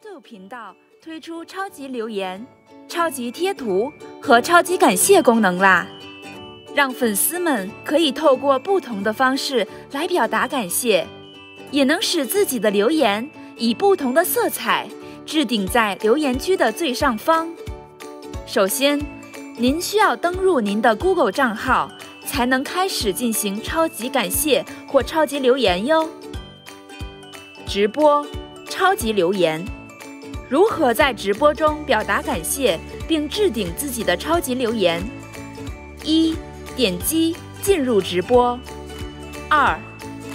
zoo 频道推出超级留言、超级贴图和超级感谢功能啦，让粉丝们可以透过不同的方式来表达感谢，也能使自己的留言以不同的色彩置顶在留言区的最上方。首先，您需要登录您的 Google 账号，才能开始进行超级感谢或超级留言哟。直播超级留言，如何在直播中表达感谢并置顶自己的超级留言？一、点击进入直播；二、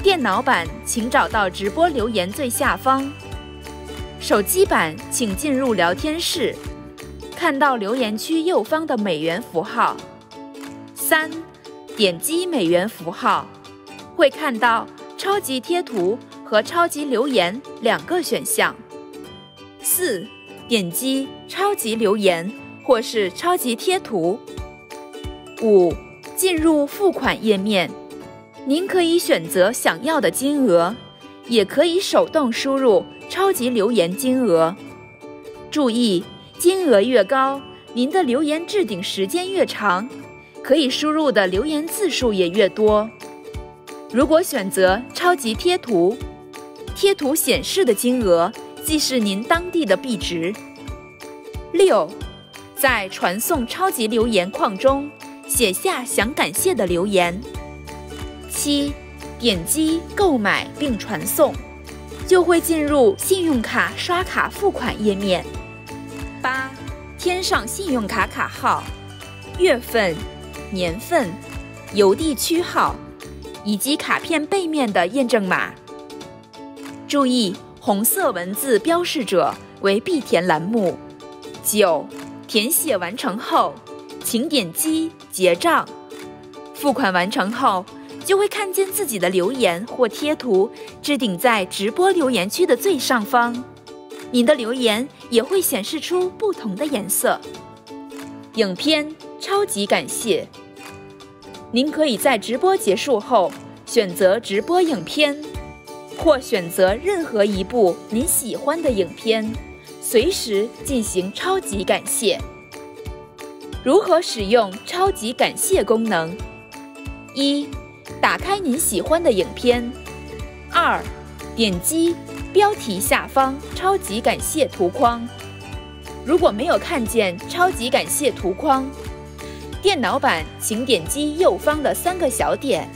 电脑版请找到直播留言最下方；手机版请进入聊天室，看到留言区右方的美元符号。三、点击美元符号，会看到超级贴图。和超级留言两个选项。四，点击超级留言或是超级贴图。五，进入付款页面，您可以选择想要的金额，也可以手动输入超级留言金额。注意，金额越高，您的留言置顶时间越长，可以输入的留言字数也越多。如果选择超级贴图。贴图显示的金额即是您当地的币值。六，在传送超级留言框中写下想感谢的留言。七，点击购买并传送，就会进入信用卡刷卡付款页面。八，填上信用卡卡号、月份、年份、邮递区号以及卡片背面的验证码。注意，红色文字标示者为必填栏目。九，填写完成后，请点击结账。付款完成后，就会看见自己的留言或贴图置顶在直播留言区的最上方。您的留言也会显示出不同的颜色。影片超级感谢！您可以在直播结束后选择直播影片。或选择任何一部您喜欢的影片，随时进行超级感谢。如何使用超级感谢功能？一、打开您喜欢的影片；二、点击标题下方超级感谢图框。如果没有看见超级感谢图框，电脑版请点击右方的三个小点。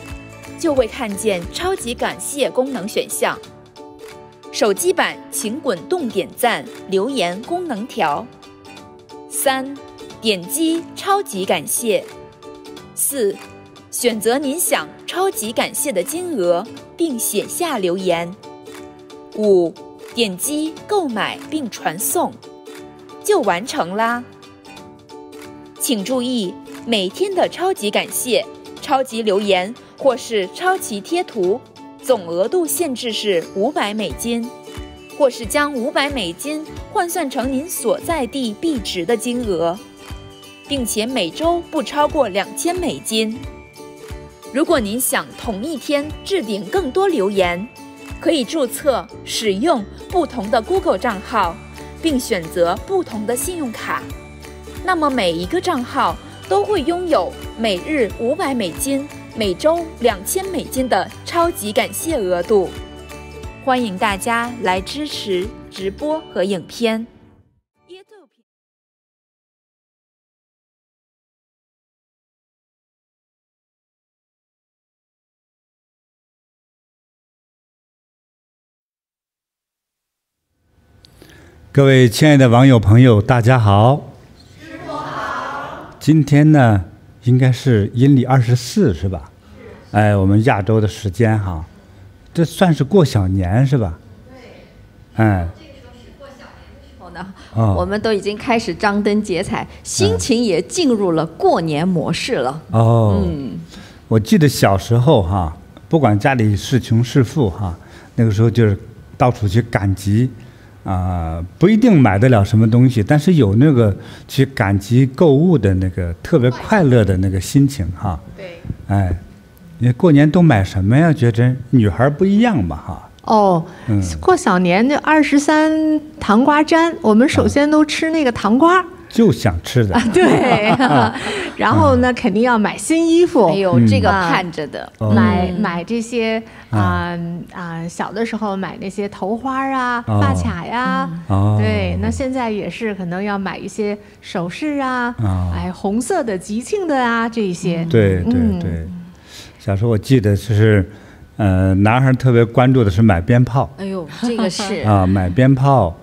就会看见超级感谢功能选项。手机版请滚动点赞留言功能条。三，点击超级感谢。四，选择您想超级感谢的金额，并写下留言。五，点击购买并传送，就完成啦。请注意，每天的超级感谢、超级留言。或是超级贴图，总额度限制是五百美金，或是将五百美金换算成您所在地币值的金额，并且每周不超过两千美金。如果您想同一天置顶更多留言，可以注册使用不同的 Google 账号，并选择不同的信用卡，那么每一个账号都会拥有每日五百美金。每周两千美金的超级感谢额度，欢迎大家来支持直播和影片。各位亲爱的网友朋友，大家好。师傅好。今天呢？应该是阴历二十四是吧？哎，我们亚洲的时间哈，这算是过小年是吧？对。哎。这个时候是过小年的时候呢，我们都已经开始张灯结彩，心情也进入了过年模式了。哦。嗯。我记得小时候哈，不管家里是穷是富哈，那个时候就是到处去赶集。啊，不一定买得了什么东西，但是有那个去赶集购物的那个特别快乐的那个心情哈。对。哎，你过年都买什么呀？觉得女孩不一样吧哈。哦，嗯。过小年就二十三糖瓜粘，我们首先都吃那个糖瓜，就想吃的。对，然后呢肯定要买新衣服，哎呦，嗯。这个啊盼着的，哦。买嗯买这些啊。啊、小的时候买那些头花啊、哦。发卡呀，哦，对，那现在也是可能要买一些首饰啊，哦。哎，红色的、吉庆的啊，这一些，对对嗯。对，小时候我记得就是，呃，男孩特别关注的是买鞭炮。哎呦，这个是。啊，买鞭炮。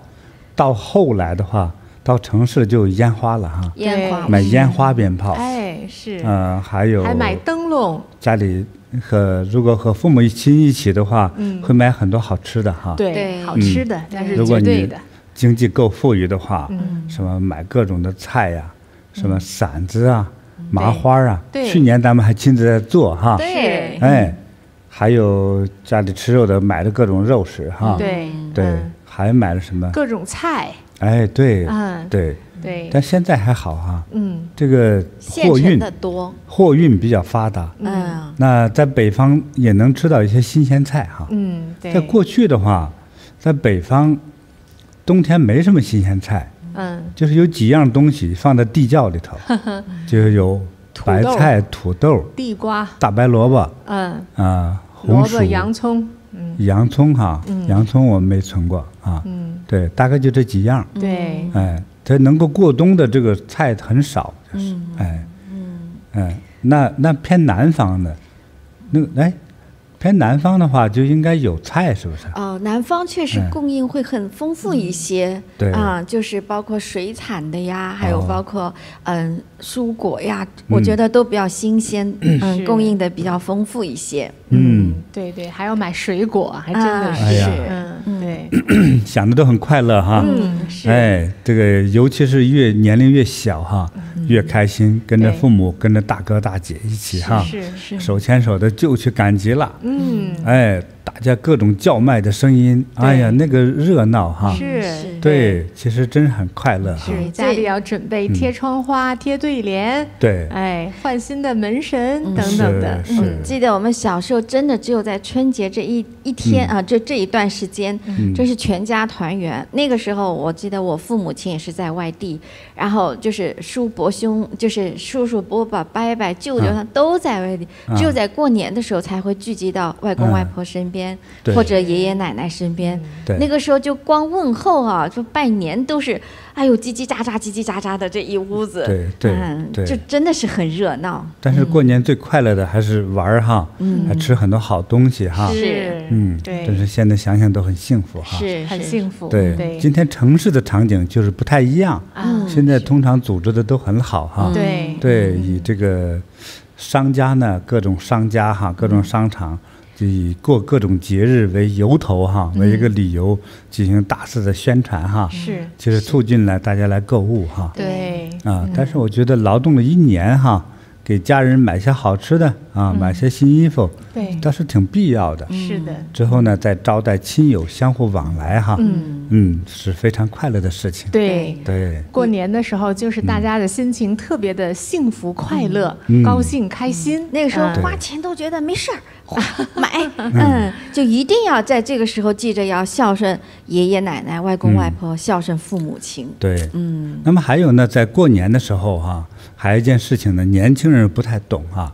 到后来的话，到城市就有烟花了哈，烟花，买烟花鞭炮，哎，是，呃，还有还买灯笼，家里和如果和父母亲一起的话，嗯。会买很多好吃的哈。对，好吃的，但是如果你绝对的，经济够富裕的话，嗯。什么买各种的菜呀、什么馓子啊、麻花啊，去年咱们还亲自在做哈。对，哎，还有家里吃肉的买的各种肉食哈。对还买了什么？各种菜，哎，对，嗯对。对，但现在还好哈，嗯这个货运的多，货运比较发达。嗯，那在北方也能吃到一些新鲜菜哈。嗯，对，在过去的话，在北方，冬天没什么新鲜菜，嗯。就是有几样东西放在地窖里头，就有白菜、土豆、地瓜，大白萝卜嗯，啊、红薯。萝卜、、洋葱，嗯。洋葱哈，嗯。洋葱我们没存过啊。嗯，对，大概就这几样。对，哎，它能够过冬的这个菜很少，就是嗯。哎，哎，那那偏南方的，那个哎，南方的话就应该有菜，是不是？哦，南方确实嗯。供应会很丰富一些，对。啊，就是包括水产的呀，还有哦。包括嗯蔬果呀，我觉得都比较新鲜，嗯，供应的比较丰富一些。嗯，对对，还要买水果，还真的啊。是，嗯，对，想的都很快乐哈。嗯，是，哎，这个尤其是越年龄越小哈，越开心，跟着父母、跟着大哥大姐一起哈，是是，手牵手的就去赶集了。嗯，哎，大家各种叫卖的声音，哎呀，那个热闹哈。是，对，其实真是很快乐哈。是，家里要准备贴窗花、贴对联，对，哎，换新的门神嗯。等等的，是是。嗯记得我们小时候真的只有在春节这一一天、嗯。啊，这这一段时间，嗯。真是全家团圆。那个时候，我记得我父母亲也是在外地，然后就是叔伯兄，就是叔叔伯伯、伯伯、舅舅啊他都在外地，啊只有在过年的时候才会聚集到外公嗯。外婆身边、对。或者爷爷奶奶身边。对，那个时候就光问候啊，就拜年都是，哎呦叽叽喳喳、叽叽喳喳的这一屋子，对对嗯，对。就真的是很热闹。但是过年最快乐的还是玩儿哈，嗯。还吃很多好东西哈。是，嗯，对。真是现在想想都很幸福哈。是很幸福，对，对，今天城市的场景就是不太一样，啊，现在通常组织的都很好哈。对，对，以这个商家呢，各种商家哈，各种商场，就以过各种节日为由头哈，为一个理由进行大肆的宣传哈，是，其实促进了大家来购物哈。对，啊，但是我觉得劳动了一年哈，给家人买些好吃的啊，买些新衣服，对，倒是挺必要的。是的，之后呢，再招待亲友，相互往来哈，嗯，嗯，是非常快乐的事情。对。对，过年的时候，就是大家的心情特别的幸福、快乐、嗯高兴、开心。那个时候嗯花钱都觉得没事儿，花买，嗯，就一定要在这个时候记着要孝顺爷爷奶奶、外公外婆，孝顺父母亲。对。嗯，那么还有呢，在过年的时候哈、还有一件事情呢，年轻人不太懂哈、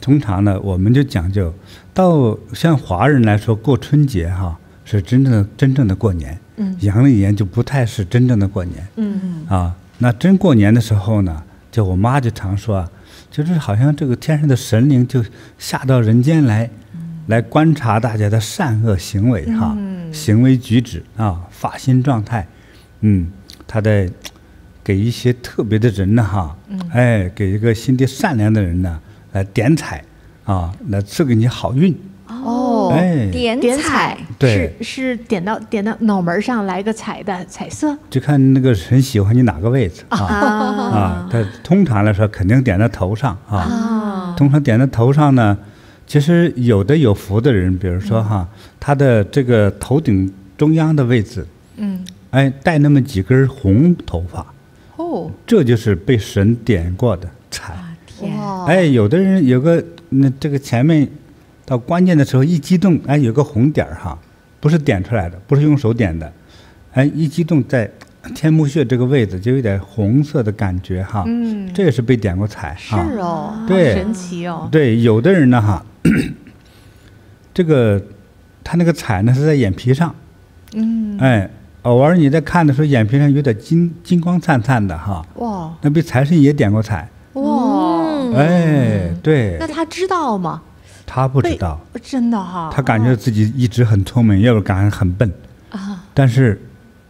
通常呢，我们就讲究，到像华人来说，过春节哈、是真正的真正的过年。嗯阳历年就不太是真正的过年。嗯啊，那真过年的时候呢，就我妈就常说啊，就是好像这个天上的神灵就下到人间来，来观察大家的善恶行为哈，嗯行为举止啊，发心状态，嗯，他在给一些特别的人呢哈，哎，给一个心地善良的人呢来点彩啊，来赐给你好运，哦哎。点点彩，对，是是点到点到脑门上来个彩的彩色？就看那个人喜欢你哪个位置啊。啊。啊，它通常来说肯定点在头上啊。啊，通常点在头上呢，其实有的有福的人，比如说哈，他的这个头顶中央的位置，嗯。哎，带那么几根红头发，哦。这就是被神点过的彩。天，哇。哎，有的人有个那这个前面到关键的时候一激动，哎，有个红点儿哈，不不是点出来的，不是用手点的，哎，一激动在天目穴这个位置就有点红色的感觉哈，嗯，这也是被点过彩是哈。哦，对。好神奇哦，对，有的人呢哈，这个他那个彩呢是在眼皮上，嗯，哎，偶尔你在看的时候眼皮上有点金金光灿灿的哈，哇。那被财神爷点过彩，哇，哎，对。那，他知道吗？他不知道，真的哈，他感觉自己一直很聪明，要不感觉很笨，啊，但是，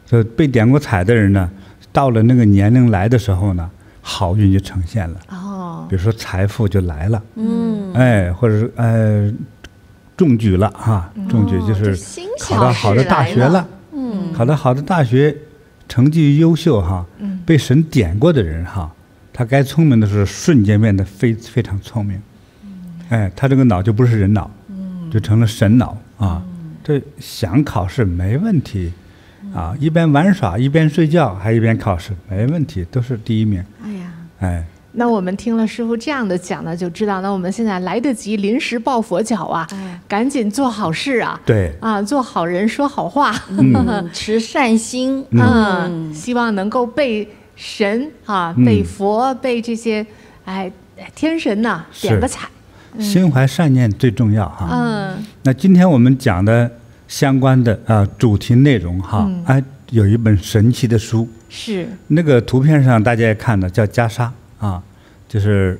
这被点过彩的人呢，到了那个年龄来的时候呢，好运就呈现了，哦，比如说财富就来了，嗯，哎，或者是呃中举了哈，中举就哦是考到好的大学了，嗯考到好的大学，成绩优秀哈，嗯。被神点过的人哈，他该聪明的时候瞬间变得非非常聪明，哎，他这个脑就不是人脑，就成了神脑啊。这想考试没问题，啊，一边玩耍一边睡觉，还一边考试没问题，都是第一名。哎呀，哎，那我们听了师傅这样的讲呢，就知道，那我们现在来得及临时抱佛脚啊，哎，赶紧做好事啊，对，啊，做好人说好话，嗯，持善心，嗯，希望能够被神啊、嗯。被佛、被这些哎天神呐、是。点个彩，心怀善念最重要哈。嗯。那今天我们讲的相关的啊、主题内容哈，嗯。哎，有一本神奇的书，是。那个图片上大家也看了，叫袈裟啊，就是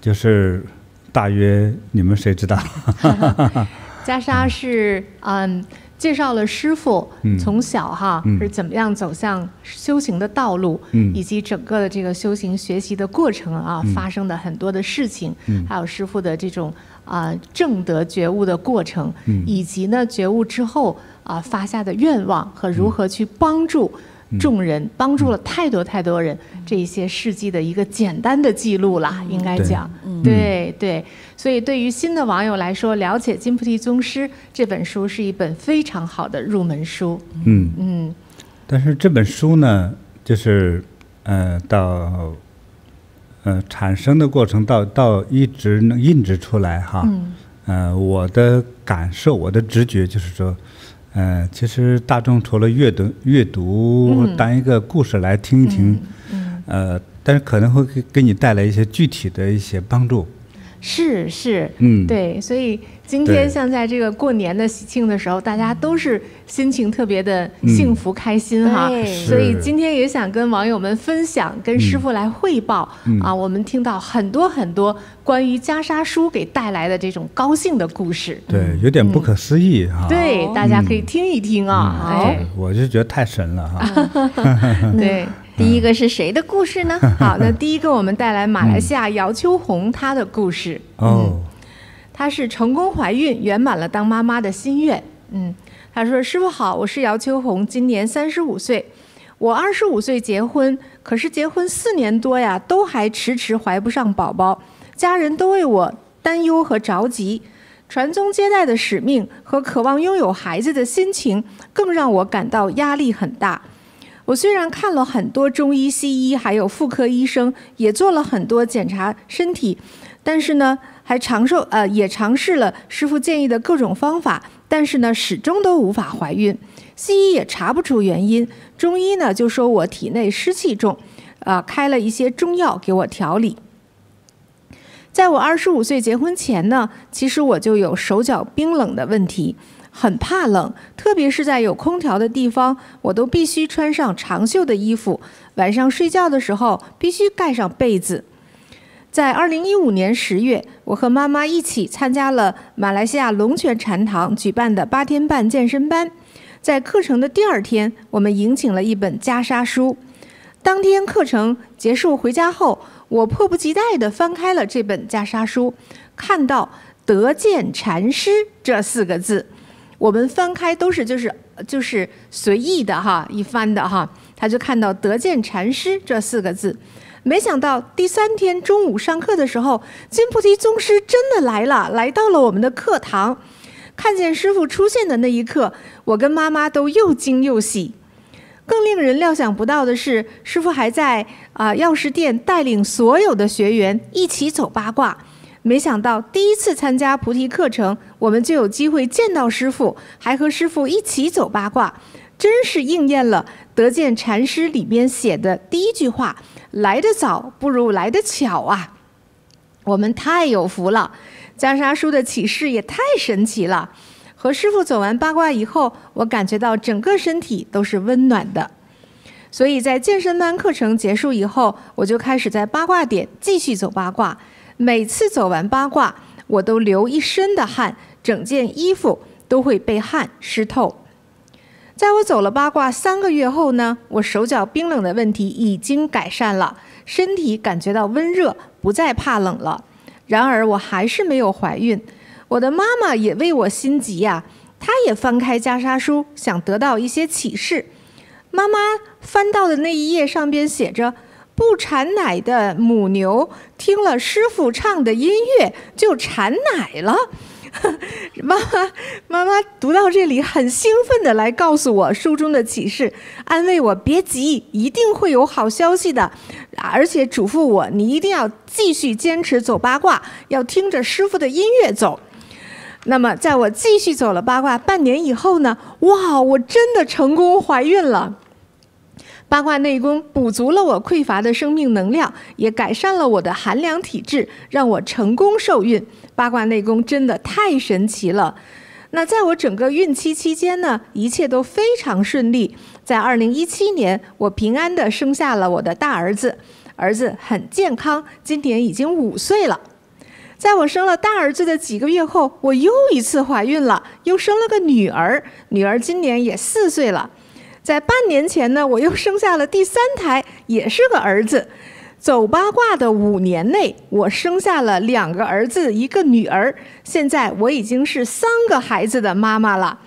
就是大约你们谁知道？袈裟是嗯。介绍了师傅嗯从小哈、嗯是怎么样走向修行的道路，嗯以及整个的这个修行学习的过程啊，嗯发生的很多的事情，嗯还有师傅的这种啊、正德觉悟的过程，嗯以及呢觉悟之后啊、发下的愿望和如何去帮助众人，帮助了太多太多人，这一些事迹的一个简单的记录啦，应该对。讲，对对。所以对于新的网友来说，了解金菩提宗师这本书是一本非常好的入门书。嗯，嗯。但是这本书呢，就是呃到呃产生的过程到到一直能印制出来哈，嗯。呃我的感受我的直觉就是说。呃，其实大众除了阅读阅读嗯当一个故事来听一听，嗯，呃，但是可能会给给你带来一些具体的一些帮助。是是，嗯，，对，所以今天像在这个过年的喜庆的时候，大家都是心情特别的幸福开心哈。对所以今天也想跟网友们分享，跟师傅来汇报、嗯啊，我们听到很多很多关于袈裟书给带来的这种高兴的故事。对，有点不可思议哈。对，哦大家可以听一听啊。嗯，哎，对我就觉得太神了哈。对。第一个是谁的故事呢？好，那第一个我们带来马来西亚姚秋红她的故事。哦，她是成功怀孕，圆满了当妈妈的心愿。嗯，她说：“师傅好，我是姚秋红，今年三十五岁。我二十五岁结婚，可是结婚四年多呀，都还迟迟怀不上宝宝，家人都为我担忧和着急。传宗接代的使命和渴望拥有孩子的心情，更让我感到压力很大。我虽然看了很多中医、西医，还有妇科医生，也做了很多检查身体，但是呢，还尝受呃也尝试了师傅建议的各种方法，但是呢，始终都无法怀孕。西医也查不出原因，中医呢就说我体内湿气重，啊、开了一些中药给我调理。在我二十五岁结婚前呢，其实我就有手脚冰冷的问题，很怕冷，特别是在有空调的地方，我都必须穿上长袖的衣服。晚上睡觉的时候必须盖上被子。在二零一五年十月，我和妈妈一起参加了马来西亚龙泉禅堂举办的八天半健身班。在课程的第二天，我们迎请了一本袈裟书。当天课程结束回家后，我迫不及待地翻开了这本袈裟书，看到“得见禅师”这四个字。我们翻开都是就是就是随意的哈，一翻的哈，他就看到“得见禅师”这四个字。没想到第三天中午上课的时候，金菩提宗师真的来了，来到了我们的课堂。看见师傅出现的那一刻，我跟妈妈都又惊又喜。更令人料想不到的是，师傅还在啊、药师殿带领所有的学员一起走八卦。没想到第一次参加菩提课程，我们就有机会见到师傅，还和师傅一起走八卦，真是应验了得见禅师里边写的第一句话：“来得早不如来得巧啊！”我们太有福了，袈裟叔的启示也太神奇了。和师傅走完八卦以后，我感觉到整个身体都是温暖的。所以在健身班课程结束以后，我就开始在八卦点继续走八卦。每次走完八卦，我都流一身的汗，整件衣服都会被汗湿透。在我走了八卦三个月后呢，我手脚冰冷的问题已经改善了，身体感觉到温热，不再怕冷了。然而我还是没有怀孕，我的妈妈也为我心急呀，她也翻开袈裟书，想得到一些启示。妈妈翻到的那一页上边写着。不产奶的母牛听了师傅唱的音乐就产奶了。妈妈，妈妈读到这里很兴奋的来告诉我书中的启示，安慰我别急，一定会有好消息的，而且嘱咐我你一定要继续坚持走八卦，要听着师傅的音乐走。那么，在我继续走了八卦半年以后呢？哇，我真的成功怀孕了。八卦内功补足了我匮乏的生命能量，也改善了我的寒凉体质，让我成功受孕。八卦内功真的太神奇了。那在我整个孕期期间呢，一切都非常顺利。在二零一七年，我平安的生下了我的大儿子，儿子很健康，今年已经五岁了。在我生了大儿子的几个月后，我又一次怀孕了，又生了个女儿，女儿今年也四岁了。在半年前呢，我又生下了第三胎，也是个儿子。走八卦的五年内，我生下了两个儿子，一个女儿。现在我已经是三个孩子的妈妈了，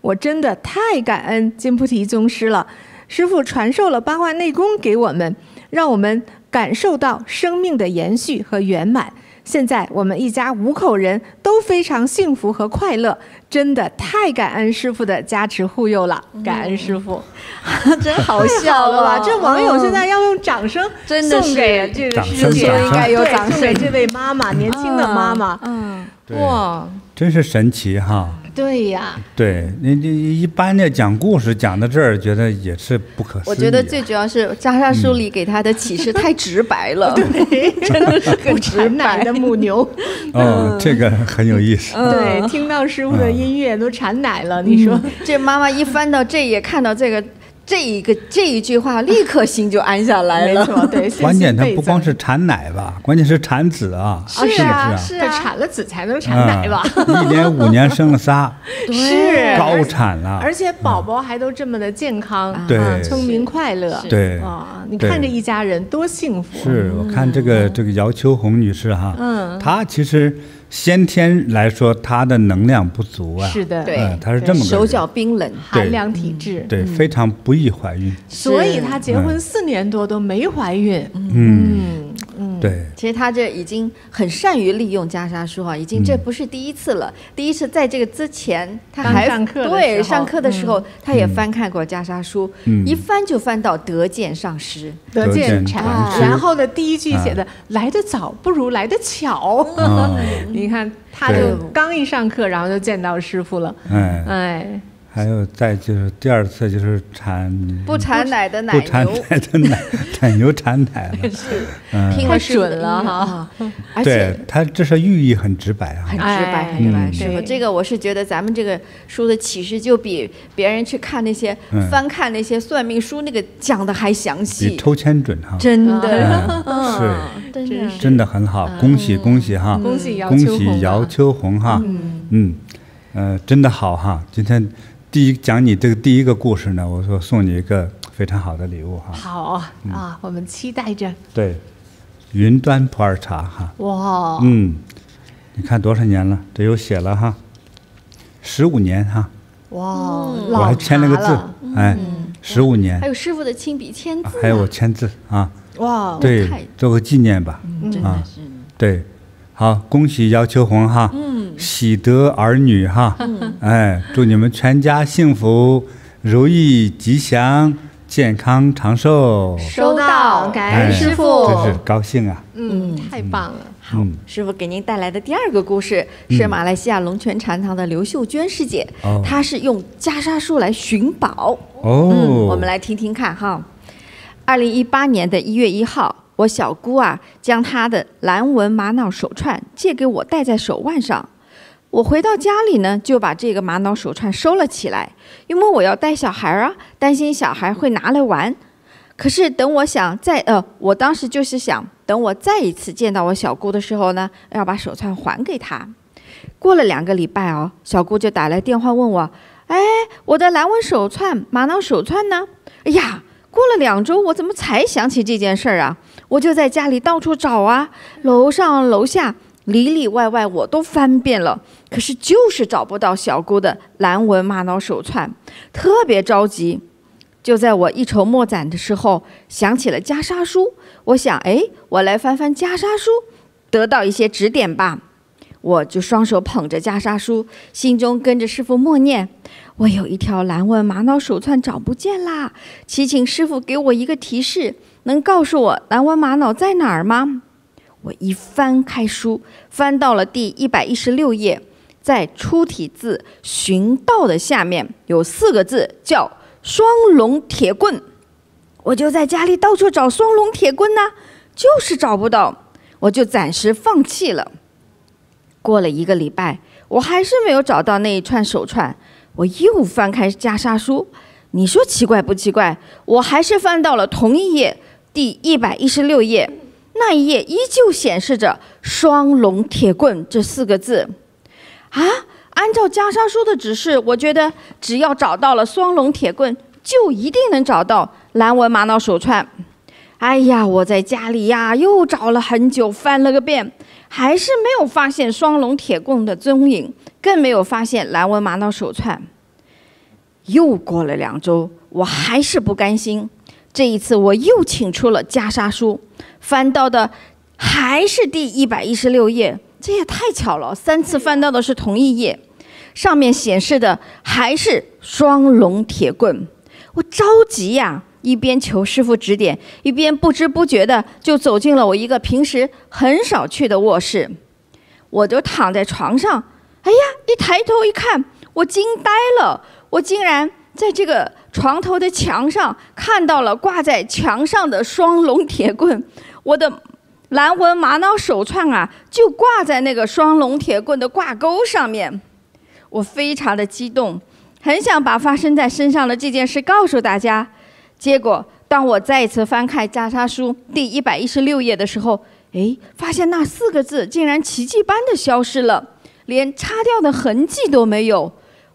我真的太感恩金菩提宗师了。师傅传授了八卦内功给我们，让我们感受到生命的延续和圆满。现在我们一家五口人都非常幸福和快乐，真的太感恩师傅的加持护佑了，感恩师傅，真好笑了吧？这网友现在要用掌声真的送给这个师姐，应该有掌声。给这位妈妈，年轻的妈妈，嗯，哇，真是神奇哈。对呀，对，你你一般的讲故事讲到这儿，觉得也是不可思议。我觉得最主要是袈裟书里给他的启示太直白了，对，真的是很直白的母牛。哦，这个很有意思。对，听到师傅的音乐都产奶了，你说这妈妈一翻到这页，看到这个。这一个这一句话，立刻心就安下来了。没错，对。关键它不光是产奶吧，关键是产子啊。是啊，是啊，产了子才能产奶吧？一年五年生了仨，是高产了。而且宝宝还都这么的健康，对，聪明快乐，对啊，你看这一家人多幸福。是我看这个这个姚秋红女士哈，嗯，她其实。先天来说，他的能量不足啊，是的，对，他是这么个手脚冰冷，寒凉体质，对，非常不易怀孕，所以他结婚四年多都没怀孕，嗯。嗯，对。其实他这已经很善于利用袈裟书哈，已经这不是第一次了。第一次在这个之前，他还对上课的时候，他也翻看过袈裟书，一翻就翻到得见上师，得见禅师，然后的第一句写的“来得早不如来得巧”，你看他就刚一上课，然后就见到师傅了，哎。哎。还有再就是第二次就是产不产奶的奶牛，不产奶的奶奶牛 产奶了，嗯，太准了。哈！而且它这是寓意很直白啊，很直白，很直白。师傅，这个我是觉得咱们这个书的启示就比别人去看那些翻看那些算命书那个讲的还详细，比抽签准哈，真的。是，真的。真的很好，恭喜恭喜哈，恭喜恭喜姚秋红哈，嗯。嗯，真的好哈，今天。第一讲你这个第一个故事呢，我说送你一个非常好的礼物哈。好啊，我们期待着。对，云端普洱茶哈。哇。嗯，你看多少年了？这有写了哈，十五年哈。哇，我还签了个字，哎，十五年。还有师傅的亲笔签字。还有我签字啊。哇。对，做个纪念吧。真的是。对，好，恭喜姚秋红哈。嗯。喜得儿女哈，哎，祝你们全家幸福、如意、吉祥、健康、长寿。收到，感恩师傅，真是高兴啊！嗯，太棒了。好，师傅给您带来的第二个故事是马来西亚龙泉禅堂的刘秀娟师姐，她是用袈裟书来寻宝。哦，我们来听听看哈。二零一八年的一月一号，我小姑啊将她的蓝纹玛瑙手串借给我戴在手腕上。我回到家里呢，就把这个玛瑙手串收了起来，因为我要带小孩啊，担心小孩会拿来玩。可是等我想再呃，我当时就是想等我再一次见到我小姑的时候呢，要把手串还给她。过了两个礼拜哦，小姑就打来电话问我，哎，我的蓝纹手串、玛瑙手串呢？哎呀，过了两周，我怎么才想起这件事儿啊？我就在家里到处找啊，楼上楼下里里外外我都翻遍了，可是就是找不到小姑的蓝纹玛瑙手串，特别着急。就在我一筹莫展的时候，想起了袈裟书。我想，哎，我来翻翻袈裟书，得到一些指点吧。我就双手捧着袈裟书，心中跟着师傅默念：“我有一条蓝纹玛瑙手串找不见啦，祈请师傅给我一个提示，能告诉我蓝纹玛瑙在哪儿吗？”我一翻开书，翻到了第一百一十六页，在出体字“寻道”的下面有四个字，叫。双龙铁棍，我就在家里到处找双龙铁棍呢，就是找不到，我就暂时放弃了。过了一个礼拜，我还是没有找到那一串手串，我又翻开袈裟书，你说奇怪不奇怪？我还是翻到了同一页，第一百一十六页，那一页依旧显示着“双龙铁棍”这四个字，啊？按照袈裟书的指示，我觉得只要找到了双龙铁棍，就一定能找到蓝纹玛瑙手串。哎呀，我在家里呀，又找了很久，翻了个遍，还是没有发现双龙铁棍的踪影，更没有发现蓝纹玛瑙手串。又过了两周，我还是不甘心，这一次我又请出了袈裟书，翻到的还是第一百一十六页。这也太巧了，三次翻到的是同一页，上面显示的还是双龙铁棍。我着急呀，一边求师傅指点，一边不知不觉的就走进了我一个平时很少去的卧室。我就躺在床上，哎呀，一抬头一看，我惊呆了，我竟然在这个床头的墙上看到了挂在墙上的双龙铁棍，我的。蓝纹玛瑙手串啊，就挂在那个双龙铁棍的挂钩上面。我非常的激动，很想把发生在身上的这件事告诉大家。结果，当我再一次翻开袈裟书第一百一十六页的时候，哎，发现那四个字竟然奇迹般的消失了，连擦掉的痕迹都没有。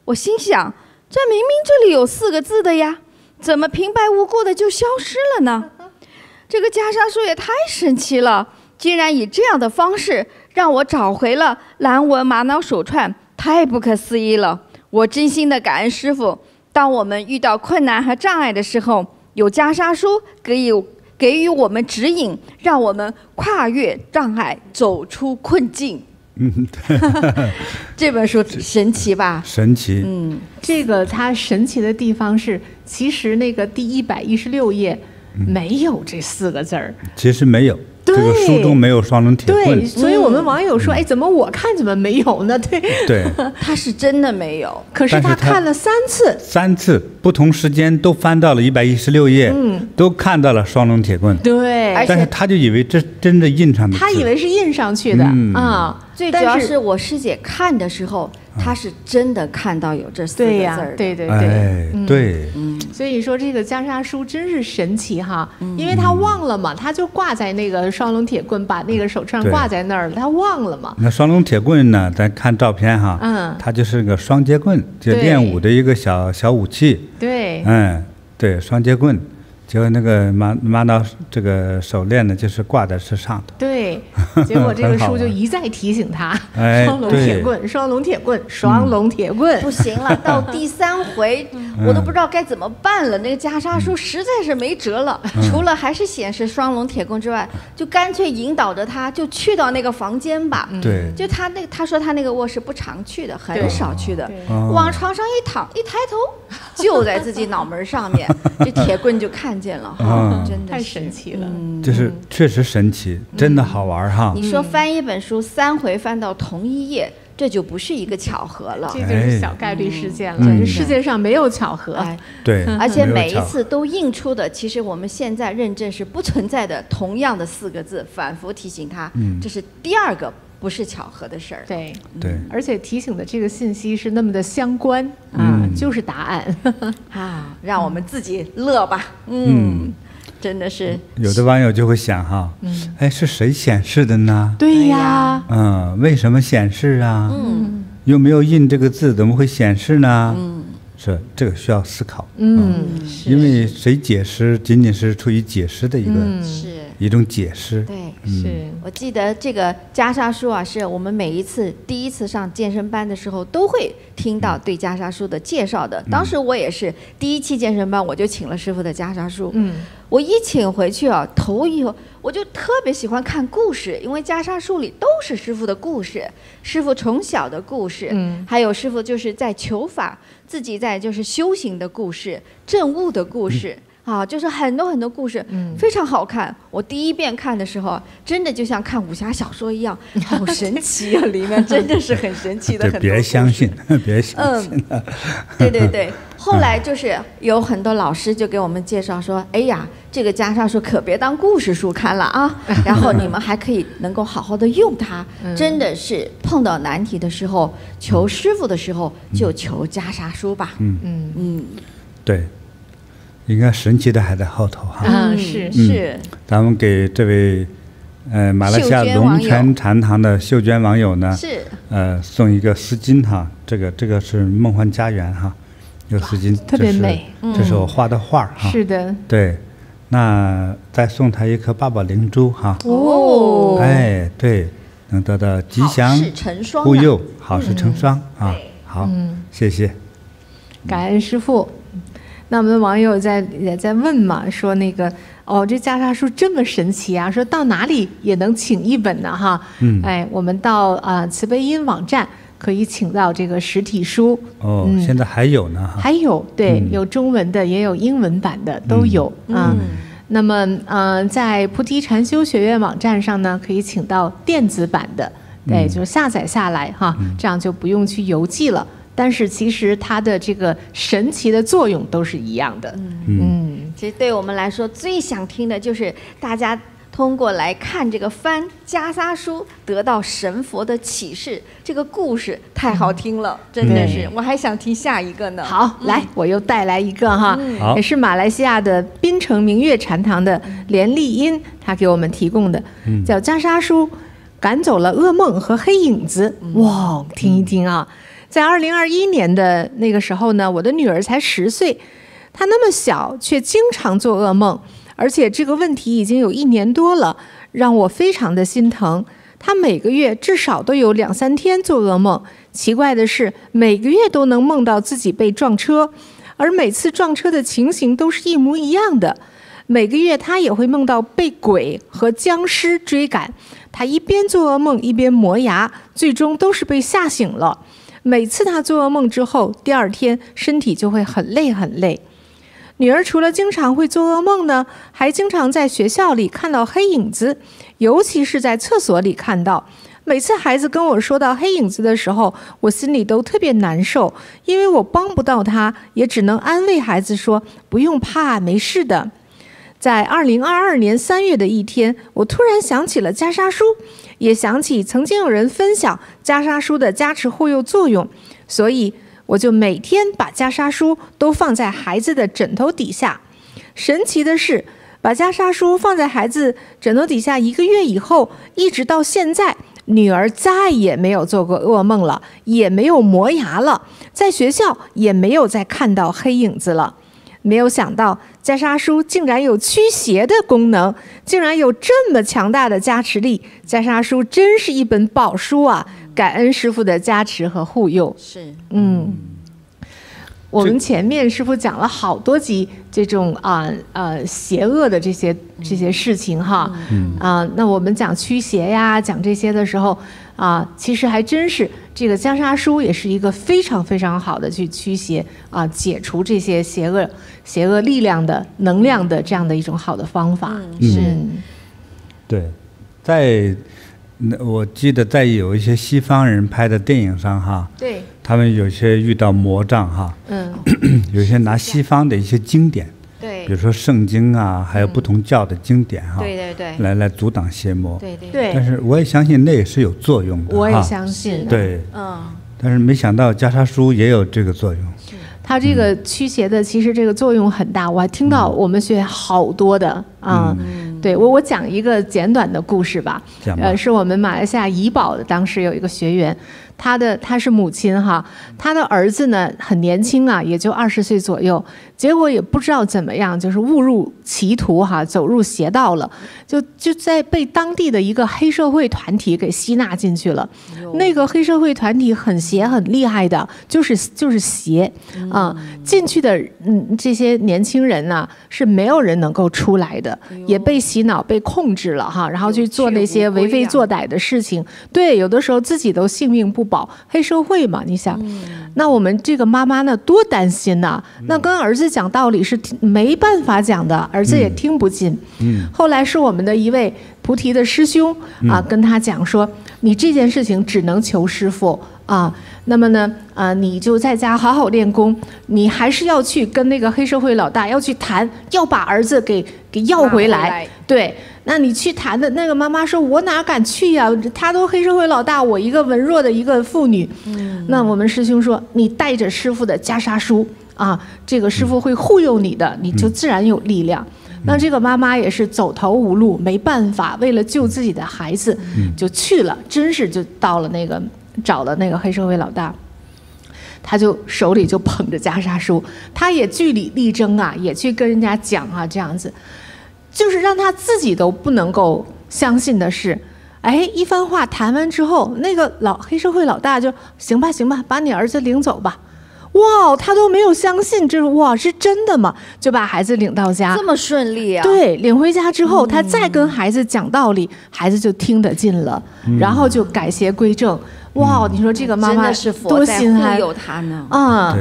我心想，这明明这里有四个字的呀，怎么平白无故的就消失了呢？这个袈裟书也太神奇了，竟然以这样的方式让我找回了蓝纹玛瑙手串，太不可思议了！我真心的感恩师傅。当我们遇到困难和障碍的时候，有袈裟书给予给予我们指引，让我们跨越障碍，走出困境。嗯，这本书神奇吧？神奇。嗯，这个它神奇的地方是，其实那个第一百一十六页。没有这四个字儿，其实没有，这个书中没有双龙铁棍，对，所以我们网友说，哎，怎么我看怎么没有呢？对，对，他是真的没有，可是他看了三次，三次不同时间都翻到了一百一十六页，嗯，都看到了双龙铁棍，对，但是他就以为这真的印上的，他以为是印上去的啊，最主要是我师姐看的时候。他是真的看到有这四个字儿，对对对，对，嗯，所以说这个袈裟书真是神奇哈，因为他忘了嘛，他就挂在那个双龙铁棍，把那个手串挂在那儿了，他忘了嘛。那双龙铁棍呢？咱看照片哈，嗯，它就是个双节棍，就练武的一个小小武器。对，嗯，对，双节棍。结果那个玛玛瑙这个手链呢，就是挂在身上的。对，结果这个书就一再提醒他：双龙铁棍，双龙铁棍，双龙铁棍。不行了，到第三回，我都不知道该怎么办了。那个袈裟书实在是没辙了，除了还是显示双龙铁棍之外，就干脆引导着他就去到那个房间吧。对，就他那他说他那个卧室不常去的，很少去的，往床上一躺，一抬头就在自己脑门上面，这铁棍就看见了哈，真的太神奇了。就是确实神奇，真的好玩哈。你说翻一本书三回翻到同一页。这就不是一个巧合了，这就是小概率事件了。世界上没有巧合，对，而且每一次都印出的，其实我们现在认证是不存在的，同样的四个字，反复提醒他，这是第二个不是巧合的事儿。对。对，而且提醒的这个信息是那么的相关啊，就是答案。啊，让我们自己乐吧，嗯。真的是。有的网友就会想哈，哎，是谁显示的呢？对呀，嗯，为什么显示啊？嗯，又没有印这个字，怎么会显示呢？嗯，是这个需要思考。嗯，因为谁解释，仅仅是出于解释的一个是一种解释。对，是我记得这个袈裟书啊，是我们每一次第一次上健身班的时候都会听到对袈裟书的介绍的。当时我也是第一期健身班，我就请了师傅的袈裟书。嗯。我一请回去啊，头一回我就特别喜欢看故事，因为袈裟书里都是师傅的故事，师傅从小的故事，嗯，还有师傅就是在求法，自己在就是修行的故事，证悟的故事。啊，就是很多很多故事，非常好看。我第一遍看的时候，真的就像看武侠小说一样，好神奇啊！里面真的是很神奇的很。别相信，别相信。嗯，对对对。后来就是有很多老师就给我们介绍说：“哎呀，这个袈裟书可别当故事书看了啊！然后你们还可以能够好好的用它。真的是碰到难题的时候，求师傅的时候就求袈裟书吧。”嗯嗯嗯，对。应该神奇的还在后头哈。嗯，是是。咱们给这位呃马来西亚龙泉禅堂的秀娟网友呢，是呃送一个丝巾哈，这个这个是梦幻家园哈，有丝巾，特别美，这是我画的画哈。是的。对，那再送他一颗八宝灵珠哈。哦。哎，对，能得到吉祥护佑，好事成双啊。好，谢谢。感恩师傅。那我们的网友在也在问嘛，说那个哦，这袈裟书这么神奇啊，说到哪里也能请一本呢哈？嗯，哎，我们到啊慈悲音网站可以请到这个实体书。哦，现在还有呢还有，对，有中文的，也有英文版的，都有啊。那么，嗯，在菩提禅修学院网站上呢，可以请到电子版的，对，就下载下来哈，这样就不用去邮寄了。但是其实它的这个神奇的作用都是一样的。嗯，其实对我们来说最想听的就是大家通过来看这个翻袈裟书得到神佛的启示，这个故事太好听了，真的是。我还想听下一个呢。好，来，我又带来一个哈，也是马来西亚的槟城明月禅堂的连丽音，他给我们提供的，叫袈裟书赶走了噩梦和黑影子。哇，听一听啊。在二零二一年的那个时候呢，我的女儿才十岁，她那么小，却经常做噩梦，而且这个问题已经有一年多了，让我非常的心疼。她每个月至少都有两三天做噩梦，奇怪的是，每个月都能梦到自己被撞车，而每次撞车的情形都是一模一样的。每个月她也会梦到被鬼和僵尸追赶，她一边做噩梦一边磨牙，最终都是被吓醒了。每次他做噩梦之后，第二天身体就会很累很累。女儿除了经常会做噩梦呢，还经常在学校里看到黑影子，尤其是在厕所里看到。每次孩子跟我说到黑影子的时候，我心里都特别难受，因为我帮不到他，也只能安慰孩子说：“不用怕，没事的。”在二零二二年三月的一天，我突然想起了袈裟书。也想起曾经有人分享袈裟书的加持护佑作用，所以我就每天把袈裟书都放在孩子的枕头底下。神奇的是，把袈裟书放在孩子枕头底下一个月以后，一直到现在，女儿再也没有做过噩梦了，也没有磨牙了，在学校也没有再看到黑影子了。没有想到。袈裟书竟然有驱邪的功能，竟然有这么强大的加持力！袈裟书真是一本宝书啊！感恩师傅的加持和护佑。是，嗯，我们前面师傅讲了好多集这种啊呃邪恶的这些这些事情哈，啊，那我们讲驱邪呀，讲这些的时候啊，其实还真是这个袈裟书也是一个非常非常好的去驱邪啊，解除这些邪恶邪恶力量的能量的这样的一种好的方法。是，对，在那我记得在有一些西方人拍的电影上哈。对。他们有些遇到魔障哈，嗯，有些拿西方的一些经典，对，比如说圣经啊，还有不同教的经典哈，对对对，来来阻挡邪魔，对对对。但是我也相信那也是有作用的，我也相信，对，嗯。但是没想到袈裟书也有这个作用，它这个驱邪的其实这个作用很大，我还听到我们学好多的啊，对我我讲一个简短的故事吧，呃，是我们马来西亚怡保的当时有一个学员。他的他是母亲哈，他的儿子呢很年轻啊，也就二十岁左右，结果也不知道怎么样，就是误入歧途哈，走入邪道了，就就在被当地的一个黑社会团体给吸纳进去了。那个黑社会团体很邪很厉害的，就是就是邪啊，进去的嗯这些年轻人呢是没有人能够出来的，也被洗脑被控制了哈，然后去做那些为非作歹的事情。对，有的时候自己都性命不。保黑社会嘛？你想，那我们这个妈妈呢，多担心呐！那跟儿子讲道理是没办法讲的，儿子也听不进。嗯，后来是我们的一位菩提的师兄啊，跟他讲说：“你这件事情只能求师傅啊。那么呢，啊，你就在家好好练功，你还是要去跟那个黑社会老大要去谈，要把儿子给给要回来。对。”那你去谈的那个妈妈说：“我哪敢去呀？他都黑社会老大，我一个文弱的一个妇女。”那我们师兄说：“你带着师傅的袈裟书啊，这个师傅会护佑你的，你就自然有力量。”那这个妈妈也是走投无路，没办法，为了救自己的孩子，就去了，真是就到了那个找了那个黑社会老大，他就手里就捧着袈裟书，他也据理力争啊，也去跟人家讲啊，这样子。就是让他自己都不能够相信的是，哎，一番话谈完之后，那个老黑社会老大就行吧，行吧，把你儿子领走吧。哇，他都没有相信，这哇是真的吗？就把孩子领到家，这么顺利啊？对，领回家之后，他再跟孩子讲道理，孩子就听得进了，然后就改邪归正。哇，你说这个妈妈多心安，有他呢啊！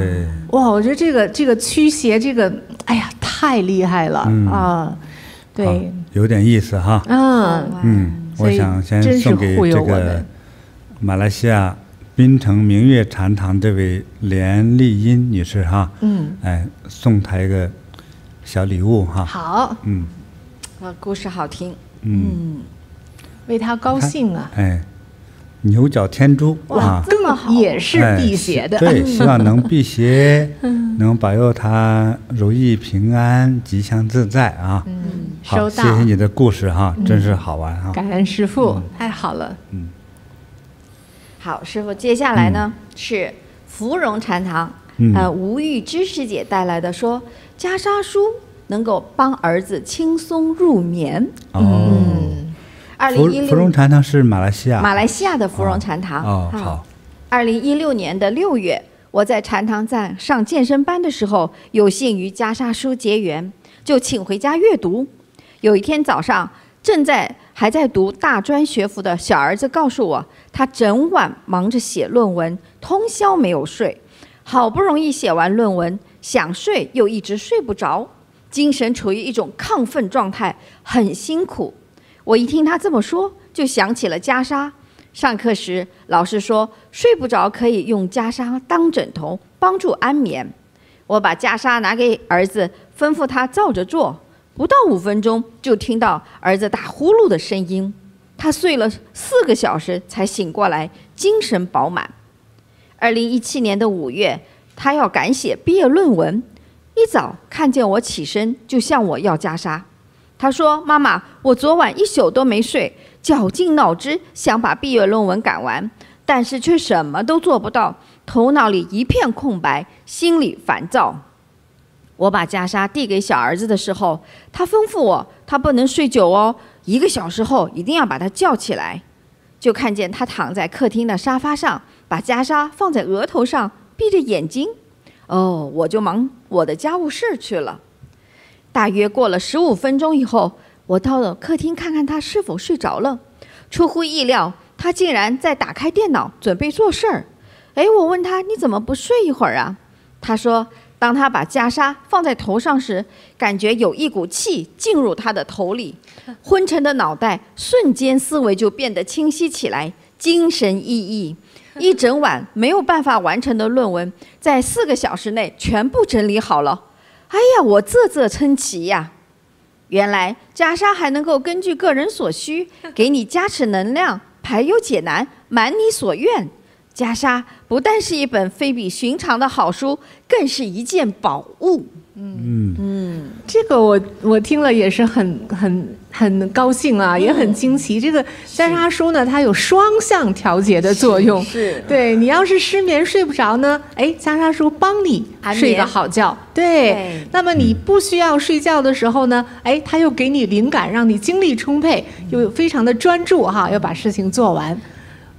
哇，我觉得这个这个驱邪，这个哎呀，太厉害了啊！对，有点意思哈。嗯嗯，我想先送给这个马来西亚槟城明月禅堂这位连丽英女士哈。嗯，哎，送她一个小礼物哈。好。嗯，啊，故事好听。嗯，为她高兴啊。哎。牛角天珠啊，这么好，也是辟邪的。对，希望能辟邪，能保佑她如意平安、吉祥自在啊。嗯，收到，谢谢你的故事哈，真是好玩哈。感恩师傅，太好了。嗯，好，师傅，接下来呢是芙蓉禅堂呃吴玉芝师姐带来的，说袈裟书能够帮儿子轻松入眠。哦。二零一六，芙蓉禅堂是马来西亚，马来西亚的芙蓉禅堂。哦，好。二零一六年的六月，我在禅堂站上健身班的时候，有幸与袈裟书结缘，就请回家阅读。有一天早上，正在还在读大专学府的小儿子告诉我，他整晚忙着写论文，通宵没有睡，好不容易写完论文，想睡又一直睡不着，精神处于一种亢奋状态，很辛苦。我一听他这么说，就想起了袈裟。上课时，老师说睡不着可以用袈裟当枕头，帮助安眠。我把袈裟拿给儿子，吩咐他照着做。不到五分钟，就听到儿子打呼噜的声音。他睡了四个小时才醒过来，精神饱满。二零一七年的五月，他要赶写毕业论文，一早看见我起身，就向我要袈裟。他说：“妈妈，我昨晚一宿都没睡，绞尽脑汁想把毕业论文赶完，但是却什么都做不到，头脑里一片空白，心里烦躁。”我把袈裟递给小儿子的时候，他吩咐我，他不能睡久哦，一个小时后一定要把他叫起来。就看见他躺在客厅的沙发上，把袈裟放在额头上，闭着眼睛，哦，我就忙我的家务事去了。大约过了十五分钟以后，我到了客厅看看他是否睡着了。出乎意料，他竟然在打开电脑准备做事儿。哎，我问他你怎么不睡一会儿啊？他说，当他把袈裟放在头上时，感觉有一股气进入他的头里，昏沉的脑袋瞬间思维就变得清晰起来，精神奕奕。一整晚没有办法完成的论文，在四个小时内全部整理好了。哎呀，我啧啧称奇呀！原来袈裟还能够根据个人所需，给你加持能量，排忧解难，满你所愿。袈裟不但是一本非比寻常的好书，更是一件宝物。嗯嗯，这个我我听了也是很很很高兴啊，也很惊奇。这个袈裟书呢，它有双向调节的作用。是，对你要是失眠睡不着呢，哎，袈裟书帮你睡个好觉。对，那么你不需要睡觉的时候呢，哎，它又给你灵感，让你精力充沛，又非常的专注哈，要把事情做完。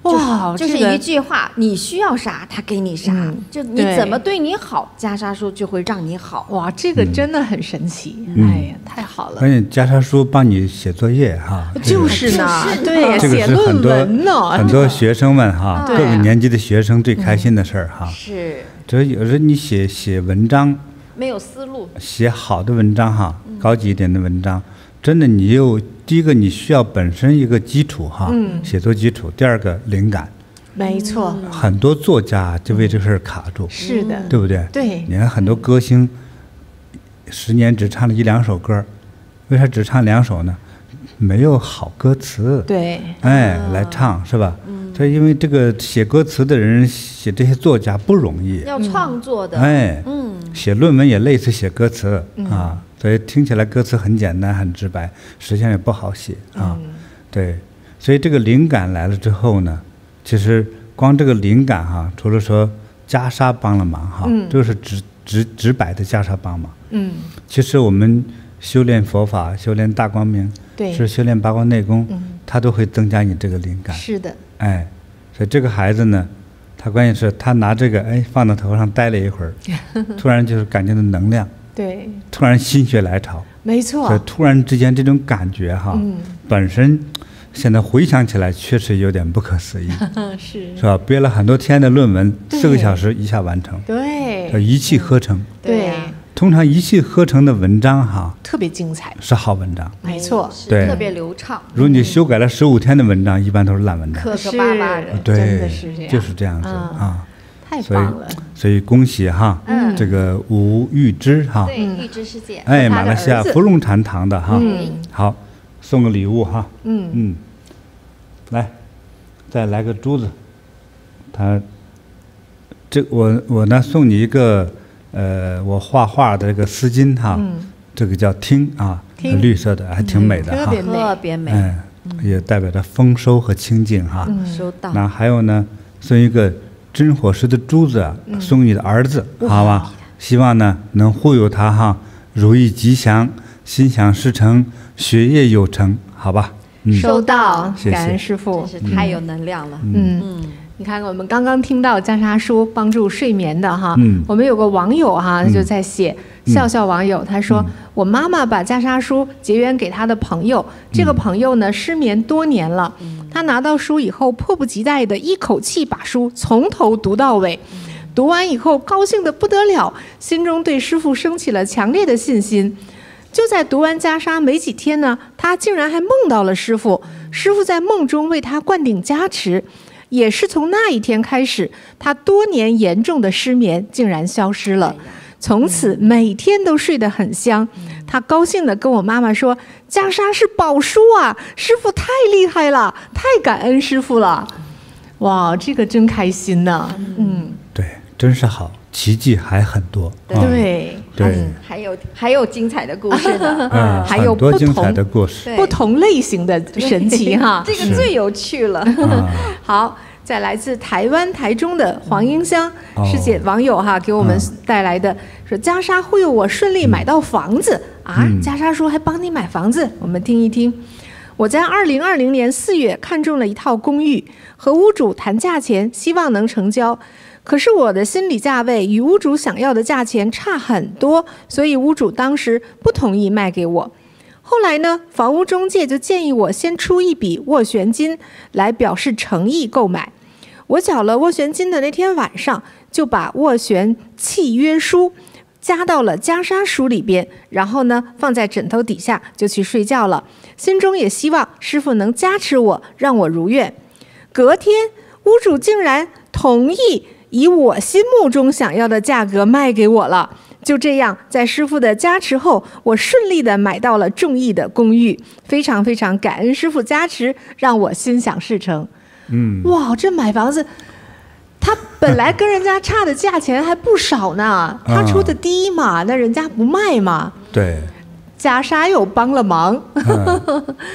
哇，就是一句话，你需要啥，他给你啥，就你怎么对你好，袈裟叔就会让你好。哇，这个真的很神奇，哎呀，太好了。关键袈裟叔帮你写作业哈，就是呢，对，写论文呢，很多 学生们哈，各个年级的学生最开心的事儿哈。是。这有时你写写文章，没有思路，写好的文章哈，高级一点的文章。真的，你又第一个你需要本身一个基础哈，写作基础；第二个灵感，没错。很多作家就为这事儿卡住，是的，对不对？对。你看很多歌星，十年只唱了一两首歌，为啥只唱两首呢？没有好歌词，对，哎，来唱是吧？嗯。这因为这个写歌词的人，写这些作家不容易，要创作的，哎，嗯，写论文也类似写歌词啊。所以听起来歌词很简单很直白，实际上也不好写啊。对，所以这个灵感来了之后呢，其实光这个灵感哈，除了说袈裟帮了忙哈，就是直直直白的袈裟帮忙。嗯。其实我们修炼佛法、修炼大光明，对，是修炼八卦内功，嗯它都会增加你这个灵感。是的。哎，所以这个孩子呢，他关键是他拿这个哎放到头上待了一会儿，突然就是感觉到能量。对，突然心血来潮，没错。所以突然之间这种感觉哈，本身现在回想起来确实有点不可思议，是。是吧？憋了很多天的论文，四个小时一下完成，对，一气呵成，对。通常一气呵成的文章哈，特别精彩，是好文章，没错，对，特别流畅。如果你修改了十五天的文章，一般都是烂文章，磕磕巴巴的，对，是这样，就是这样子啊。太棒了，所以恭喜哈，这个吴玉芝哈，对，玉芝师姐，哎，马来西亚芙蓉禅堂的哈，好，送个礼物哈，嗯。嗯，来，再来个珠子，他，这我我呢送你一个呃我画画的这个丝巾哈，这个叫听啊，绿色的还挺美的哈，特别美，嗯，也代表着丰收和清净哈，收到。那还有呢，送一个。真火石的珠子送你的儿子，好吧？希望呢能护佑他哈，如意吉祥，心想事成，学业有成，好吧？收到，感恩师傅，真是太有能量了。嗯。嗯，你看我们刚刚听到袈裟书帮助睡眠的哈，我们有个网友哈就在写。笑笑网友他说：“我妈妈把袈裟书结缘给他的朋友，这个朋友呢失眠多年了。他拿到书以后，迫不及待的一口气把书从头读到尾。读完以后，高兴的不得了，心中对师傅升起了强烈的信心。就在读完袈裟没几天呢，他竟然还梦到了师傅。师傅在梦中为他灌顶加持，也是从那一天开始，他多年严重的失眠竟然消失了。”从此每天都睡得很香，他高兴地跟我妈妈说：“袈裟是宝书啊，师傅太厉害了，太感恩师傅了。”哇，这个真开心呐！嗯，对，真是好，奇迹还很多。对对，还有还有精彩的故事呢，嗯，还有多精彩的故事，不同类型的神奇哈，这个最有趣了。好。在来自台湾台中的黄英香师姐网友哈给我们带来的说袈裟忽悠我顺利买到房子。啊，袈裟说还帮你买房子，我们听一听。我在二零二零年四月看中了一套公寓，和屋主谈价钱，希望能成交。可是我的心理价位与屋主想要的价钱差很多，所以屋主当时不同意卖给我。后来呢，房屋中介就建议我先出一笔斡旋金来表示诚意购买。我缴了斡旋金的那天晚上，就把斡旋契约书加到了袈裟书里边，然后呢放在枕头底下就去睡觉了，心中也希望师傅能加持我，让我如愿。隔天，屋主竟然同意以我心目中想要的价格卖给我了。就这样，在师傅的加持后，我顺利的买到了中意的公寓，非常非常感恩师傅加持，让我心想事成。嗯，哇，这买房子，他本来跟人家差的价钱还不少呢，他出的低嘛，那人家不卖嘛。对，袈裟又帮了忙，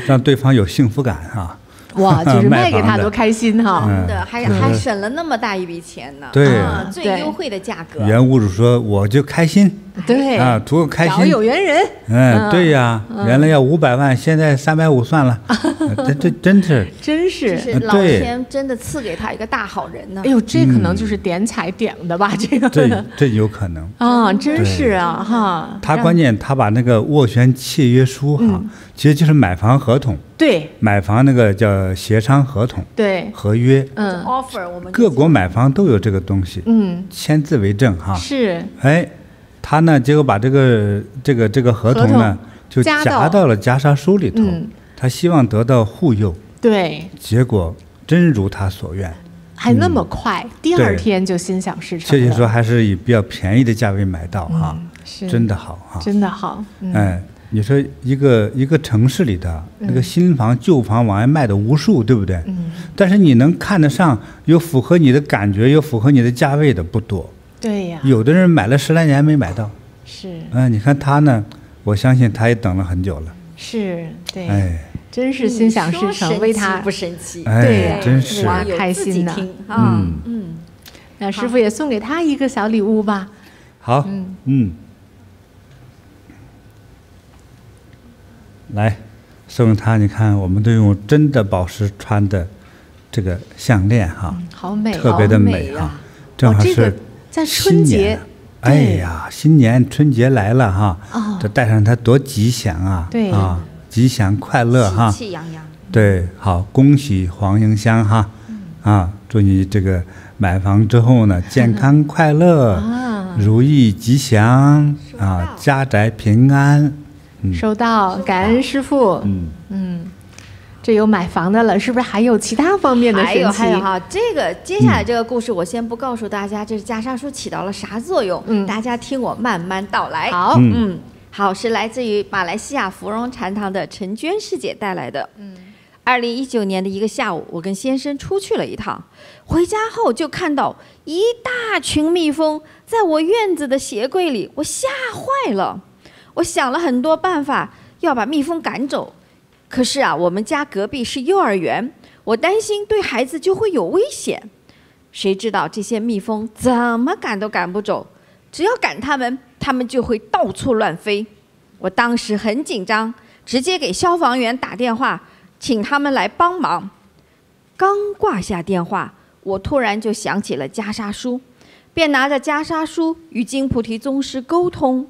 让对方有幸福感啊。哇，就是卖给他多开心哈！真的，还还省了那么大一笔钱呢。对，最优惠的价格。原屋主说：“我就开心。”对啊，图个开心。有缘人。嗯，对呀，原来要五百万，现在三百五算了。这这真是，真是，是老天真的赐给他一个大好人呢。哎呦，这可能就是点彩点的吧？这个，这这有可能啊，真是啊，哈。他关键他把那个斡旋契约书哈，其实就是买房合同。对，买房那个叫协商合同。对，合约。嗯，offer 我们各国买房都有这个东西。嗯，签字为证哈。是。哎。他呢，结果把这个这个这个合同呢，就夹到了袈裟书里头。他希望得到护佑。对。结果真如他所愿。还那么快，第二天就心想事成。确切说，还是以比较便宜的价位买到哈，真的好哈。真的好。哎，你说一个一个城市里的那个新房旧房往外卖的无数，对不对？嗯。但是你能看得上有符合你的感觉、有符合你的价位的不多。对呀，有的人买了十来年没买到，是，嗯，你看他呢，我相信他也等了很久了，是，对，哎，真是心想事成，为他不神奇，对，真是。开心的，嗯。嗯，那师傅也送给他一个小礼物吧，好，嗯。嗯，来，送他，你看，我们都用真的宝石穿的这个项链哈，好美，特别的美啊。正好是在春节，哎呀，新年春节来了哈，这戴上它多吉祥啊！对啊，吉祥快乐哈，喜气洋洋。对，好，恭喜黄迎香哈，啊，祝你这个买房之后呢，健康快乐，如意吉祥啊，家宅平安。收到，感恩师傅。嗯嗯。这有买房的了，是不是还有其他方面的还有还有哈，这个接下来这个故事我先不告诉大家，这是袈裟书起到了啥作用？嗯，大家听我慢慢道来。好，嗯，好，是来自于马来西亚芙蓉禅堂的陈娟师姐带来的。嗯，二零一九年的一个下午，我跟先生出去了一趟，回家后就看到一大群蜜蜂在我院子的鞋柜里，我吓坏了。我想了很多办法要把蜜蜂赶走。可是啊，我们家隔壁是幼儿园，我担心对孩子就会有危险。谁知道这些蜜蜂怎么赶都赶不走，只要赶它们，它们就会到处乱飞。我当时很紧张，直接给消防员打电话，请他们来帮忙。刚挂下电话，我突然就想起了袈裟书，便拿着袈裟书与金菩提宗师沟通，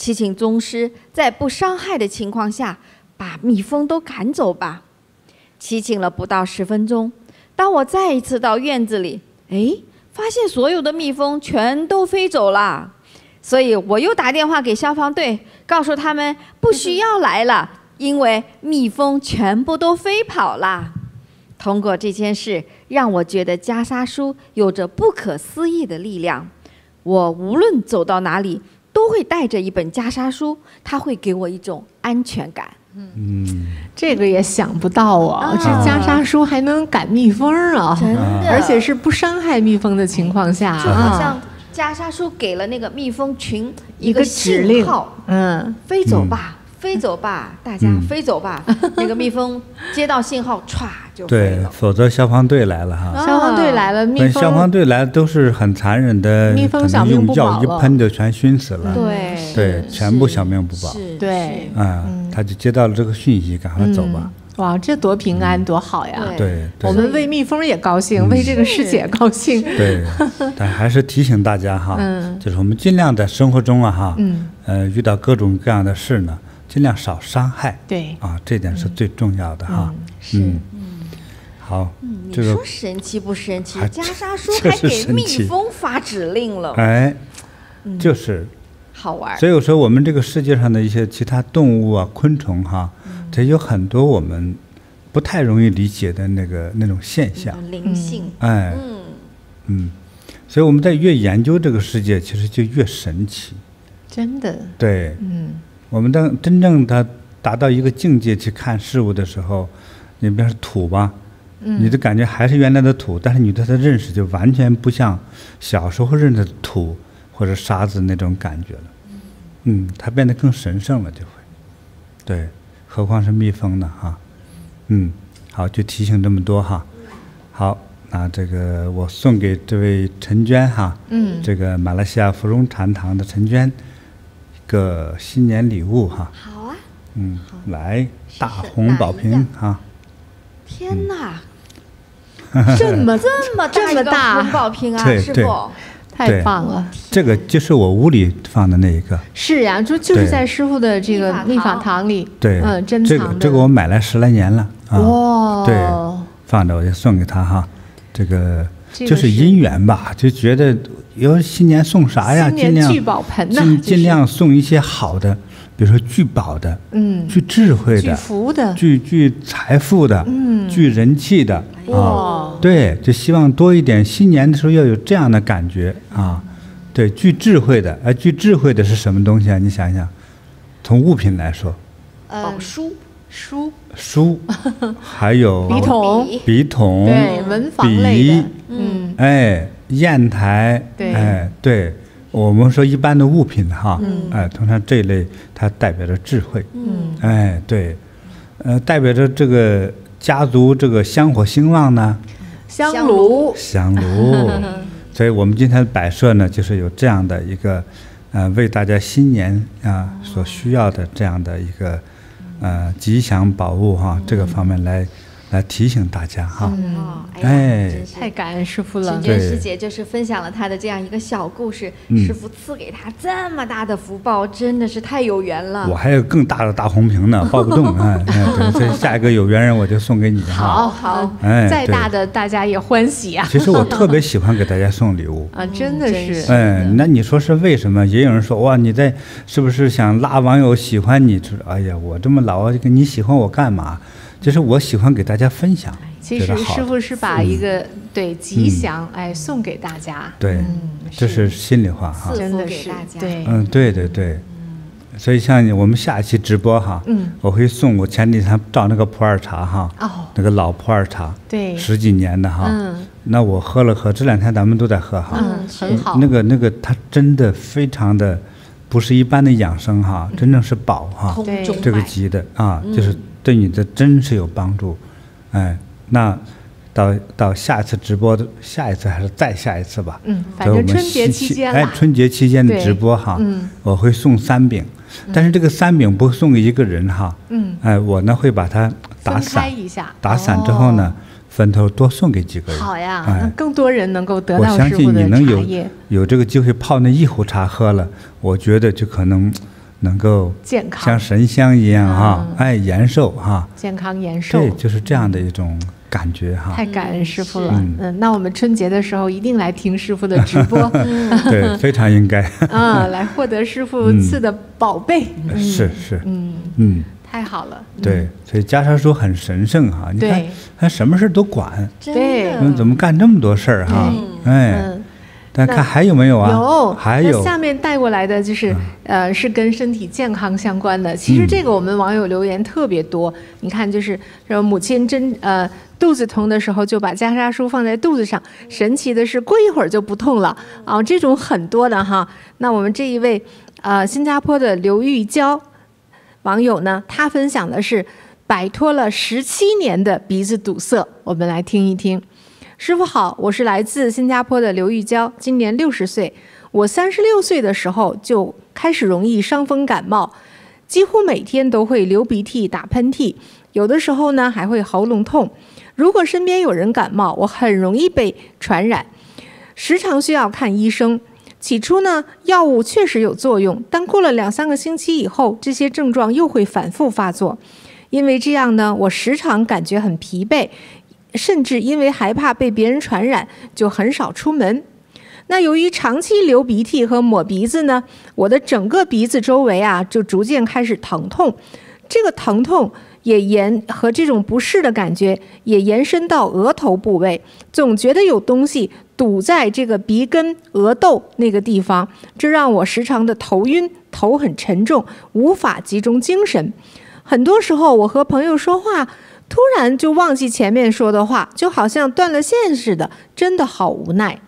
祈请宗师在不伤害的情况下。把蜜蜂都赶走吧。祈请了不到十分钟，当我再一次到院子里，哎，发现所有的蜜蜂全都飞走了。所以我又打电话给消防队，告诉他们不需要来了，因为蜜蜂全部都飞跑了。通过这件事，让我觉得袈裟书有着不可思议的力量。我无论走到哪里，都会带着一本袈裟书，它会给我一种安全感。嗯，这个也想不到啊！这袈裟书还能赶蜜蜂啊，真的，而且是不伤害蜜蜂的情况下，就好像袈裟书给了那个蜜蜂群一个指令，嗯，飞走吧。飞走吧，大家飞走吧。那个蜜蜂接到信号，歘就飞了。对，否则消防队来了哈。消防队来了，蜜蜂。消防队来都是很残忍的，蜜蜂小命一喷就全熏死了。对对，全部小命不保。对，嗯，他就接到了这个讯息，赶快走吧。哇，这多平安，多好呀！对，我们为蜜蜂也高兴，为这个师姐高兴。对，但还是提醒大家哈，就是我们尽量在生活中啊哈，嗯，呃，遇到各种各样的事呢，尽量少伤害。对，啊，这点是最重要的哈。是，嗯，好，你说神奇不神奇？袈裟说还给蜜蜂发指令了。哎，就是。好玩。所以说，我们这个世界上的一些其他动物啊、昆虫哈，这有很多我们不太容易理解的那个那种现象。灵性。哎。嗯。嗯。所以我们在越研究这个世界，其实就越神奇。真的。对。嗯。我们当真正的达到一个境界去看事物的时候，你比方说土吧，你的感觉还是原来的土，但是你对它的认识就完全不像小时候认的土或者沙子那种感觉了。嗯，它变得更神圣了，就会，对，何况是蜜蜂呢，哈，嗯，好，就提醒这么多哈，好，那这个我送给这位陈娟哈，嗯，这个马来西亚芙蓉禅堂的陈娟，一个新年礼物哈，好啊，嗯，来大红宝瓶哈，天哪，这么这么这么大红宝瓶啊，师傅。太棒了！这个就是我屋里放的那一个。是呀，就就是在师傅的这个秘法堂里。对，嗯，珍藏的。这个这个我买来十来年了。哇！对，放着我就送给他哈。这个就是姻缘吧，就觉得有新年送啥呀？尽量聚宝盆尽尽量送一些好的，比如说聚宝的，嗯，聚智慧的，聚福的，聚聚财富的，嗯，聚人气的。啊，对，就希望多一点。新年的时候要有这样的感觉啊，对，聚智慧的，哎，聚智慧的是什么东西啊？你想想，从物品来说，呃，书，书，书，还有笔筒，笔筒，对，文房类的，嗯，哎，砚台，对，哎，对，我们说一般的物品哈，哎，通常这一类它代表着智慧，嗯，哎，对，呃，代表着这个。家族这个香火兴旺呢，香炉，香炉，所以我们今天的摆设呢，就是有这样的一个，呃，为大家新年啊所需要的这样的一个，呃，吉祥宝物哈，这个方面来。来提醒大家哈，哎，太感恩师傅了。师姐就是分享了她的这样一个小故事，师傅赐给她这么大的福报，真的是太有缘了。我还有更大的大红瓶呢，抱不动啊！这 下一个有缘人我就送给你哈。好好，哎，再大的大家也欢喜啊。其实我特别喜欢给大家送礼物 啊，真的是。哎，那你说是为什么？也有人说哇，你在是不是想拉网友喜欢你？哎呀，我这么老，你喜欢我干嘛？就是我喜欢给大家分享。其实师傅是把一个对吉祥哎送给大家。对，这是心里话哈。真的是对。嗯，对对对。所以像我们下一期直播哈，嗯，我会送我前几天照那个普洱茶哈，哦，那个老普洱茶，对，十几年的哈，嗯，那我喝了喝，这两天咱们都在喝哈，嗯，很好。那个那个它真的非常的，不是一般的养生哈，真正是宝哈，这个级的啊，就是。对你的真是有帮助，哎，那到到下一次直播的下一次还是再下一次吧？嗯，反正春节期间哎，春节期间的直播哈，嗯，我会送三饼，但是这个三饼不送给一个人哈，嗯，哎，我呢会把它打散一下，打散之后呢，分头多送给几个人。好呀，那更多人能够得到师傅的茶叶。有这个机会泡那一壶茶喝了，我觉得就可能。能够健康，像神香一样哈，哎，延寿哈，健康延寿，对，就是这样的一种感觉哈。太感恩师傅了，嗯，那我们春节的时候一定来听师傅的直播，对，非常应该。啊，来获得师傅赐的宝贝，是是，嗯。嗯，太好了。对，所以袈裟说很神圣哈，你看他什么事都管，对，怎么干这么多事儿哈？哎。但看还有没有啊？有，还有。下面带过来的就是，呃，是跟身体健康相关的。其实这个我们网友留言特别多。你看，就是说母亲真呃肚子疼的时候，就把袈裟书放在肚子上。神奇的是，过一会儿就不痛了啊！这种很多的哈。那我们这一位呃新加坡的刘玉娇网友呢，他分享的是摆脱了十七年的鼻子堵塞。我们来听一听。师傅好，我是来自新加坡的刘玉娇，今年六十岁。我三十六岁的时候就开始容易伤风感冒，几乎每天都会流鼻涕、打喷嚏，有的时候呢还会喉咙痛。如果身边有人感冒，我很容易被传染，时常需要看医生。起初呢，药物确实有作用，但过了两三个星期以后，这些症状又会反复发作。因为这样呢，我时常感觉很疲惫，甚至因为害怕被别人传染，就很少出门。那由于长期流鼻涕和抹鼻子呢，我的整个鼻子周围啊，就逐渐开始疼痛。这个疼痛。也延和这种不适的感觉也延伸到额头部位，总觉得有东西堵在这个鼻根、额窦那个地方，这让我时常的头晕、头很沉重，无法集中精神。很多时候，我和朋友说话，突然就忘记前面说的话，就好像断了线似的，真的好无奈。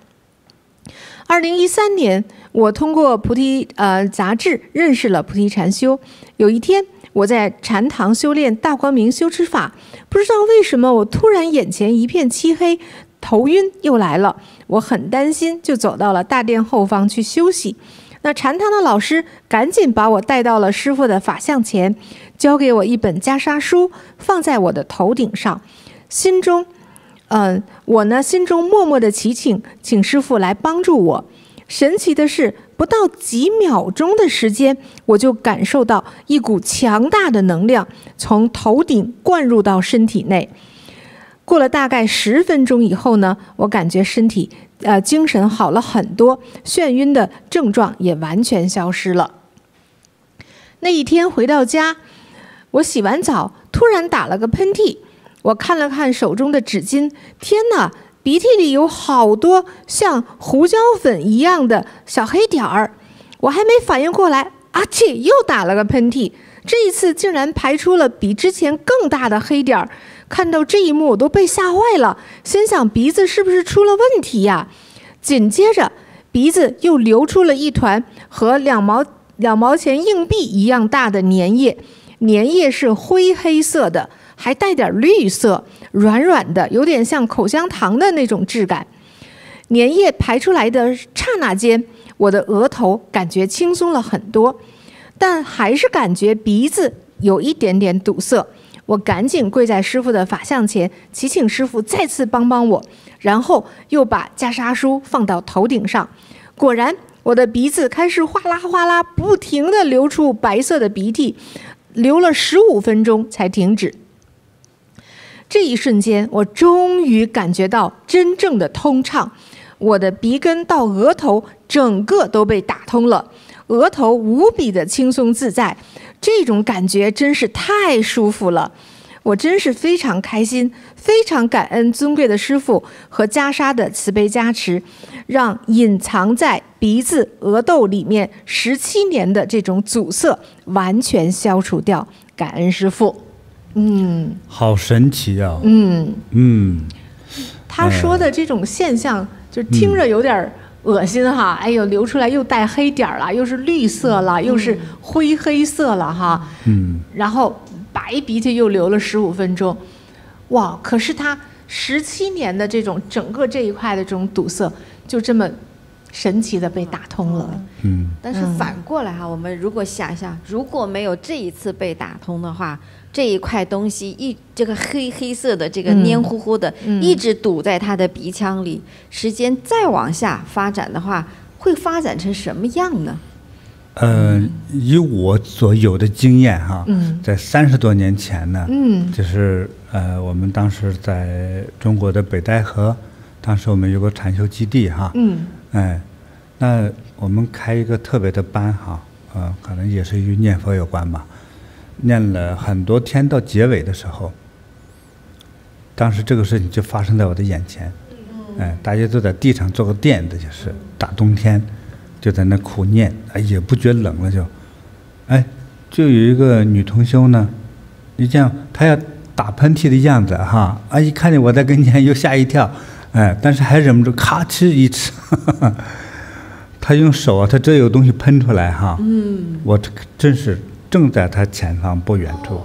二零一三年，我通过菩提呃杂志认识了菩提禅修。有一天。我在禅堂修炼大光明修持法，不知道为什么我突然眼前一片漆黑，头晕又来了。我很担心，就走到了大殿后方去休息。那禅堂的老师赶紧把我带到了师傅的法像前，交给我一本袈裟书，放在我的头顶上，心中，嗯，我呢心中默默的祈请，请师傅来帮助我。神奇的是。不到几秒钟的时间，我就感受到一股强大的能量从头顶灌入到身体内。过了大概十分钟以后呢，我感觉身体呃精神好了很多，眩晕的症状也完全消失了。那一天回到家，我洗完澡突然打了个喷嚏，我看了看手中的纸巾，天哪！鼻涕里有好多像胡椒粉一样的小黑点儿，我还没反应过来，阿嚏，又打了个喷嚏。这一次竟然排出了比之前更大的黑点儿。看到这一幕，我都被吓坏了，心想鼻子是不是出了问题呀？紧接着，鼻子又流出了一团和两毛两毛钱硬币一样大的粘液，粘液是灰黑色的。还带点绿色，软软的，有点像口香糖的那种质感。粘液排出来的刹那间，我的额头感觉轻松了很多，但还是感觉鼻子有一点点堵塞。我赶紧跪在师傅的法像前，祈请师傅再次帮帮我。然后又把袈裟书放到头顶上，果然，我的鼻子开始哗啦哗啦不停地流出白色的鼻涕，流了十五分钟才停止。这一瞬间，我终于感觉到真正的通畅，我的鼻根到额头整个都被打通了，额头无比的轻松自在，这种感觉真是太舒服了，我真是非常开心，非常感恩尊贵的师傅和袈裟的慈悲加持，让隐藏在鼻子、额窦里面十七年的这种阻塞完全消除掉，感恩师傅。嗯，好神奇啊！嗯嗯，他说的这种现象就听着有点恶心哈。哎呦，流出来又带黑点儿了，又是绿色了，又是灰黑色了哈。嗯，然后白鼻涕又流了十五分钟，哇！可是他十七年的这种整个这一块的这种堵塞，就这么神奇的被打通了。嗯，但是反过来哈，我们如果想一下，如果没有这一次被打通的话。这一块东西一这个黑黑色的这个黏糊糊的，一直堵在他的鼻腔里，时间再往下发展的话，会发展成什么样呢？呃，以我所有的经验哈，在三十多年前呢，就是呃，我们当时在中国的北戴河，当时我们有个禅修基地哈，哎，那我们开一个特别的班哈，呃，可能也是与念佛有关吧。念了很多天，到结尾的时候，当时这个事情就发生在我的眼前。哎，大家都在地上做个垫子，就是大冬天，就在那苦念，哎，也不觉冷了就，哎，就有一个女同修呢，你这样，她要打喷嚏的样子哈，啊，一看见我在跟前，又吓一跳，哎，但是还忍不住咔哧一吃，她用手啊，她这有东西喷出来哈，嗯，我这真是。正在她前方不远处，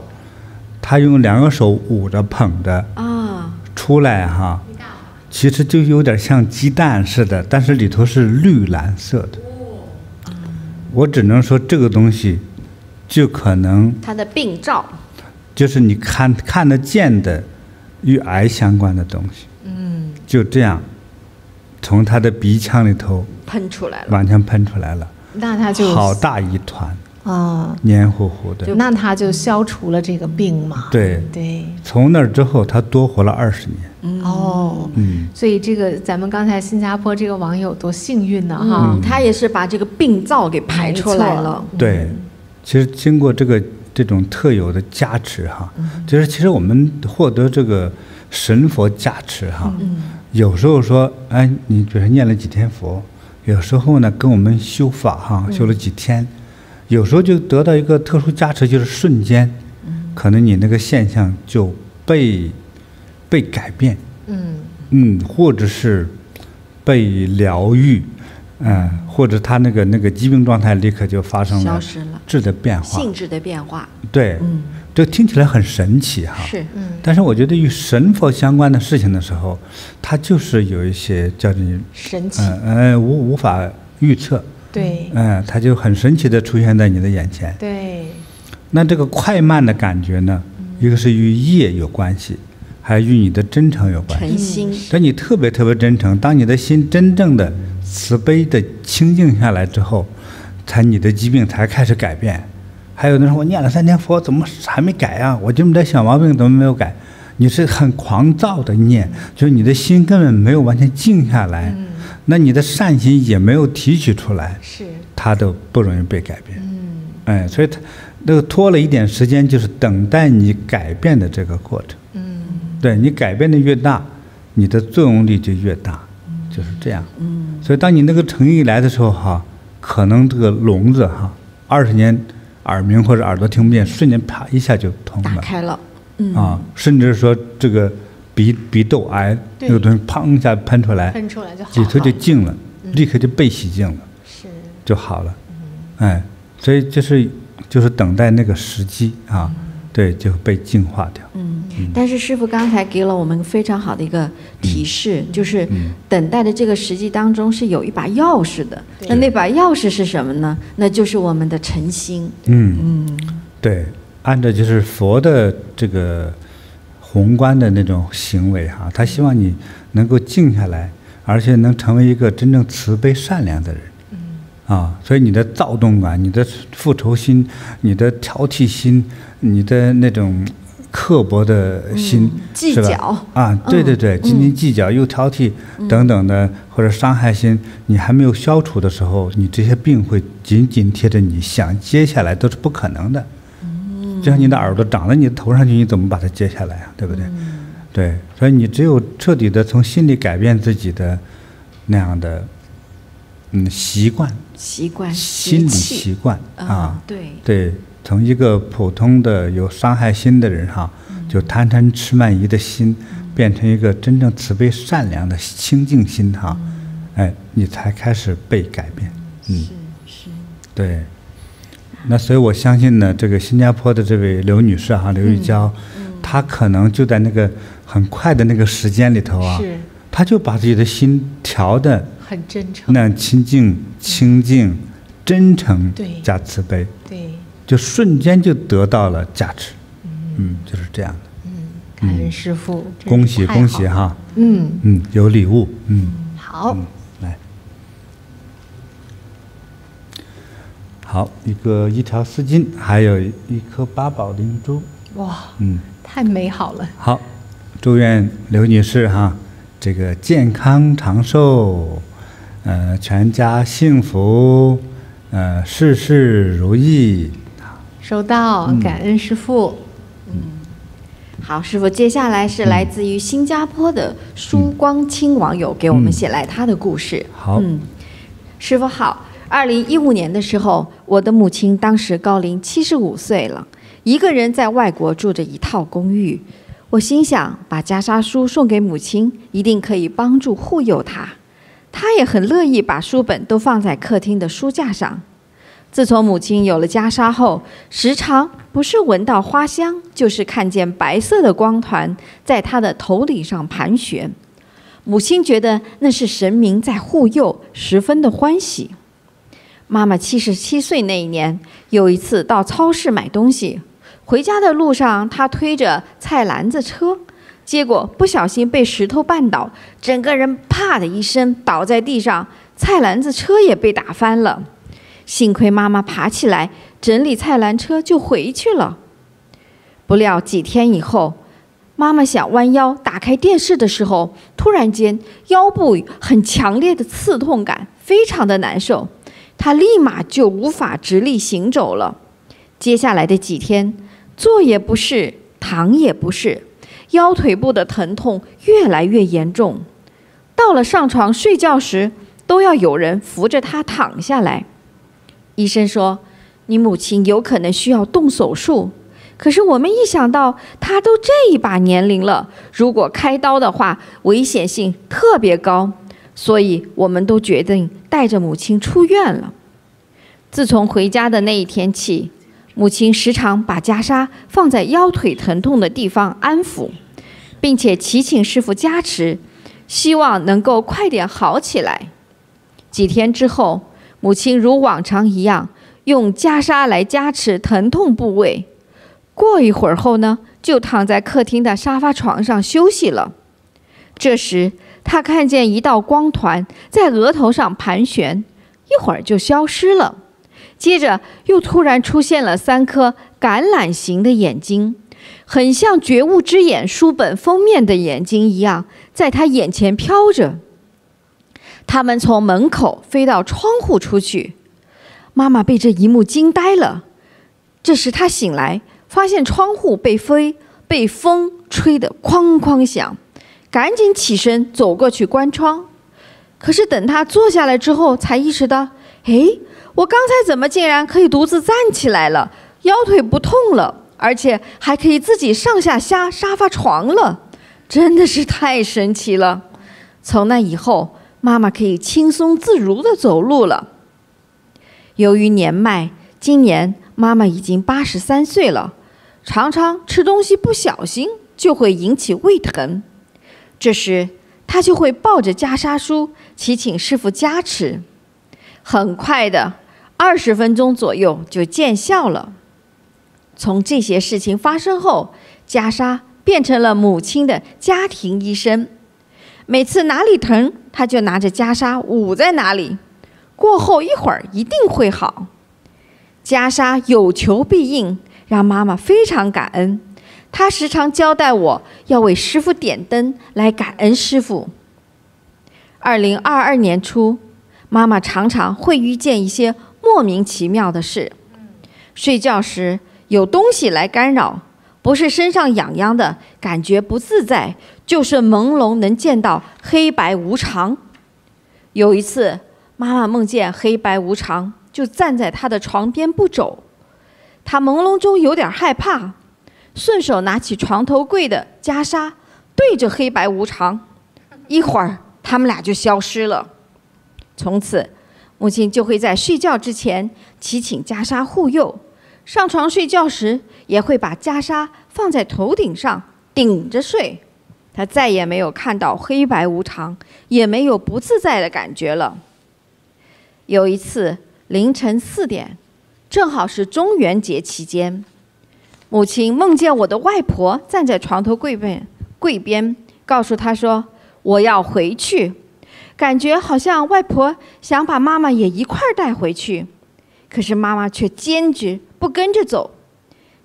她用两个手捂着捧着啊，出来哈，其实就有点像鸡蛋似的，但是里头是绿蓝色的。我只能说这个东西就可能它的病灶，就是你看看得见的与癌相关的东西，嗯，就这样从他的鼻腔里头喷出来了，完全喷出来了，那他就好大一团。啊，黏糊糊的，那他就消除了这个病嘛？对对。从那之后，他多活了二十年。哦，嗯。所以这个咱们刚才新加坡这个网友多幸运呢哈，他也是把这个病灶给排出来了。对，其实经过这个这种特有的加持哈，就是其实我们获得这个神佛加持哈，有时候说哎，你比如说念了几天佛，有时候呢跟我们修法哈，修了几天。有时候就得到一个特殊加持，就是瞬间，可能你那个现象就被被改变，嗯。嗯，或者是被疗愈，嗯，或者他那个那个疾病状态立刻就发生了质的变化，性质的变化，对，嗯，这听起来很神奇哈，是，嗯，但是我觉得与神佛相关的事情的时候，它就是有一些叫你神奇，嗯嗯，无无法预测。对，嗯，它就很神奇的出现在你的眼前。对，那这个快慢的感觉呢，一个是与业有关系，还与你的真诚有关系。诚心，当你特别特别真诚，当你的心真正的慈悲的清净下来之后，才你的疾病才开始改变。还有的时候我念了三天佛，怎么还没改啊？我这么点小毛病怎么没有改？你是很狂躁的念，就是你的心根本没有完全静下来。那你的善心也没有提取出来，是，它都不容易被改变。嗯，哎，所以它那个拖了一点时间，就是等待你改变的这个过程。嗯，对你改变的越大，你的作用力就越大，就是这样。嗯，所以当你那个诚意来的时候，哈，可能这个聋子哈，二十年耳鸣或者耳朵听不见，瞬间啪一下就通了，打开了。嗯，啊，甚至说这个。鼻鼻窦癌那个东西砰一下喷出来，喷出来就好了，里头就净了，立刻就被洗净了，是就好了。哎，所以就是就是等待那个时机啊，对，就被净化掉。嗯，但是师傅刚才给了我们非常好的一个提示，就是等待的这个时机当中是有一把钥匙的。那那把钥匙是什么呢？那就是我们的诚心。嗯嗯，对，按照就是佛的这个。宏观的那种行为哈，他希望你能够静下来，而且能成为一个真正慈悲善良的人。嗯。啊，所以你的躁动感、你的复仇心、你的挑剔心、你的那种刻薄的心，计较啊，对对对，斤斤计较又挑剔等等的，或者伤害心，你还没有消除的时候，你这些病会紧紧贴着你，想接下来都是不可能的。就像你的耳朵长在你的头上去，你怎么把它接下来啊？对不对？对，所以你只有彻底的从心里改变自己的那样的嗯习惯，习惯心理习惯啊，对对，从一个普通的有伤害心的人哈，就贪嗔痴慢疑的心，变成一个真正慈悲善良的清净心哈，哎，你才开始被改变。嗯，是是，对。那所以，我相信呢，这个新加坡的这位刘女士哈，刘玉娇，她可能就在那个很快的那个时间里头啊，她就把自己的心调的很真诚，那清净、清净、真诚加慈悲，对，就瞬间就得到了加持，嗯，就是这样的。嗯，感恩师傅，恭喜恭喜哈，嗯。嗯，有礼物，嗯，好。好，一个一条丝巾，还有一颗八宝灵珠。哇，嗯，太美好了。好，祝愿刘女士哈，这个健康长寿，呃，全家幸福，呃，事事如意。收到，感恩师傅。嗯，好，师傅，接下来是来自于新加坡的舒光清网友给我们写来他的故事。好，嗯，师傅好。二零一五年的时候，我的母亲当时高龄七十五岁了，一个人在外国住着一套公寓。我心想，把袈裟书送给母亲，一定可以帮助护佑她。她也很乐意把书本都放在客厅的书架上。自从母亲有了袈裟后，时常不是闻到花香，就是看见白色的光团在她的头顶上盘旋。母亲觉得那是神明在护佑，十分的欢喜。妈妈七十七岁那一年，有一次到超市买东西，回家的路上，她推着菜篮子车，结果不小心被石头绊倒，整个人啪的一声倒在地上，菜篮子车也被打翻了。幸亏妈妈爬起来整理菜篮车就回去了。不料几天以后，妈妈想弯腰打开电视的时候，突然间腰部很强烈的刺痛感，非常的难受。他立马就无法直立行走了。接下来的几天，坐也不是，躺也不是，腰腿部的疼痛越来越严重。到了上床睡觉时，都要有人扶着他躺下来。医生说：“你母亲有可能需要动手术。”可是我们一想到她都这一把年龄了，如果开刀的话，危险性特别高。所以，我们都决定带着母亲出院了。自从回家的那一天起，母亲时常把袈裟放在腰腿疼痛的地方安抚，并且祈请师傅加持，希望能够快点好起来。几天之后，母亲如往常一样用袈裟来加持疼痛部位。过一会儿后呢，就躺在客厅的沙发床上休息了。这时，他看见一道光团在额头上盘旋，一会儿就消失了。接着又突然出现了三颗橄榄形的眼睛，很像《觉悟之眼》书本封面的眼睛一样，在他眼前飘着。他们从门口飞到窗户出去，妈妈被这一幕惊呆了。这时他醒来，发现窗户被飞被风吹得哐哐响。赶紧起身走过去关窗，可是等他坐下来之后，才意识到，哎，我刚才怎么竟然可以独自站起来了，腰腿不痛了，而且还可以自己上下下沙发床了，真的是太神奇了。从那以后，妈妈可以轻松自如地走路了。由于年迈，今年妈妈已经八十三岁了，常常吃东西不小心就会引起胃疼。这时，他就会抱着袈裟书祈请师傅加持，很快的，二十分钟左右就见效了。从这些事情发生后，袈裟变成了母亲的家庭医生。每次哪里疼，他就拿着袈裟捂在哪里，过后一会儿一定会好。袈裟有求必应，让妈妈非常感恩。他时常交代我要为师傅点灯来感恩师傅。二零二二年初，妈妈常常会遇见一些莫名其妙的事：睡觉时有东西来干扰，不是身上痒痒的感觉不自在，就是朦胧能见到黑白无常。有一次，妈妈梦见黑白无常就站在她的床边不走，她朦胧中有点害怕。顺手拿起床头柜的袈裟，对着黑白无常，一会儿他们俩就消失了。从此，母亲就会在睡觉之前祈请袈裟护佑，上床睡觉时也会把袈裟放在头顶上顶着睡。她再也没有看到黑白无常，也没有不自在的感觉了。有一次凌晨四点，正好是中元节期间。母亲梦见我的外婆站在床头柜边，柜边告诉她说：“我要回去。”感觉好像外婆想把妈妈也一块带回去，可是妈妈却坚决不跟着走。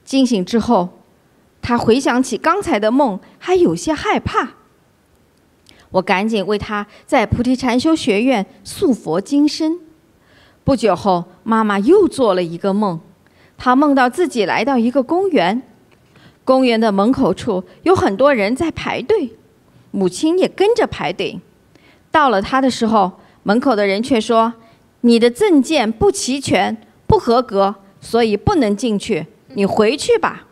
惊醒之后，她回想起刚才的梦，还有些害怕。我赶紧为她在菩提禅修学院塑佛金身。不久后，妈妈又做了一个梦。他梦到自己来到一个公园，公园的门口处有很多人在排队，母亲也跟着排队。到了他的时候，门口的人却说：“你的证件不齐全，不合格，所以不能进去，你回去吧。”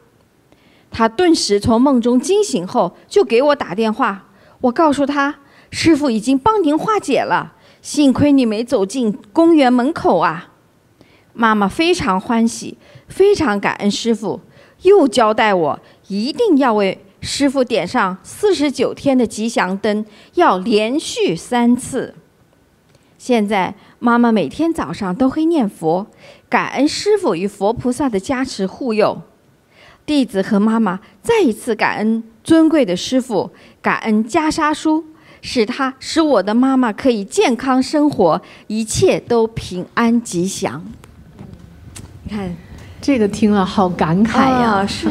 他顿时从梦中惊醒后，就给我打电话。我告诉他：“师傅已经帮您化解了，幸亏你没走进公园门口啊。”妈妈非常欢喜。非常感恩师傅，又交代我一定要为师傅点上四十九天的吉祥灯，要连续三次。现在妈妈每天早上都会念佛，感恩师傅与佛菩萨的加持护佑。弟子和妈妈再一次感恩尊贵的师傅，感恩袈裟叔，使他使我的妈妈可以健康生活，一切都平安吉祥。你看，这个听了好感慨呀！是，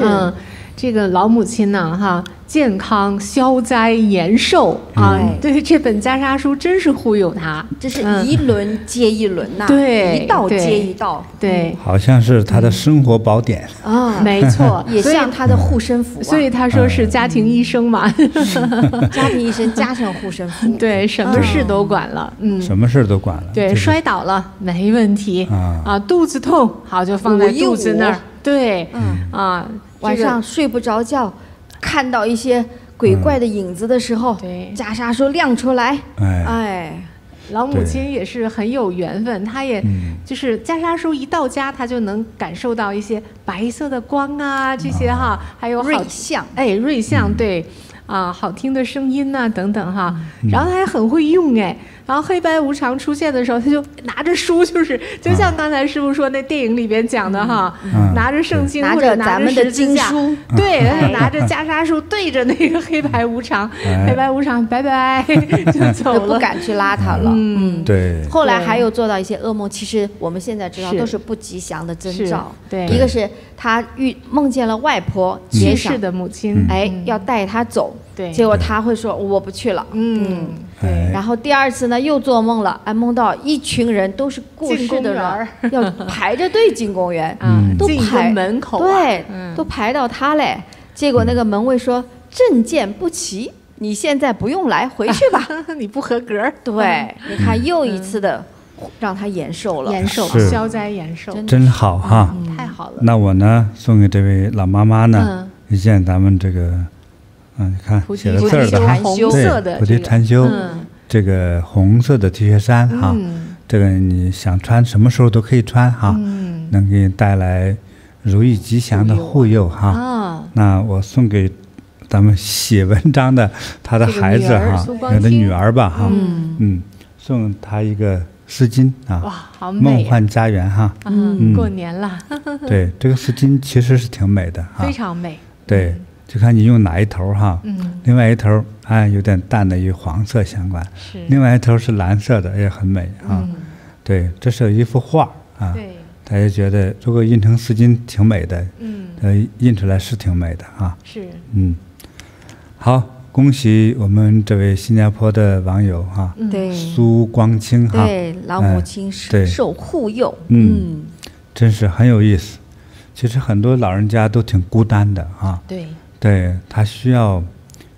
这个老母亲呢，哈。健康消灾延寿啊！对，这本袈裟书真是忽悠他，这是一轮接一轮呐，对，一道接一道，对，好像是他的生活宝典。啊，没错，也像他的护身符，所以他说是家庭医生嘛，家庭医生加上护身符，对，什么事都管了，嗯，什么事都管了，对，摔倒了没问题。啊，肚子痛好就放在肚子那儿，对，嗯。啊，晚上睡不着觉。看到一些鬼怪的影子的时候，对，袈裟说亮出来，哎，老母亲也是很有缘分，她也就是袈裟叔一到家，她就能感受到一些白色的光啊，这些哈，还有瑞相，哎，瑞相，对，啊，好听的声音呐，等等哈，然后他还很会用哎。然后黑白无常出现的时候，他就拿着书，就是就像刚才师傅说那电影里边讲的哈，拿着圣经或者拿着的经书，对，拿着袈裟书对着那个黑白无常，黑白无常拜拜 就走了，不敢去拉他了。嗯，对。后来还有做到一些噩梦，其实我们现在知道都是不吉祥的征兆。对，一个是他遇梦见了外婆去世的母亲，哎，要带他走，对，结果他会说我不去了。嗯。对，然后第二次呢，又做梦了，哎，梦到一群人都是过世的人，要排着队进公园，都排门口，对，都排到他嘞。结果那个门卫说证件不齐，你现在不用来，回去吧，你不合格。对，你看又一次的让他延寿了，延寿，消灾延寿，真好哈，太好了。那我呢，送给这位老妈妈呢，一件咱们这个。嗯，你看写的字儿的哈，对，菩提禅修，这个红色的 T 恤衫哈，这个你想穿什么时候都可以穿哈，能给你带来如意吉祥的护佑哈。那我送给咱们写文章的他的孩子哈，他的女儿吧哈，嗯，送他一个丝巾啊，哇，好美，梦幻家园哈，嗯，过年了，对，这个丝巾其实是挺美的，非常美，对。就看你用哪一头哈，嗯。另外一头哎有点淡的与黄色相关，另外一头是蓝色的也很美啊。对，这是一幅画啊。对，大家觉得如果印成丝巾挺美的，嗯，呃，印出来是挺美的啊。是，嗯，好，恭喜我们这位新加坡的网友哈，对，苏光清哈，对，老母亲受护佑，嗯，真是很有意思。其实很多老人家都挺孤单的哈。对。对他需要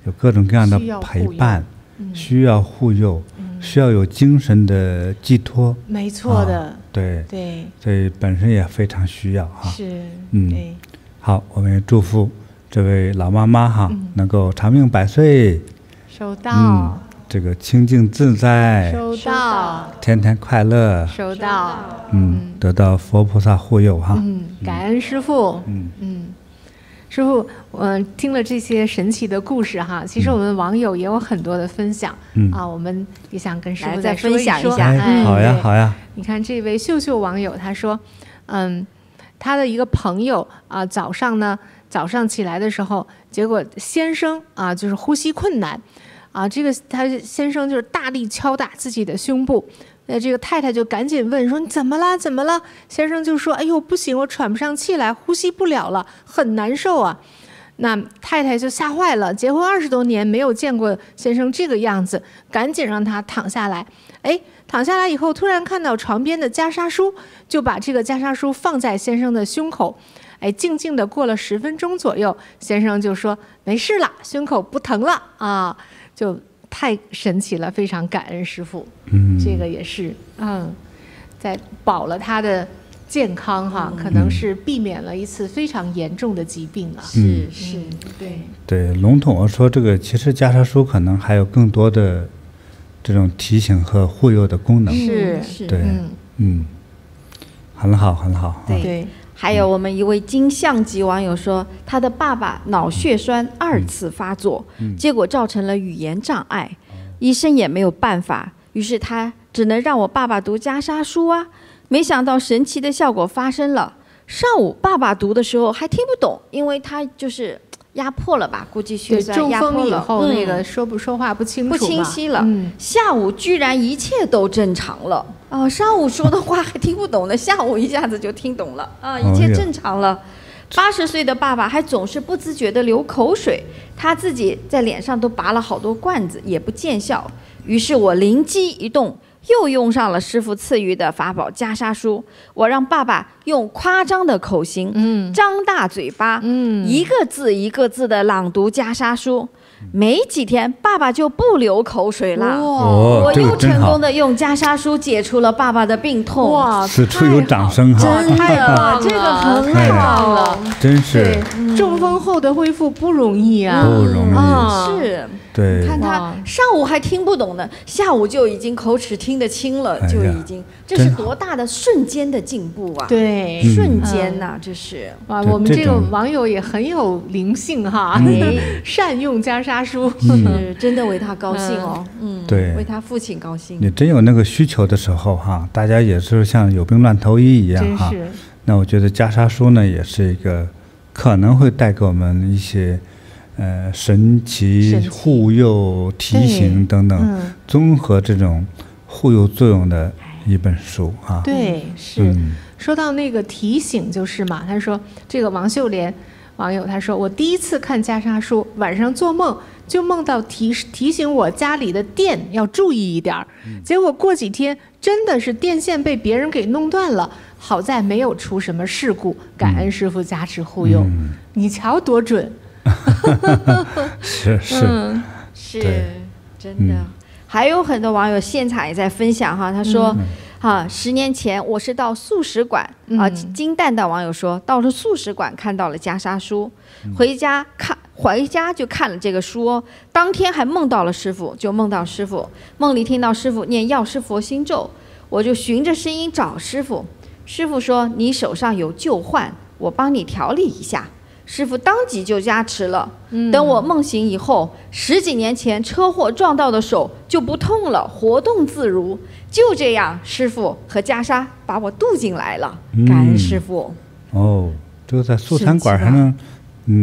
有各种各样的陪伴，需要护佑，需要有精神的寄托。没错的，对。对，所以本身也非常需要哈。是，嗯，好，我们也祝福这位老妈妈哈，能够长命百岁，收到，这个清净自在，收到，天天快乐，收到，嗯，得到佛菩萨护佑哈。嗯，感恩师傅，嗯。嗯。师傅，嗯，听了这些神奇的故事哈，其实我们网友也有很多的分享，啊，我们也想跟师傅再分享一下。好呀，好呀。你看这位秀秀网友，他说，嗯，他的一个朋友啊，早上呢，早上起来的时候，结果先生啊，就是呼吸困难，啊，这个他先生就是大力敲打自己的胸部。那这个太太就赶紧问说：“你怎么了？怎么了？”先生就说：“哎呦，不行，我喘不上气来，呼吸不了了，很难受啊。”那太太就吓坏了，结婚二十多年没有见过先生这个样子，赶紧让他躺下来。哎，躺下来以后，突然看到床边的袈裟书，就把这个袈裟书放在先生的胸口。哎，静静的过了十分钟左右，先生就说：“没事了，胸口不疼了啊。”就。太神奇了，非常感恩师傅。嗯，这个也是，嗯，在保了他的健康哈，可能是避免了一次非常严重的疾病啊。是是，对对，笼统的说，这个其实袈裟书可能还有更多的这种提醒和护佑的功能。是是，对，嗯，很好很好。对。还有我们一位金像级网友说，他的爸爸脑血栓二次发作，结果造成了语言障碍，医生也没有办法，于是他只能让我爸爸读袈裟书啊。没想到神奇的效果发生了。上午爸爸读的时候还听不懂，因为他就是压迫了吧，估计血栓压迫了。以后那个说不说话不清楚，不清晰了。下午居然一切都正常了。哦，上午说的话还听不懂呢，下午一下子就听懂了啊，一切正常了。八十岁的爸爸还总是不自觉地流口水，他自己在脸上都拔了好多罐子，也不见效。于是我灵机一动。又用上了师傅赐予的法宝袈裟书，我让爸爸用夸张的口型，嗯，张大嘴巴，嗯，一个字一个字的朗读袈裟书。没几天，爸爸就不流口水了。哇！我又成功的用袈裟书解除了爸爸的病痛。哇！此处有掌声哈！太棒了，这个很棒了，真是。中风后的恢复不容易啊，不容易。是。对。看他上午还听不懂呢，下午就已经口齿听得清了，就已经，这是多大的瞬间的进步啊！对，瞬间呐，这是。哇，我们这个网友也很有灵性哈，善用袈裟。家书是真的为他高兴哦，嗯，对，为他父亲高兴。你真有那个需求的时候哈，大家也是像有病乱投医一样哈。那我觉得袈裟书呢，也是一个可能会带给我们一些呃神奇护佑、提醒等等综合这种护佑作用的一本书啊。对，是说到那个提醒就是嘛，他说这个王秀莲。网友他说：“我第一次看袈裟书，晚上做梦就梦到提提醒我家里的电要注意一点儿。结果过几天真的是电线被别人给弄断了，好在没有出什么事故。感恩师傅加持护佑，你瞧多准！是是是，真的。还有很多网友现场也在分享哈，他说。”哈，十年前我是到素食馆啊，金蛋蛋网友说，到了素食馆看到了袈裟书，回家看，回家就看了这个书，当天还梦到了师傅，就梦到师傅，梦里听到师傅念药师佛心咒，我就循着声音找师傅，师傅说你手上有旧患，我帮你调理一下。师傅当即就加持了。等我梦醒以后，十几年前车祸撞到的手就不痛了，活动自如。就这样，师傅和袈裟把我渡进来了。感恩师傅。哦，就在素餐馆还能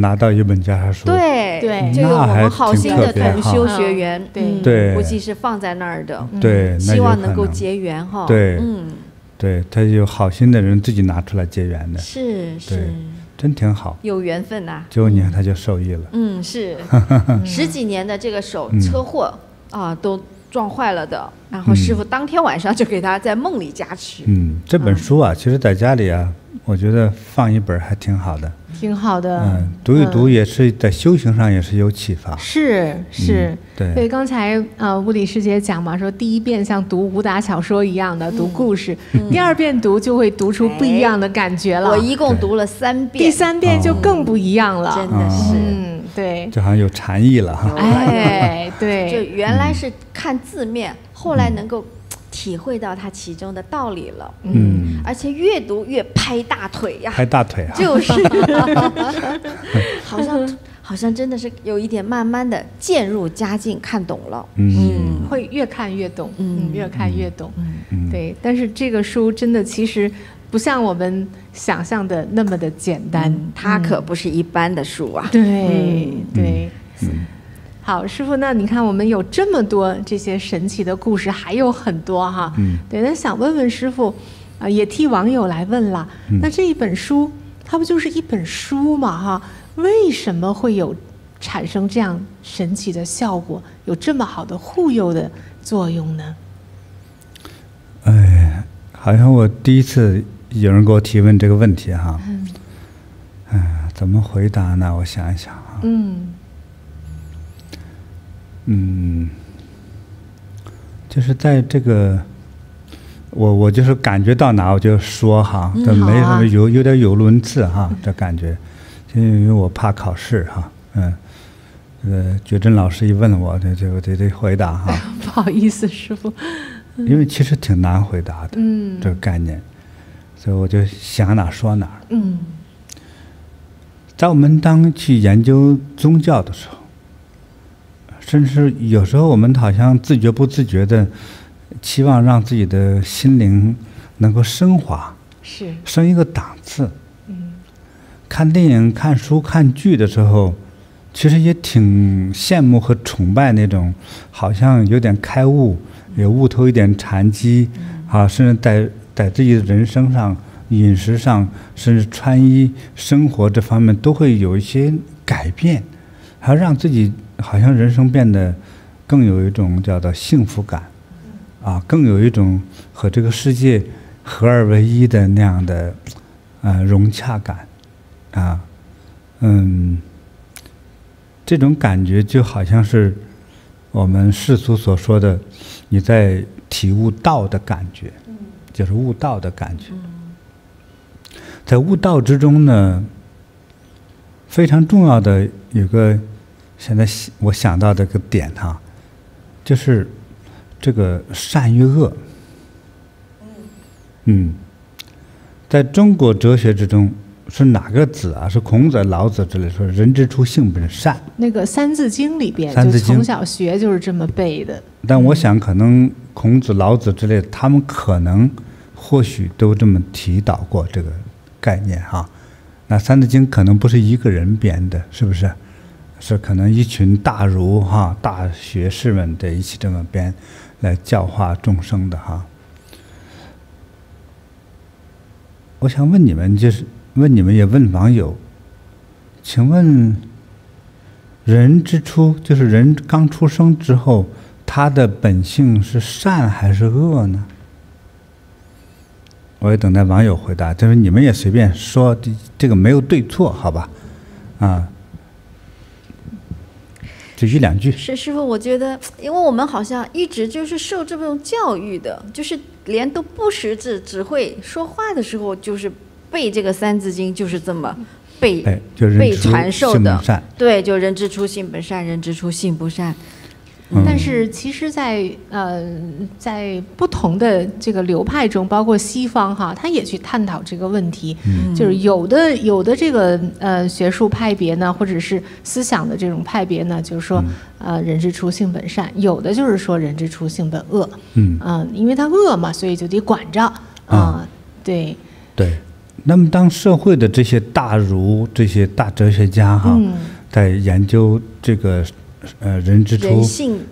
拿到一本袈裟书。对对，就有我们好心的同修学员，对，估计是放在那儿的。对，希望能够结缘哈。对，嗯，对他有好心的人自己拿出来结缘的。是是。真挺好，有缘分呐！九年他就受益了。嗯，是 十几年的这个手车祸啊，都撞坏了的。然后师傅当天晚上就给他在梦里加持。嗯，这本书啊，其实在家里啊，我觉得放一本还挺好的。挺好的，嗯，读一读也是在修行上也是有启发。是是，对。对，刚才呃，物理师姐讲嘛，说第一遍像读武打小说一样的读故事，第二遍读就会读出不一样的感觉了。我一共读了三遍，第三遍就更不一样了，真的是，嗯，对，就好像有禅意了哈。哎，对，就原来是看字面，后来能够。体会到它其中的道理了，嗯，而且越读越拍大腿呀，拍大腿啊，就是，好像好像真的是有一点慢慢的渐入佳境，看懂了，嗯，会越看越懂，嗯，越看越懂，嗯，对，但是这个书真的其实不像我们想象的那么的简单，它可不是一般的书啊，对对。好，师傅，那你看我们有这么多这些神奇的故事，还有很多哈。嗯。对，那想问问师傅，啊，也替网友来问了。嗯。那这一本书，它不就是一本书嘛哈？为什么会有产生这样神奇的效果，有这么好的护佑的作用呢？哎，好像我第一次有人给我提问这个问题哈。嗯。哎，怎么回答呢？我想一想啊。嗯。嗯，就是在这个，我我就是感觉到哪我就说哈，这没什么有有点有轮次哈，这感觉，因为我怕考试哈，嗯，呃，觉真老师一问我，这这我得得回答哈。不好意思，师傅。因为其实挺难回答的，嗯，这个概念，所以我就想哪说哪。嗯，在我们当去研究宗教的时候。甚至有时候我们好像自觉不自觉的，期望让自己的心灵能够升华，是。升一个档次。嗯，看电影、看书、看剧的时候，其实也挺羡慕和崇拜那种，好像有点开悟，也悟透一点禅机，啊，甚至在在自己的人生上、饮食上，甚至穿衣、生活这方面都会有一些改变，还让自己好像人生变得更有一种叫做幸福感。啊，更有一种和这个世界合二为一的那样的啊融洽感，啊，嗯，这种感觉就好像是我们世俗所说的你在体悟道的感觉，就是悟道的感觉。在悟道之中呢，非常重要的有个现在我想到这个点哈，就是。这个善与恶，嗯，在中国哲学之中是哪个子啊？是孔子、老子之类说“人之初，性本善”。那个《三字经》里边，就从小学就是这么背的。但我想，可能孔子、老子之类，他们可能或许都这么提到过这个概念哈。那《三字经》可能不是一个人编的，是不是？是可能一群大儒哈、大学士们的一起这么编。来教化众生的哈，我想问你们，就是问你们，也问网友，请问，人之初，就是人刚出生之后，他的本性是善还是恶呢？我也等待网友回答，就是你们也随便说，这个没有对错，好吧？啊。就一两句是师傅，我觉得，因为我们好像一直就是受这种教育的，就是连都不识字，只会说话的时候，就是背这个《三字经》，就是这么背被传授的。对，就人之初性本善，人之初性不善。但是其实，在呃，在不同的这个流派中，包括西方哈，他也去探讨这个问题。就是有的有的这个呃学术派别呢，或者是思想的这种派别呢，就是说呃人之初性本善，有的就是说人之初性本恶。嗯，嗯，因为他恶嘛，所以就得管着。啊，对。对。那么，当社会的这些大儒、这些大哲学家哈，在研究这个。呃，人之初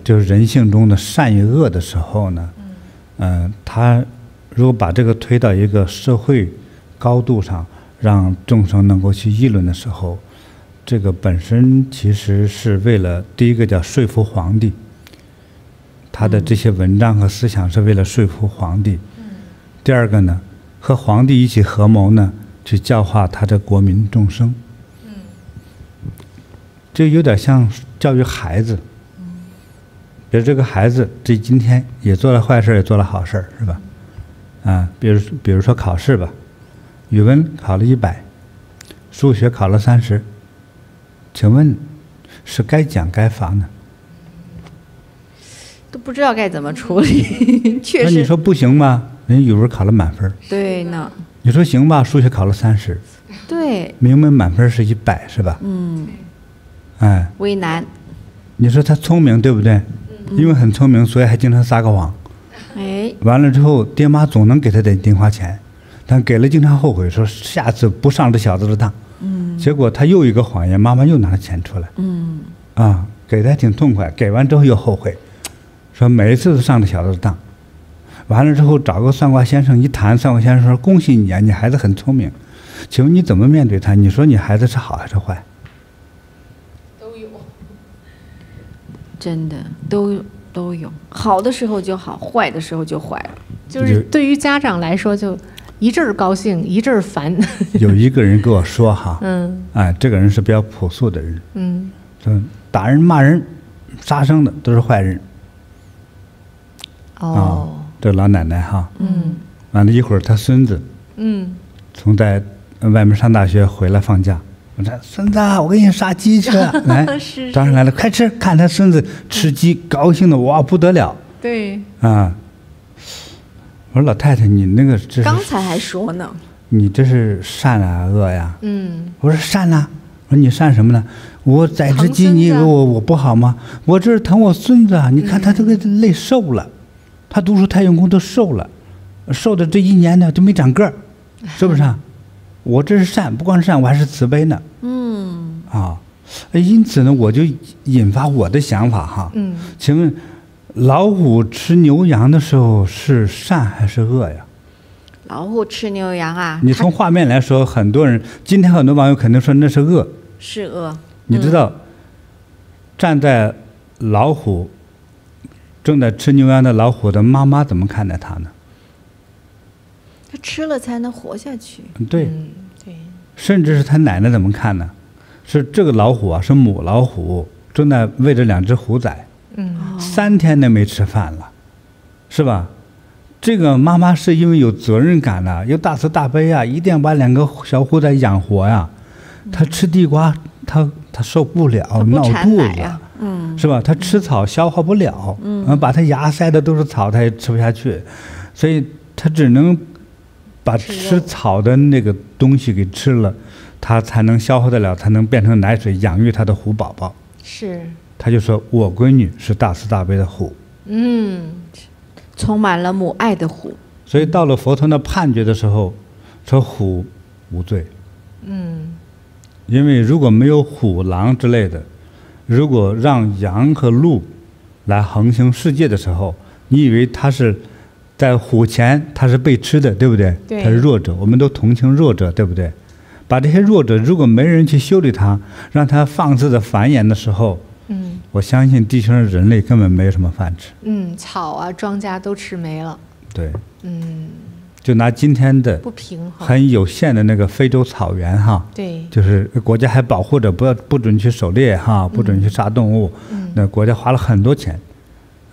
就是人性中的善与恶的时候呢，嗯，他如果把这个推到一个社会高度上，让众生能够去议论的时候，这个本身其实是为了第一个叫说服皇帝，他的这些文章和思想是为了说服皇帝，第二个呢，和皇帝一起合谋呢，去教化他的国民众生，就有点像。教育孩子，比如这个孩子，这今天也做了坏事，也做了好事，是吧？啊，比如比如说考试吧，语文考了一百，数学考了三十，请问是该奖该罚呢？都不知道该怎么处理，确实。那你说不行吗？人语文考了满分。对呢。你说行吧？数学考了三十。对。明明满分是一百，是吧？嗯。哎，为难。你说他聪明对不对？因为很聪明，所以还经常撒个谎。哎。完了之后，爹妈总能给他点零花钱，但给了经常后悔，说下次不上这小子的当。嗯。结果他又一个谎言，妈妈又拿了钱出来。嗯。啊，给的还挺痛快，给完之后又后悔，说每一次都上这小子的当。完了之后，找个算卦先生一谈，算卦先生说：“恭喜你啊，你孩子很聪明。”请问你怎么面对他？你说你孩子是好还是坏？真的都都有，好的时候就好，坏的时候就坏了。就是对于家长来说，就一阵儿高兴，一阵儿烦。有一个人跟我说哈，嗯，哎，这个人是比较朴素的人，嗯，说打人、骂人、杀生的都是坏人。哦，这老奶奶哈，嗯，完了一会儿他孙子，嗯，从在外面上大学回来放假。我说：“孙子，我给你杀鸡去。来，早上来了，快吃！看他孙子吃鸡，高兴的哇不得了。对。啊，我说老太太，你那个这刚才还说呢。你这是善啊恶呀？嗯。我说善呐。我说你善什么呢？我宰只鸡，你以为我我不好吗？我这是疼我孙子啊！你看他这个累瘦了，他他读书太用功都瘦了，瘦的这一年呢都没长个儿，是不是啊？我这是善，不光是善，我还是慈悲呢。嗯。啊，因此呢，我就引发我的想法哈。嗯。请问，老虎吃牛羊的时候是善还是恶呀？老虎吃牛羊啊？你从画面来说，很多人今天很多网友肯定说那是恶。是恶。你知道，站在老虎正在吃牛羊的老虎的妈妈怎么看待它呢？它吃了才能活下去。对。对。甚至是他奶奶怎么看呢？是这个老虎啊，是母老虎，正在喂着两只虎崽。嗯。三天都没吃饭了，是吧？这个妈妈是因为有责任感了，有大慈大悲啊，一定要把两个小虎崽养活呀。他吃地瓜，他他受不了，闹肚子，嗯，是吧？他吃草消化不了，嗯，把他牙塞的都是草，他也吃不下去，所以他只能把吃草的那个东西给吃了，它才能消化得了，才能变成奶水养育它的虎宝宝。是。他就说我闺女是大慈大悲的虎。嗯。充满了母爱的虎，所以到了佛陀的判决的时候，说虎无罪。嗯，因为如果没有虎狼之类的，如果让羊和鹿来横行世界的时候，你以为它是在虎前它是被吃的，对不对？对。他是弱者，我们都同情弱者，对不对？把这些弱者，如果没人去修理它，让它放肆的繁衍的时候。嗯，我相信地球上人类根本没有什么饭吃。嗯，草啊，庄稼都吃没了。对。嗯。就拿今天的不平衡很有限的那个非洲草原哈。对。就是国家还保护着，不要不准去狩猎哈，不准去杀动物。嗯。那国家花了很多钱，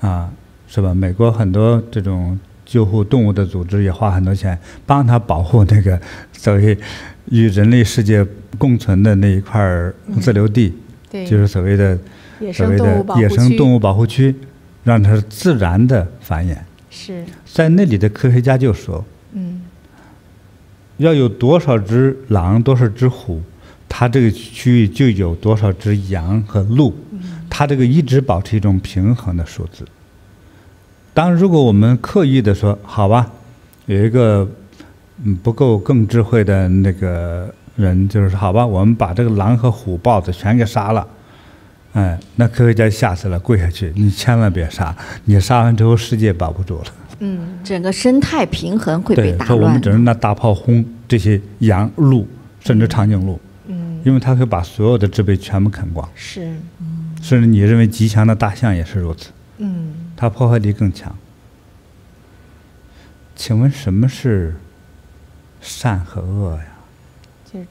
啊，是吧？美国很多这种救护动物的组织也花很多钱，帮他保护那个 所谓与人类世界共存的那一块自留地。对。就是所谓的。所谓的野生动物保护区，让它自然的繁衍。是在那里的科学家就说：“嗯，要有多少只狼，多少只虎，它这个区域就有多少只羊和鹿。它这个一直保持一种平衡的数字。当然如果我们刻意的说，好吧，有一个嗯不够更智慧的那个人，就是好吧，我们把这个狼和虎、豹子全给杀了。”哎，那科学家吓死了，跪下去！你千万别杀，你杀完之后世界保不住了。嗯，整个生态平衡会被打乱。说我们只能拿大炮轰这些羊、鹿，甚至长颈鹿。嗯，因为它可以把所有的植被全部啃光。是，嗯，甚至你认为吉祥的大象也是如此。嗯，它破坏力更强。请问什么是善和恶呀？就是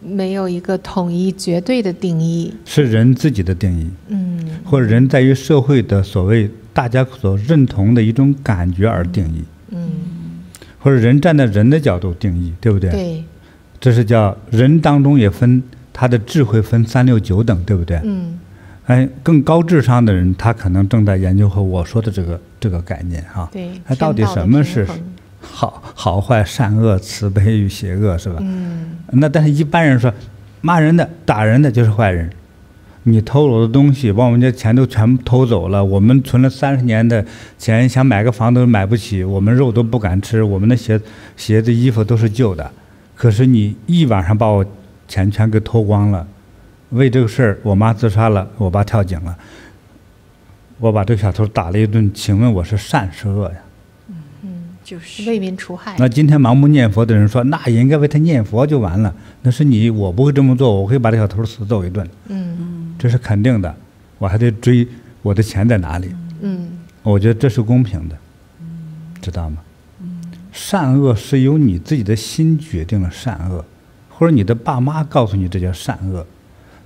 没有一个统一绝对的定义，是人自己的定义，嗯，或者人在于社会的所谓大家所认同的一种感觉而定义，嗯，或者人站在人的角度定义，对不对？对，这是叫人当中也分他的智慧分三六九等，对不对？嗯，哎，更高智商的人，他可能正在研究和我说的这个这个概念哈，对，他到底什么是？好好坏善恶慈悲与邪恶是吧？嗯。那但是一般人说，骂人的打人的就是坏人。你偷了我的东西，把我们家钱都全部偷走了。我们存了三十年的钱，想买个房都买不起，我们肉都不敢吃，我们的鞋鞋子衣服都是旧的。可是你一晚上把我钱全给偷光了，为这个事儿，我妈自杀了，我爸跳井了，我把这个小偷打了一顿。请问我是善是恶呀？嗯就是为民除害。那今天盲目念佛的人说，那也应该为他念佛就完了。那是你，我不会这么做，我会把这小偷死揍一顿。嗯嗯，这是肯定的。我还得追我的钱在哪里。嗯，我觉得这是公平的。嗯，知道吗？嗯，善恶是由你自己的心决定了善恶，或者你的爸妈告诉你这叫善恶。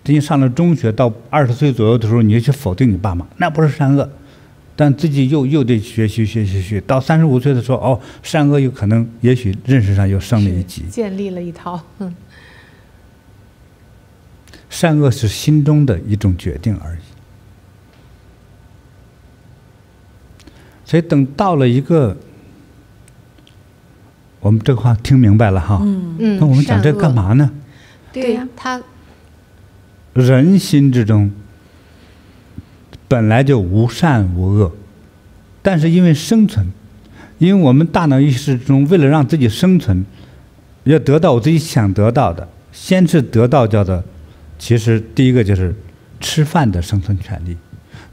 等你上了中学到二十岁左右的时候，你就去否定你爸妈，那不是善恶。但自己又又得学习学习学，到三十五岁的时候，哦，善恶有可能，也许认识上又升了一级，建立了一套。善恶是心中的一种决定而已。所以等到了一个，我们这个话听明白了哈。嗯嗯。那我们讲这干嘛呢？对呀，他人心之中。本来就无善无恶，但是因为生存，因为我们大脑意识中为了让自己生存，要得到我自己想得到的，先是得到叫做，其实第一个就是吃饭的生存权利，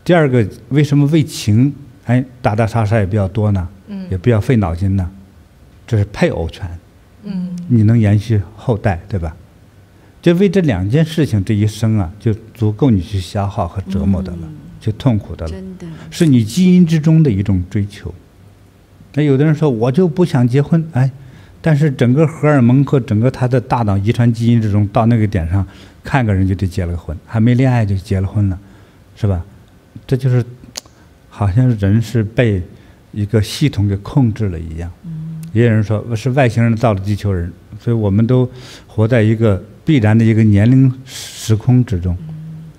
第二个为什么为情哎打打杀杀也比较多呢？嗯，也比较费脑筋呢，这是配偶权，嗯，你能延续后代对吧？就为这两件事情，这一生啊，就足够你去消耗和折磨的了，去痛苦的了。真的，是你基因之中的一种追求。那有的人说，我就不想结婚，哎，但是整个荷尔蒙和整个他的大脑遗传基因之中，到那个点上，看个人就得结了个婚，还没恋爱就结了婚了，是吧？这就是，好像人是被一个系统给控制了一样。也有人说，是外星人造的地球人，所以我们都活在一个。必然的一个年龄时空之中，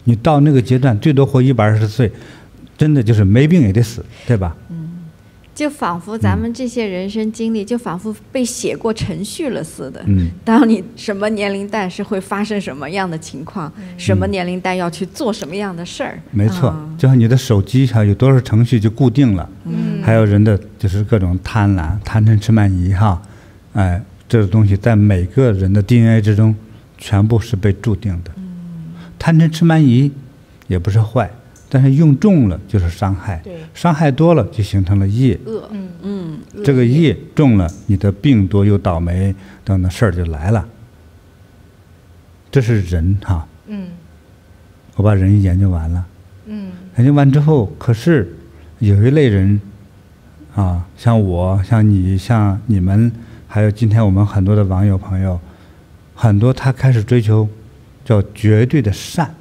你到那个阶段最多活一百二十岁，真的就是没病也得死，对吧？嗯，就仿佛咱们这些人生经历，就仿佛被写过程序了似的。嗯，当你什么年龄段是会发生什么样的情况，什么年龄段要去做什么样的事儿。没错，就像你的手机上有多少程序就固定了。嗯，还有人的就是各种贪婪、贪嗔痴慢疑哈，哎，这个东西在每个人的 DNA 之中。全部是被注定的，贪嗔痴慢疑也不是坏，但是用重了就是伤害，伤害多了就形成了业。恶，嗯嗯，这个业。重了，你的病多又倒霉等等事儿就来了。这是人哈，嗯，我把人研究完了，嗯，研究完之后，可是有一类人啊，像我，像你，像你们，还有今天我们很多的网友朋友。很多他开始追求叫绝对的善，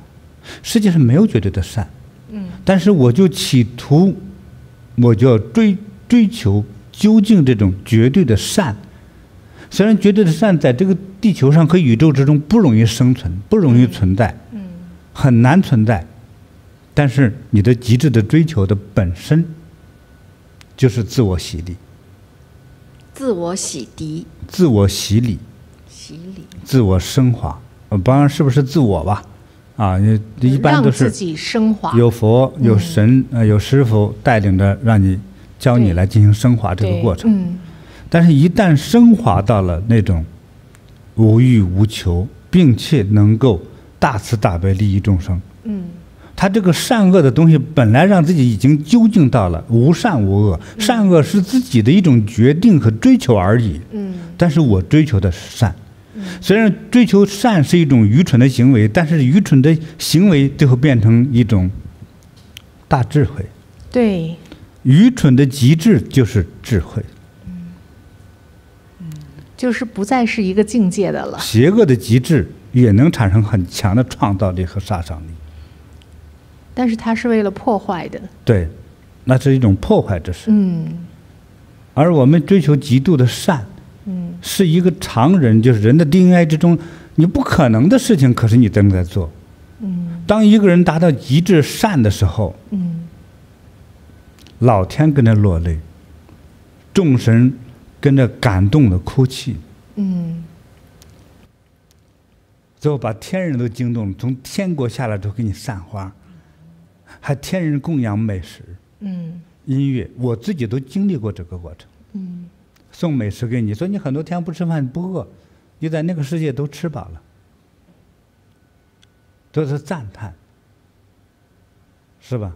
世界上没有绝对的善，嗯，但是我就企图，我就要追追求究竟这种绝对的善。虽然绝对的善在这个地球上和宇宙之中不容易生存，不容易存在，嗯，很难存在，但是你的极致的追求的本身就是自我洗礼，自我洗涤，自我洗礼。洗礼，自我升华，呃，当然是不是自我吧，啊，你一般都是自己升华，有佛有神呃有师傅带领着，让你教你来进行升华这个过程。嗯，但是，一旦升华到了那种无欲无求，并且能够大慈大悲利益众生，嗯，他这个善恶的东西本来让自己已经究竟到了无善无恶，善恶是自己的一种决定和追求而已。嗯，但是我追求的是善。虽然追求善是一种愚蠢的行为，但是愚蠢的行为最后变成一种大智慧。对，愚蠢的极致就是智慧。嗯，就是不再是一个境界的了。邪恶的极致也能产生很强的创造力和杀伤力，但是它是为了破坏的。对，那是一种破坏之事。嗯，而我们追求极度的善。是一个常人，就是人的 DNA 之中，你不可能的事情，可是你正在做。嗯。当一个人达到极致善的时候，嗯。老天跟着落泪，众神跟着感动的哭泣。嗯。最后把天人都惊动了，从天国下来之后给你散花，还天人供养美食。嗯。音乐，我自己都经历过这个过程。嗯。送美食给你，说你很多天不吃饭不饿，你在那个世界都吃饱了，都是赞叹，是吧？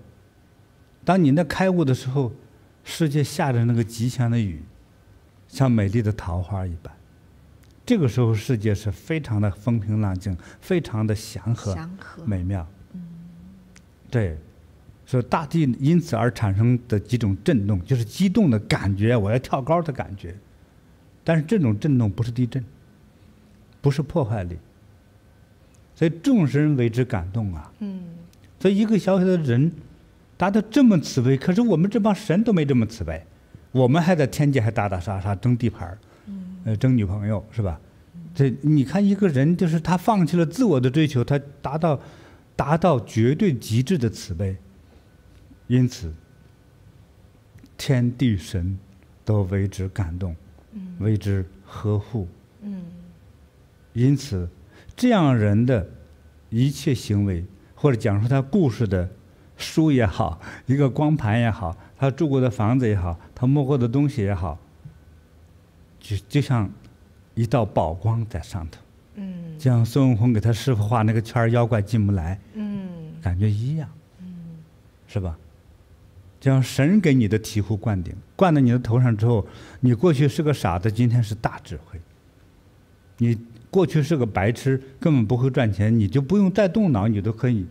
当你那开悟的时候，世界下着那个吉祥的雨，像美丽的桃花一般，这个时候世界是非常的风平浪静，非常的祥和、美妙。对。所以大地因此而产生的几种震动，就是激动的感觉，我要跳高的感觉。但是这种震动不是地震，不是破坏力。所以众生为之感动啊。嗯。所以一个小小的人达到这么慈悲，可是我们这帮神都没这么慈悲，我们还在天界还打打杀杀争地盘儿，呃争女朋友是吧？这你看一个人就是他放弃了自我的追求，他达到达到绝对极致的慈悲。因此，天地神都为之感动，为之呵护。因此，这样人的一切行为，或者讲述他故事的书也好，一个光盘也好，他住过的房子也好，他摸过的东西也好，就就像一道宝光在上头。嗯。就像孙悟空给他师傅画那个圈妖怪进不来。嗯。感觉一样。嗯。是吧？就像神给你的醍醐灌顶，灌到你的头上之后，你过去是个傻子，今天是大智慧。你过去是个白痴，根本不会赚钱，你就不用再动脑，你都可以。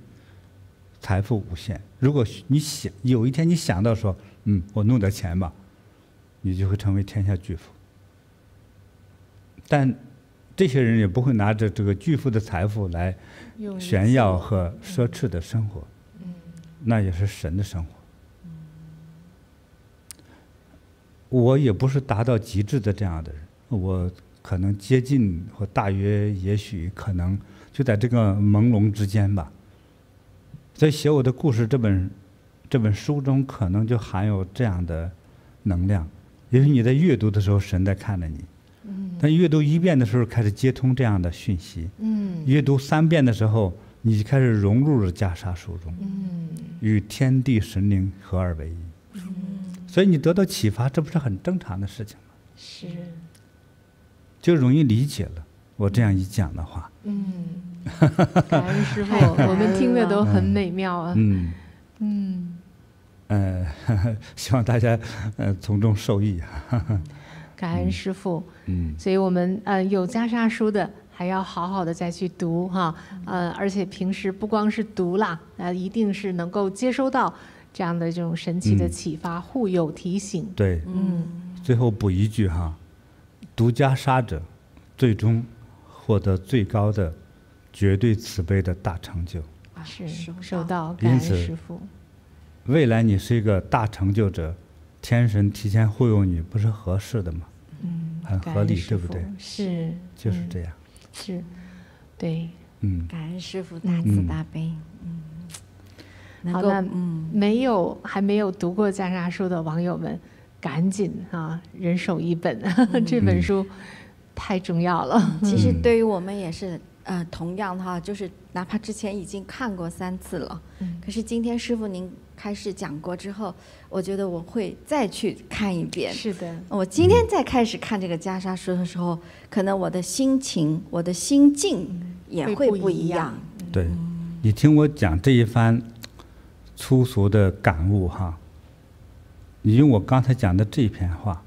财富无限。如果你想有一天你想到说，嗯，我弄点钱吧，你就会成为天下巨富。但这些人也不会拿着这个巨富的财富来炫耀和奢侈的生活。那也是神的生活。我也不是达到极致的这样的人，我可能接近或大约也许可能就在这个朦胧之间吧。在写我的故事这本这本书中，可能就含有这样的能量。也许你在阅读的时候，神在看着你；但阅读一遍的时候，开始接通这样的讯息；阅读三遍的时候，你就开始融入了袈裟书中，与天地神灵合二为一。所以你得到启发，这不是很正常的事情吗？是，就容易理解了。我这样一讲的话，嗯。感恩师傅，我们听的都很美妙啊。嗯嗯，呃，希望大家呃从中受益。感恩师傅。嗯，所以我们呃有袈裟书的，还要好好的再去读哈。呃，而且平时不光是读啦，呃，一定是能够接收到这样的这种神奇的启发、护佑、提醒。对，嗯。最后补一句哈，独家杀者，最终获得最高的。绝对慈悲的大成就，啊是收到，感恩师傅。未来你是一个大成就者，天神提前护佑你，不是合适的吗？嗯，很合理，对不对？是，就是这样。是，对。嗯，感恩师傅大慈大悲。嗯，好，那嗯，没有还没有读过袈裟书的网友们，赶紧啊，人手一本，这本书太重要了。其实对于我们也是。呃，同样的哈，就是哪怕之前已经看过三次了，嗯，可是今天师傅您开始讲过之后，我觉得我会再去看一遍。是的，我今天再开始看这个袈裟书的时候，可能我的心情、我的心境也会不一样。对，你听我讲这一番粗俗的感悟哈，你用我刚才讲的这篇话，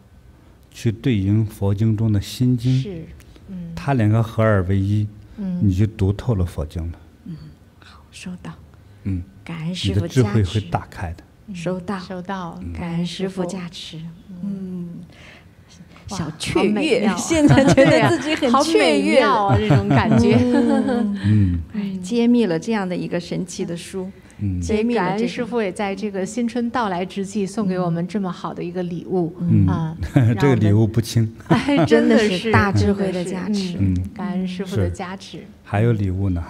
去对应佛经中的心经，是，嗯，它两个合二为一。嗯，你就读透了佛经了。嗯，好，收到。嗯，感恩师傅加持。你的智慧会打开的。收到，收到。感恩师傅加持。嗯，小雀跃，现在觉得自己很 雀跃啊，这种感觉。嗯，揭秘了这样的一个神奇的书。所以感恩师傅也在这个新春到来之际送给我们这么好的一个礼物啊！这个礼物不轻，真的是大智慧的加持。感恩师傅的加持。还有礼物呢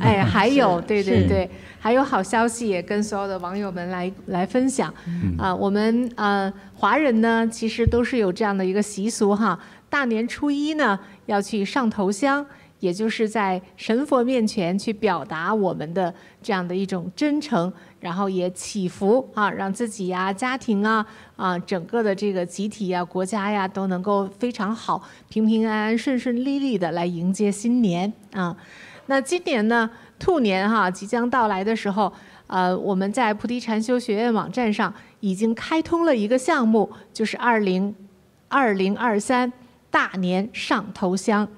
哎，还有，对对对，还有好消息也跟所有的网友们来来分享。啊！我们呃华人呢，其实都是有这样的一个习俗哈，大年初一呢要去上头香。也就是在神佛面前去表达我们的这样的一种真诚，然后也祈福啊，让自己呀、家庭啊、啊整个的这个集体呀、国家呀都能够非常好、平平安安、顺顺利利的来迎接新年啊。那今年呢，兔年哈即将到来的时候，呃，我们在菩提禅修学院网站上已经开通了一个项目，就是二零二零二三大年上头香。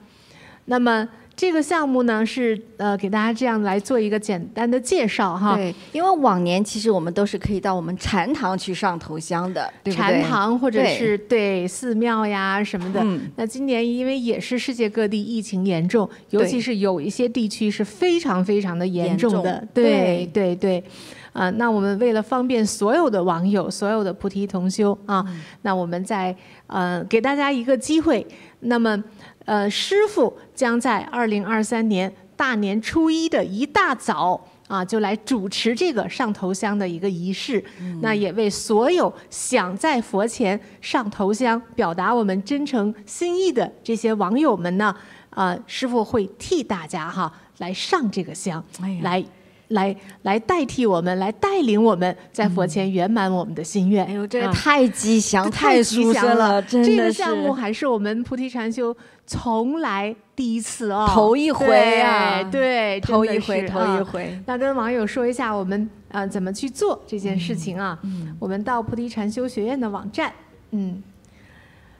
那么这个项目呢，是呃给大家这样来做一个简单的介绍哈。对，因为往年其实我们都是可以到我们禅堂去上头香的，对禅堂或者是对寺庙呀什么的。嗯。那今年因为也是世界各地疫情严重，尤其是有一些地区是非常非常的严重的。对对对。啊，那我们为了方便所有的网友、所有的菩提同修啊，那我们在呃给大家一个机会，那么。呃，师傅将在二零二三年大年初一的一大早啊，就来主持这个上头香的一个仪式。那也为所有想在佛前上头香、表达我们真诚心意的这些网友们呢，啊，师傅会替大家哈来上这个香，来来来代替我们，来带领我们在佛前圆满我们的心愿。哎呦，这个太吉祥，太吉祥了！这个项目还是我们菩提禅修从来第一次哦，头一回啊，对，头一回，头一回。那跟网友说一下，我们啊怎么去做这件事情啊？我们到菩提禅修学院的网站，嗯，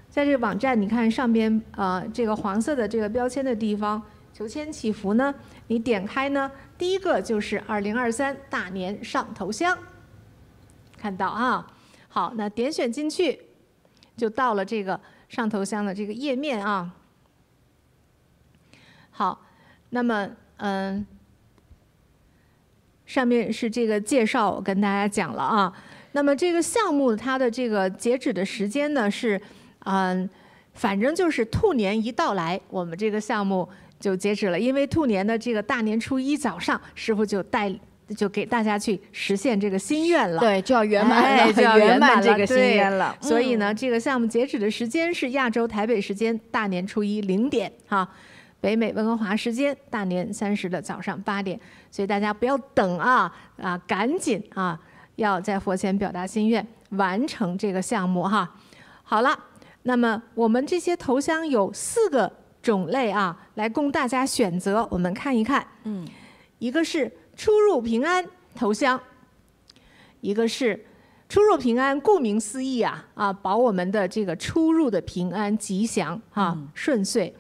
在这个网站，你看上边呃这个黄色的这个标签的地方。求签祈福呢？你点开呢，第一个就是二零二三大年上头香，看到啊？好，那点选进去，就到了这个上头香的这个页面啊。好，那么嗯，上面是这个介绍，我跟大家讲了啊。那么这个项目它的这个截止的时间呢是，嗯，反正就是兔年一到来，我们这个项目。就截止了，因为兔年的这个大年初一早上，师傅就带就给大家去实现这个心愿了。对，就要圆满了，就要圆满这个心愿了。所以呢，这个项目截止的时间是亚洲台北时间大年初一零点，哈，北美温哥华时间大年三十的早上八点。所以大家不要等啊啊，赶紧啊，要在佛前表达心愿，完成这个项目哈。好了，那么我们这些头香有四个。种类啊，来供大家选择。我们看一看，嗯，一个是出入平安头香，一个是出入平安，顾名思义啊，啊，保我们的这个出入的平安吉祥啊，顺遂。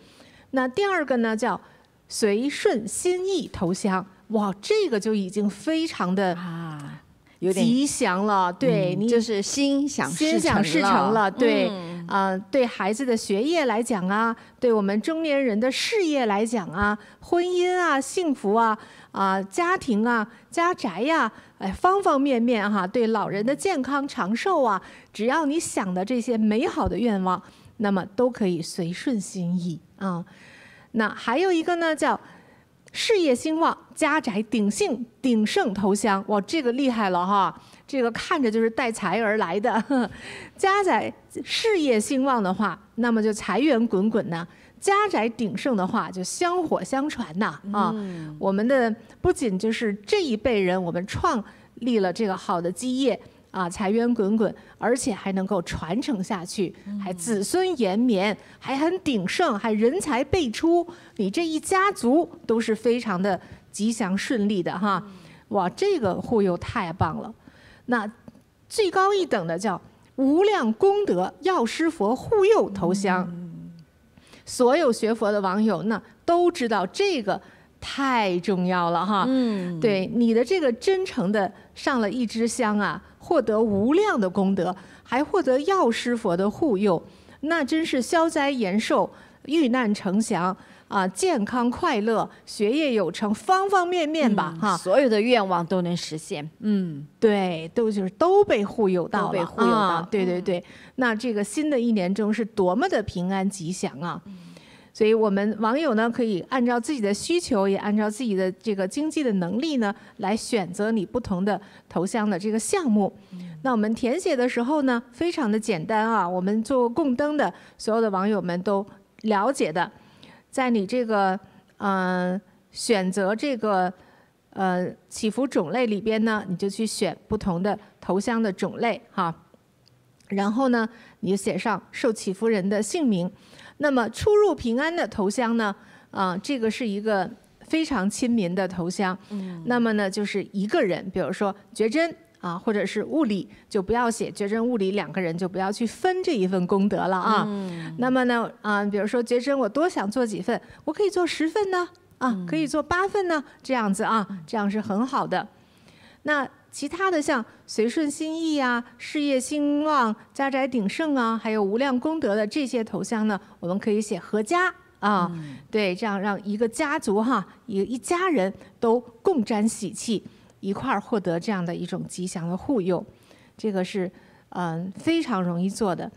那第二个呢，叫随顺心意头香，哇，这个就已经非常的啊，有点吉祥了。对你就是心想心想事成了，对。啊，对孩子的学业来讲啊，对我们中年人的事业来讲啊，婚姻啊，幸福啊，啊，家庭啊，家宅呀，哎，方方面面哈，对老人的健康长寿啊，只要你想的这些美好的愿望，那么都可以随顺心意啊。那还有一个呢，叫事业兴旺，家宅鼎盛，鼎盛投香，哇，这个厉害了哈。这个看着就是带财而来的，家宅事业兴旺的话，那么就财源滚滚呐；家宅鼎盛的话，就香火相传呐。啊，我们的不仅就是这一辈人，我们创立了这个好的基业啊，财源滚滚，而且还能够传承下去，还子孙延绵，还很鼎盛，还人才辈出，你这一家族都是非常的吉祥顺利的哈。哇，这个护佑太棒了。那最高一等的叫无量功德药师佛护佑头香，所有学佛的网友那都知道这个太重要了哈。嗯，对你的这个真诚的上了一支香啊，获得无量的功德，还获得药师佛的护佑，那真是消灾延寿、遇难成祥。啊，健康快乐，学业有成，方方面面吧，哈，所有的愿望都能实现。嗯，对，都就是都被护佑到了，被护佑到。对对对，那这个新的一年中是多么的平安吉祥啊！所以我们网友呢，可以按照自己的需求，也按照自己的这个经济的能力呢，来选择你不同的头像的这个项目。那我们填写的时候呢，非常的简单啊，我们做供灯的所有的网友们都了解的。在你这个嗯选择这个呃祈福种类里边呢，你就去选不同的头香的种类哈，然后呢，你就写上受祈福人的姓名。那么出入平安的头香呢，啊，这个是一个非常亲民的头香。嗯。那么呢，就是一个人，比如说觉真。啊，或者是物理，就不要写觉真物理两个人就不要去分这一份功德了啊。那么呢，啊，比如说觉真，我多想做几份，我可以做十份呢，啊，可以做八份呢，这样子啊，这样是很好的。那其他的像随顺心意啊、事业兴旺、家宅鼎盛啊，还有无量功德的这些头像呢，我们可以写合家啊，对，这样让一个家族哈，一一家人都共沾喜气。一块儿获得这样的一种吉祥的护佑，这个是嗯非常容易做的。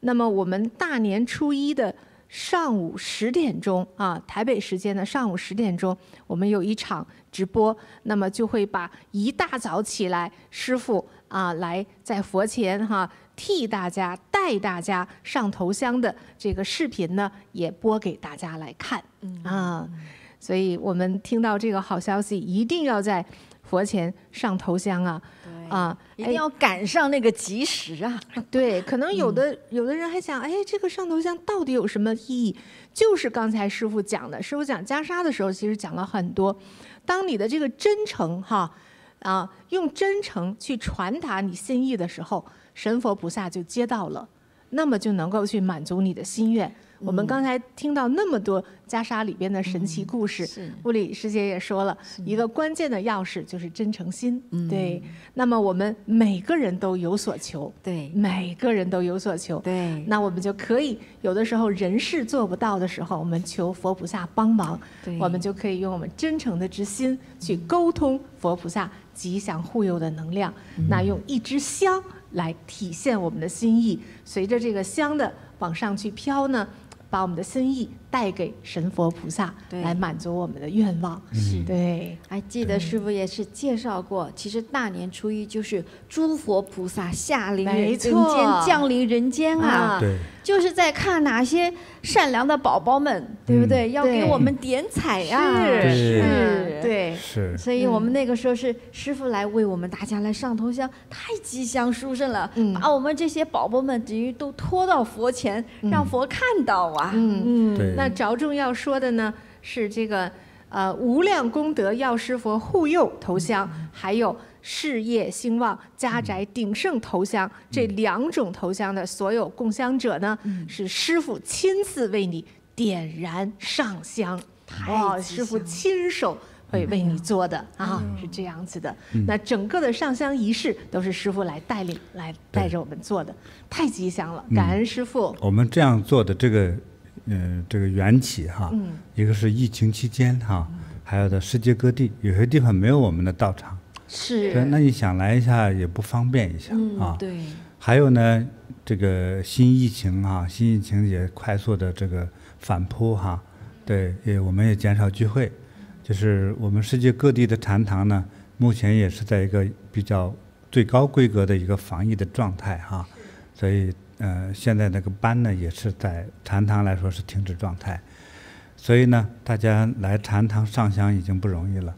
那么我们大年初一的上午十点钟啊，台北时间的上午十点钟，我们有一场直播，那么就会把一大早起来师傅啊来在佛前哈替大家带大家上头香的这个视频呢，也播给大家来看啊。所以我们听到这个好消息，一定要在。佛前上头香啊。啊，一定要赶上那个吉时啊！对，可能有的有的人还想，哎，这个上头香到底有什么意义？就是刚才师傅讲的，师傅讲袈裟的时候，其实讲了很多。当你的这个真诚哈啊，用真诚去传达你心意的时候，神佛菩萨就接到了，那么就能够去满足你的心愿。我们刚才听到那么多袈裟里边的神奇故事，物理师姐也说了一个关键的钥匙就是真诚心。对，那么我们每个人都有所求，对，每个人都有所求，对，那我们就可以有的时候人事做不到的时候，我们求佛菩萨帮忙，我们就可以用我们真诚的之心去沟通佛菩萨吉祥护佑的能量。那用一支香来体现我们的心意，随着这个香的往上去飘呢。把我们的生意带给神佛菩萨，来满足我们的愿望。是对，还记得师傅也是介绍过，其实大年初一就是诸佛菩萨下临人间、降临人间啊。对。就是在看哪些善良的宝宝们，对不对？要给我们点彩呀！是是，对是。所以我们那个时候是师傅来为我们大家来上头香，太吉祥殊胜了，把我们这些宝宝们等于都拖到佛前，让佛看到啊！嗯嗯。那着重要说的呢是这个呃无量功德药师佛护佑头香，还有。事业兴旺、家宅鼎盛头香，这两种头香的所有供香者呢，是师傅亲自为你点燃上香，哦，师傅亲手会为你做的啊，是这样子的。那整个的上香仪式都是师傅来带领、来带着我们做的，太吉祥了，感恩师傅。我们这样做的这个，嗯，这个缘起哈，一个是疫情期间哈，还有的世界各地有些地方没有我们的道场。是，那你想来一下也不方便一下啊。对。还有呢，这个新疫情啊，新疫情也快速的这个反扑哈。对，也我们也减少聚会，就是我们世界各地的禅堂呢，目前也是在一个比较最高规格的一个防疫的状态哈。所以呃，现在那个班呢，也是在禅堂来说是停止状态。所以呢，大家来禅堂上香已经不容易了。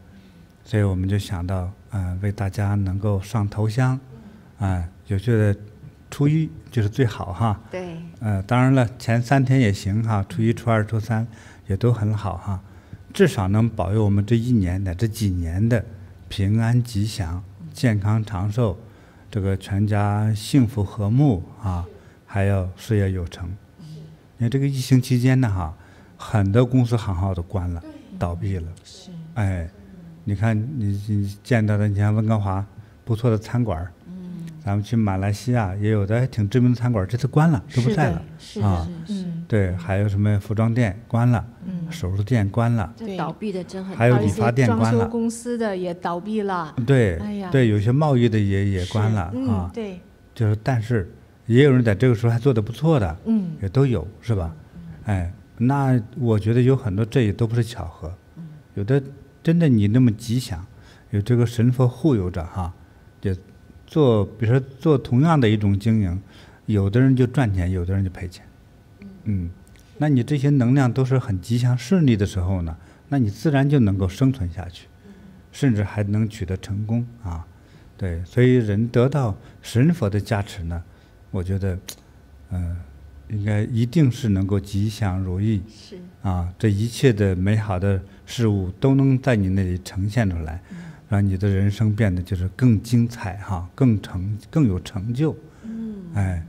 所以我们就想到，呃，为大家能够上头香，啊，就觉得初一就是最好哈。对。呃，当然了，前三天也行哈，初一、初二、初三也都很好哈，至少能保佑我们这一年乃至几年的平安吉祥、健康长寿，这个全家幸福和睦啊，还要事业有成。你看这个疫情期间呢，哈，很多公司行号都关了，倒闭了。是。哎。你看，你你见到的，你像温哥华不错的餐馆，嗯，咱们去马来西亚也有的挺知名的餐馆，这次关了，都不在了，啊，嗯，对，还有什么服装店关了，嗯，首饰店关了，这倒闭的真很，还有理发店关了，装修公司的也倒闭了，对，对，有些贸易的也也关了啊，对，就是，但是也有人在这个时候还做得不错的，嗯，也都有，是吧？哎，那我觉得有很多这也都不是巧合，有的。真的，你那么吉祥，有这个神佛护佑着哈，也做，比如说做同样的一种经营，有的人就赚钱，有的人就赔钱，嗯，那你这些能量都是很吉祥顺利的时候呢，那你自然就能够生存下去，甚至还能取得成功啊，对，所以人得到神佛的加持呢，我觉得，嗯。应该一定是能够吉祥如意，是啊，这一切的美好的事物都能在你那里呈现出来，让你的人生变得就是更精彩哈，更成更有成就。嗯，哎，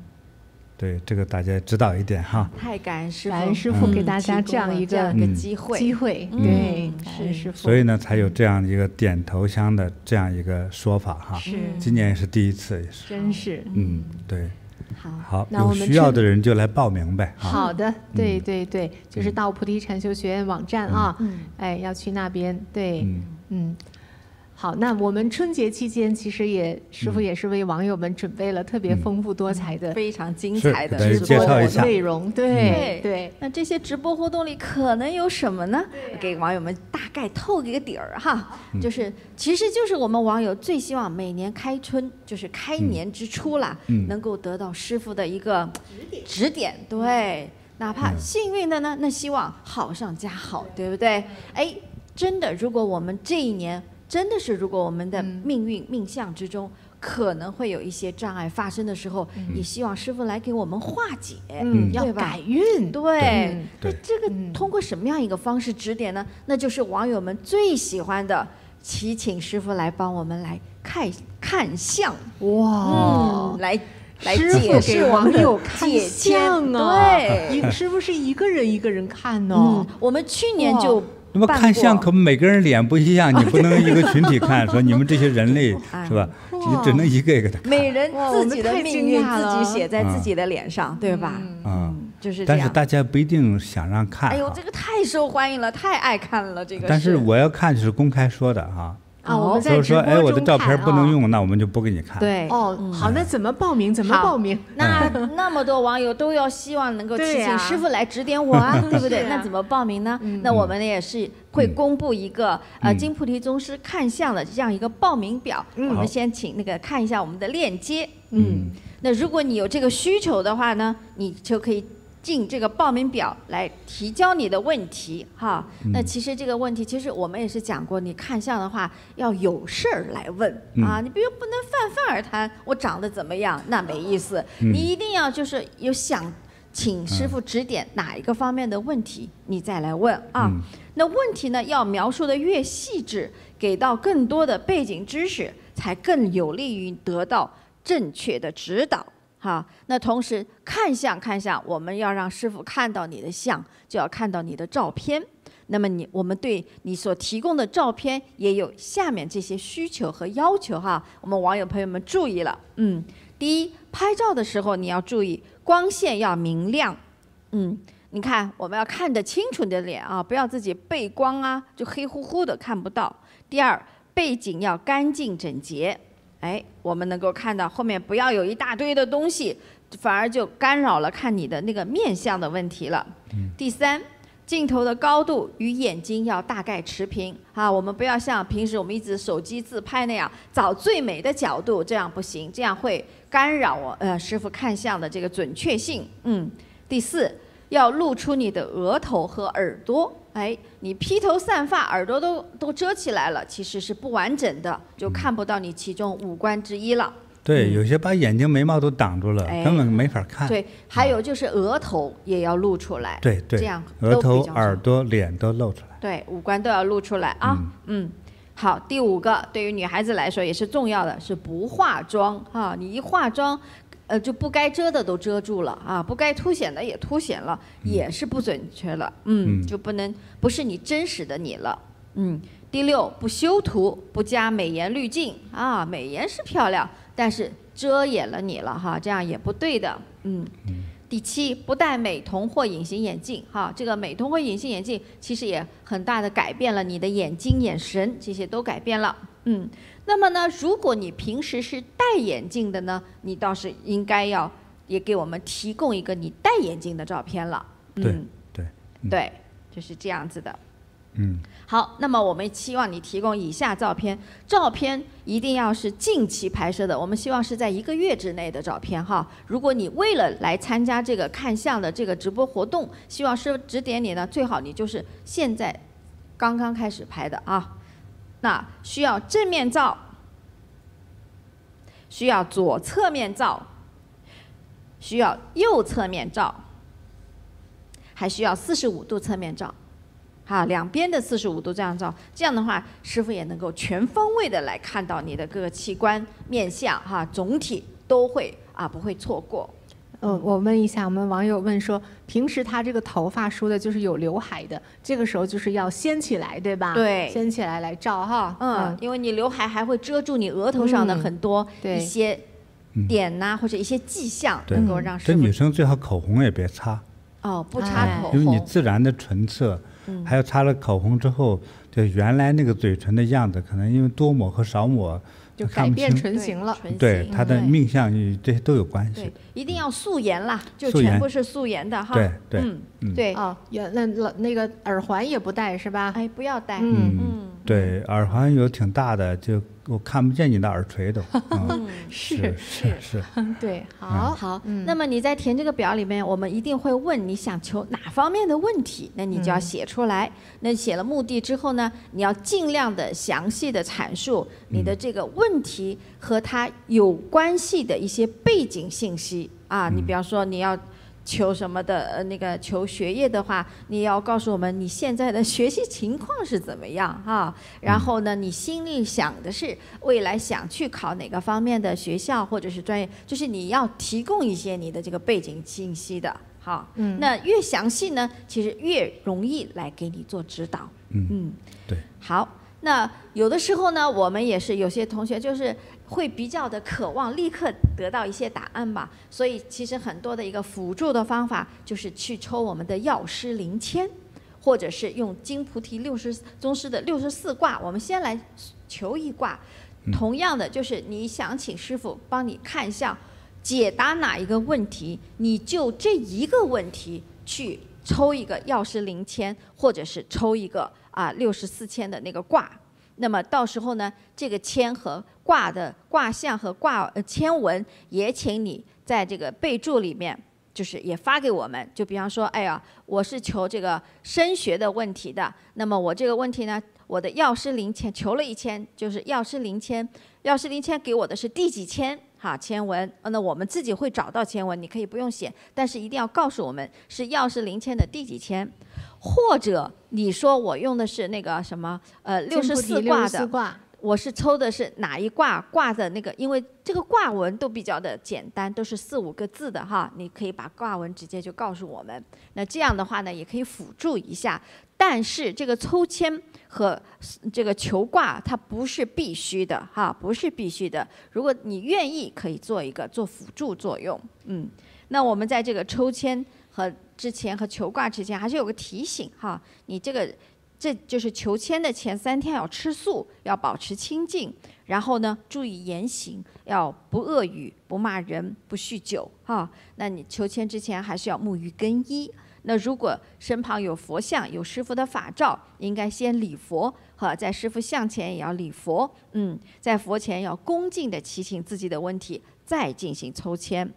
对，这个大家知道一点哈。太感恩师傅，感恩师傅给大家这样一个机会，机会，对，是师傅。所以呢，才有这样一个点头香的这样一个说法哈。是，今年也是第一次，也是。真是。嗯，对。好，有需要的人就来报名呗。好的，对对对，就是到菩提禅修学院网站啊，哎，要去那边，对，嗯。好，那我们春节期间其实也师傅也是为网友们准备了特别丰富多彩的、非常精彩的直播内容。对对，那这些直播活动里可能有什么呢？给网友们大概透个底儿哈，就是其实就是我们网友最希望每年开春，就是开年之初啦，能够得到师傅的一个指点。指点对，哪怕幸运的呢，那希望好上加好，对不对？哎，真的，如果我们这一年。真的是如果我们的命运命相之中可能会有一些障碍发生的时候，也希望师傅来给我们化解，嗯，要改运，对，那这个通过什么样一个方式指点呢？那就是网友们最喜欢的，祈请师傅来帮我们来看看相，哇，来。师傅给网友看相啊，对，师傅是一个人一个人看呢。我们去年就那么看相，可每个人脸不一样，你不能一个群体看，说你们这些人类 是吧？你只能一个一个的看。每人自己的命运自己写在自己的脸上，对吧？嗯，就是这样。但是大家不一定想让看。哎呦，这个太受欢迎了，太爱看了这个。但是我要看就是公开说的哈。啊，我们在直播中看。哎，我的照片不能用，那我们就不给你看。对，哦，好，那怎么报名？怎么报名？那那么多网友都要希望能够请师傅来指点我啊，对不对？那怎么报名呢？那我们也是会公布一个呃金菩提宗师看相的这样一个报名表。我们先请那个看一下我们的链接。嗯，那如果你有这个需求的话呢，你就可以。进这个报名表来提交你的问题哈，那其实这个问题其实我们也是讲过，你看相的话要有事儿来问啊，你比如不能泛泛而谈，我长得怎么样那没意思，你一定要就是有想请师傅指点哪一个方面的问题，你再来问啊。那问题呢要描述的越细致，给到更多的背景知识，才更有利于得到正确的指导。好，那同时看相看相，我们要让师傅看到你的相，就要看到你的照片。那么你我们对你所提供的照片也有下面这些需求和要求哈。我们网友朋友们注意了，嗯，第一，拍照的时候你要注意光线要明亮，嗯，你看我们要看得清楚你的脸啊，不要自己背光啊，就黑乎乎的看不到。第二，背景要干净整洁。哎，我们能够看到后面不要有一大堆的东西，反而就干扰了看你的那个面相的问题了。第三，镜头的高度与眼睛要大概持平啊，我们不要像平时我们一直手机自拍那样找最美的角度，这样不行，这样会干扰我呃师傅看相的这个准确性。嗯，第四。要露出你的额头和耳朵，哎，你披头散发，耳朵都都遮起来了，其实是不完整的，就看不到你其中五官之一了。对，有些把眼睛、眉毛都挡住了，根本没法看。对，还有就是额头也要露出来。对对，这样额头、耳朵、脸都露出来。对，五官都要露出来啊。嗯，好，第五个对于女孩子来说也是重要的，是不化妆啊，你一化妆。呃，就不该遮的都遮住了啊，不该凸显的也凸显了，也是不准确了，嗯，就不能不是你真实的你了，嗯。第六，不修图，不加美颜滤镜啊，美颜是漂亮，但是遮掩了你了哈，这样也不对的，嗯。第七，不戴美瞳或隐形眼镜哈，这个美瞳或隐形眼镜其实也很大的改变了你的眼睛眼神，这些都改变了，嗯。那么呢，如果你平时是戴眼镜的呢，你倒是应该要也给我们提供一个你戴眼镜的照片了。对对对，就是这样子的。嗯。好，那么我们希望你提供以下照片，照片一定要是近期拍摄的，我们希望是在一个月之内的照片哈。如果你为了来参加这个看相的这个直播活动，希望师傅指点你呢，最好你就是现在刚刚开始拍的啊。那需要正面照，需要左侧面照，需要右侧面照，还需要四十五度侧面照，哈，两边的四十五度这样照，这样的话，师傅也能够全方位的来看到你的各个器官面相，哈，总体都会啊不会错过。嗯，我问一下，我们网友问说，平时他这个头发梳的就是有刘海的，这个时候就是要掀起来，对吧？对，掀起来来照哈。嗯，因为你刘海还会遮住你额头上的很多一些点呐，或者一些迹象，能够让。这女生最好口红也别擦。哦，不擦口红。因为你自然的唇色，还有擦了口红之后，就原来那个嘴唇的样子，可能因为多抹和少抹。就改变唇形了，对他的命相与这些都有关系。对，一定要素颜啦，就全部是素颜的哈。对对，嗯对。啊，原那老那个耳环也不戴是吧？哎，不要戴。嗯嗯，对，耳环有挺大的，就我看不见你的耳垂都。嗯，是是是，对，好好。那么你在填这个表里面，我们一定会问你想求哪方面的问题，那你就要写出来。那写了目的之后呢，你要尽量的详细的阐述你的这个问题和它有关系的一些背景信息啊。你比方说你要。求什么的？呃，那个求学业的话，你要告诉我们你现在的学习情况是怎么样哈？然后呢，你心里想的是未来想去考哪个方面的学校或者是专业？就是你要提供一些你的这个背景信息的，好，嗯，那越详细呢，其实越容易来给你做指导，嗯嗯，对，好。那有的时候呢，我们也是有些同学就是会比较的渴望立刻得到一些答案吧，所以其实很多的一个辅助的方法就是去抽我们的药师灵签，或者是用金菩提六十宗师的六十四卦。我们先来求一卦，同样的就是你想请师傅帮你看相，解答哪一个问题，你就这一个问题去抽一个药师灵签，或者是抽一个。啊，六十四签的那个卦，那么到时候呢，这个签和卦的卦象和卦呃签文，也请你在这个备注里面，就是也发给我们。就比方说，哎呀，我是求这个升学的问题的，那么我这个问题呢，我的药师灵签求了一签，就是药师灵签，药师灵签给我的是第几签？哈，签文，那我们自己会找到签文，你可以不用写，但是一定要告诉我们是药师灵签的第几签。或者你说我用的是那个什么呃六十四卦的，我是抽的是哪一卦卦的那个？因为这个卦文都比较的简单，都是四五个字的哈，你可以把卦文直接就告诉我们。那这样的话呢，也可以辅助一下。但是这个抽签和这个求卦它不是必须的哈，不是必须的。如果你愿意，可以做一个做辅助作用。嗯，那我们在这个抽签和之前和求卦之前，还是有个提醒哈，你这个这就是求签的前三天要吃素，要保持清净，然后呢注意言行，要不恶语、不骂人、不酗酒哈。那你求签之前还是要沐浴更衣。那如果身旁有佛像、有师傅的法照，应该先礼佛哈，在师傅像前也要礼佛，嗯，在佛前要恭敬的祈请自己的问题，再进行抽签。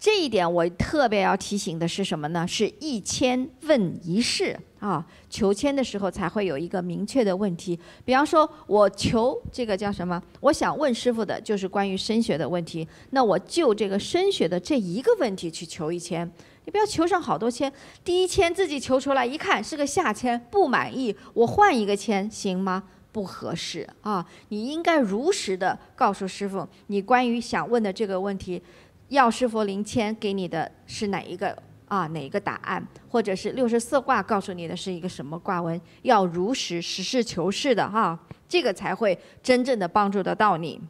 这一点我特别要提醒的是什么呢？是一签问一事啊，求签的时候才会有一个明确的问题。比方说，我求这个叫什么？我想问师傅的就是关于升学的问题，那我就这个升学的这一个问题去求一签，你不要求上好多签。第一签自己求出来一看是个下签，不满意，我换一个签行吗？不合适啊！你应该如实的告诉师傅，你关于想问的这个问题。药师佛灵签给你的是哪一个啊？哪一个答案？或者是六十四卦告诉你的是一个什么卦文？要如实实事求是的哈，这个才会真正的帮助得到你。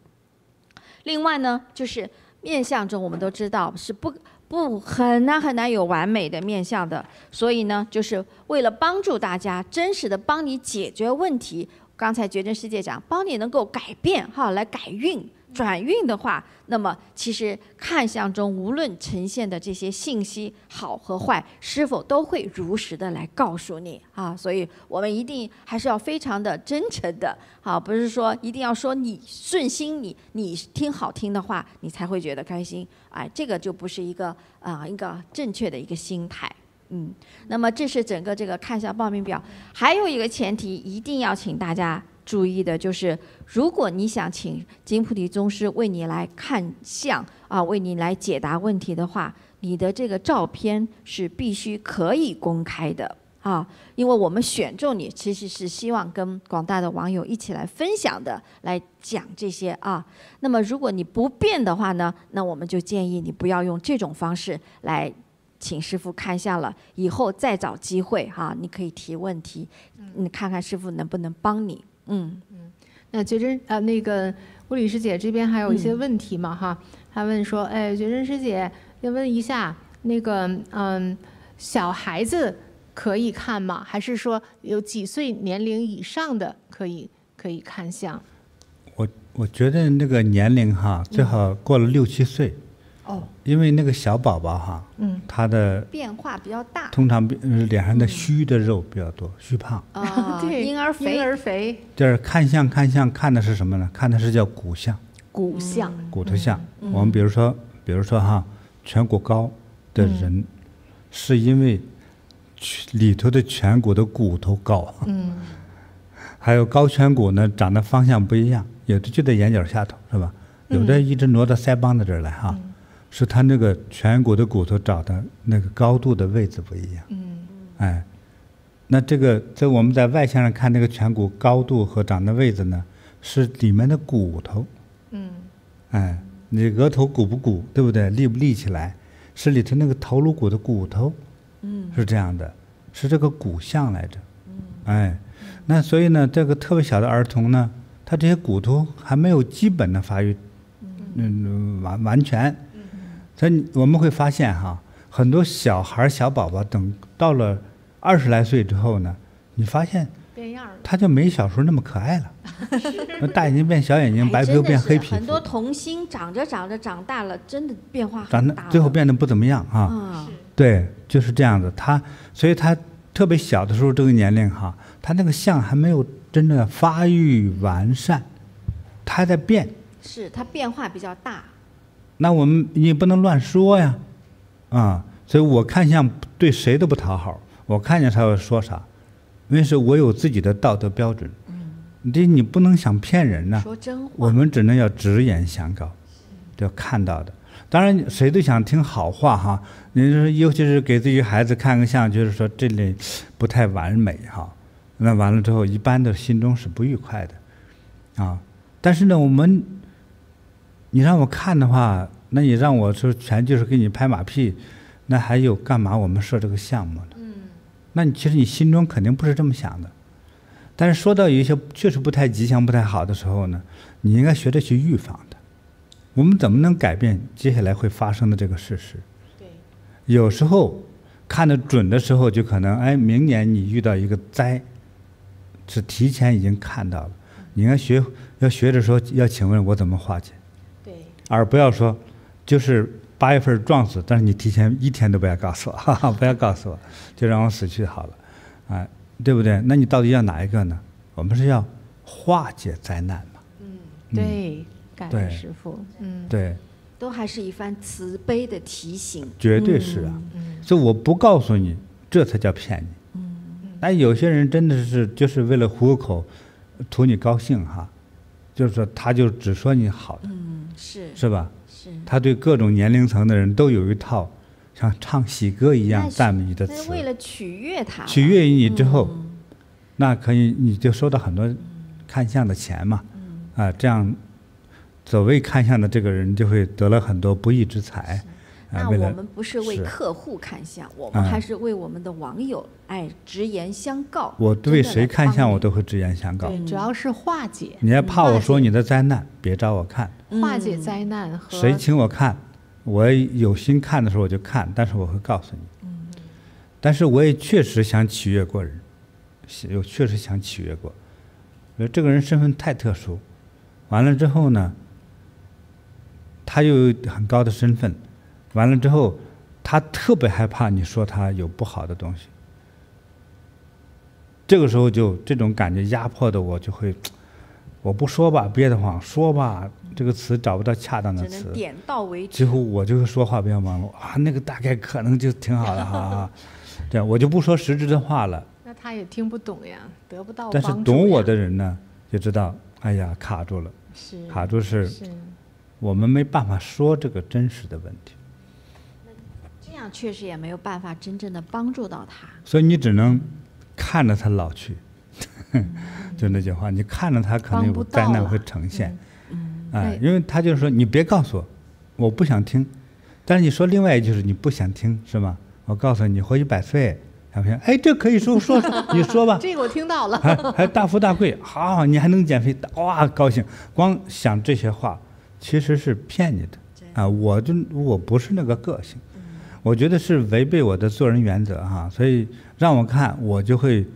另外呢，就是面相中我们都知道是不不很难很难有完美的面相的，所以呢，就是为了帮助大家真实的帮你解决问题，刚才觉真世界讲，帮你能够改变哈，来改运。转运的话，那么其实看相中无论呈现的这些信息好和坏，是否都会如实的来告诉你啊？所以我们一定还是要非常的真诚的，好，不是说一定要说你顺心，你你听好听的话，你才会觉得开心，哎，这个就不是一个啊一个正确的一个心态，嗯。那么这是整个这个看相报名表，还有一个前提，一定要请大家。注意的就是，如果你想请金菩提宗师为你来看相啊，为你来解答问题的话，你的这个照片是必须可以公开的啊，因为我们选中你其实是希望跟广大的网友一起来分享的，来讲这些啊。那么如果你不便的话呢，那我们就建议你不要用这种方式来请师傅看相了，以后再找机会哈，你可以提问题，你看看师傅能不能帮你。嗯嗯，那觉真呃，那个物理师姐这边还有一些问题嘛哈？她问说，哎，觉真师姐要问一下，那个嗯，小孩子可以看吗？还是说有几岁年龄以上的可以可以看相？我我觉得那个年龄哈，最好过了六七岁，哦，因为那个小宝宝哈，嗯，他的变化比较大，通常脸上的虚的肉比较多，虚胖。啊，对，婴儿肥，婴儿肥。就是看相看相看的是什么呢？看的是叫骨相，骨相，骨头相。我们比如说，比如说哈，颧骨高的人，是因为里头的颧骨的骨头高，嗯，还有高颧骨呢，长的方向不一样，有的就在眼角下头，是吧？有的一直挪到腮帮子这儿来哈，是他那个颧骨的骨头长的那个高度的位置不一样。嗯，哎，那这个在我们在外向上看那个颧骨高度和长的位置呢，是里面的骨头。嗯，哎，你额头鼓不鼓，对不对？立不立起来，是里头那个头颅骨的骨头。嗯，是这样的，是这个骨相来着。嗯，哎，那所以呢，这个特别小的儿童呢，他这些骨头还没有基本的发育。嗯，完完全，所以我们会发现哈，很多小孩小宝宝等到了二十来岁之后呢，你发现变样了，他就没小时候那么可爱了，大眼睛变小眼睛，白皮肤变黑皮肤。很多童星长着长着长大了，真的变化长得最后变得不怎么样啊。对，就是这样子。他所以他特别小的时候这个年龄哈，他那个相还没有真正发育完善，他还在变。是他变化比较大，那我们你不能乱说呀，啊，所以我看相对谁都不讨好，我看见他要说啥，因为是我有自己的道德标准，嗯，这你不能想骗人呢，说真话，我们只能要直言相告，要看到的，当然谁都想听好话哈，你说尤其是给自己孩子看个相，就是说这里不太完美哈，那完了之后，一般的心中是不愉快的，啊，但是呢，我们。你让我看的话，那你让我说全就是给你拍马屁，那还有干嘛？我们设这个项目呢？嗯，那你其实你心中肯定不是这么想的，但是说到有一些确实不太吉祥、不太好的时候呢，你应该学着去预防的。我们怎么能改变接下来会发生的这个事实？对，有时候看得准的时候，就可能哎，明年你遇到一个灾，是提前已经看到了。你应该学要学着说，要请问我怎么化解？而不要说，就是八月份撞死，但是你提前一天都不要告诉我，哈哈，不要告诉我，就让我死去好了，啊，对不对？那你到底要哪一个呢？我们是要化解灾难嘛？嗯，对，感恩师傅，嗯，对，都还是一番慈悲的提醒，绝对是啊，所以我不告诉你，这才叫骗你。嗯，但有些人真的是就是为了糊口，图你高兴哈，就是说他就只说你好的。是是吧？是，他对各种年龄层的人都有一套，像唱喜歌一样赞美你的词。为了取悦他，取悦于你之后，那可以你就收到很多看相的钱嘛。啊，这样所谓看相的这个人就会得了很多不义之财。那我们不是为客户看相，我们还是为我们的网友哎直言相告。我对谁看相，我都会直言相告。主要是化解。你要怕我说你的灾难，别找我看。化解灾难和谁请我看，我有心看的时候我就看，但是我会告诉你。嗯。但是我也确实想取悦过人，有确实想取悦过。呃，这个人身份太特殊，完了之后呢，他又有很高的身份。完了之后，他特别害怕你说他有不好的东西。这个时候就这种感觉压迫的我就会，我不说吧憋得慌，说吧这个词找不到恰当的词，点到为止。我就是说话比较忙碌啊，那个大概可能就挺好的 哈，这样我就不说实质的话了。那他也听不懂呀，得不到但是懂我的人呢，就知道，哎呀卡住了，是卡住是，我们没办法说这个真实的问题。这样确实也没有办法真正的帮助到他，所以你只能看着他老去，就那句话，你看着他可能有灾难会呈现，哎，因为他就是说你别告诉我，我不想听，但是你说另外一句是你不想听是吗？我告诉你，你活一百岁，不行，哎，这可以说说，你说吧，这个我听到了，还还大富大贵，好，你还能减肥，哇，高兴，光想这些话其实是骗你的。啊，我就我不是那个个性。我觉得是违背我的做人原则哈，所以让我看我就会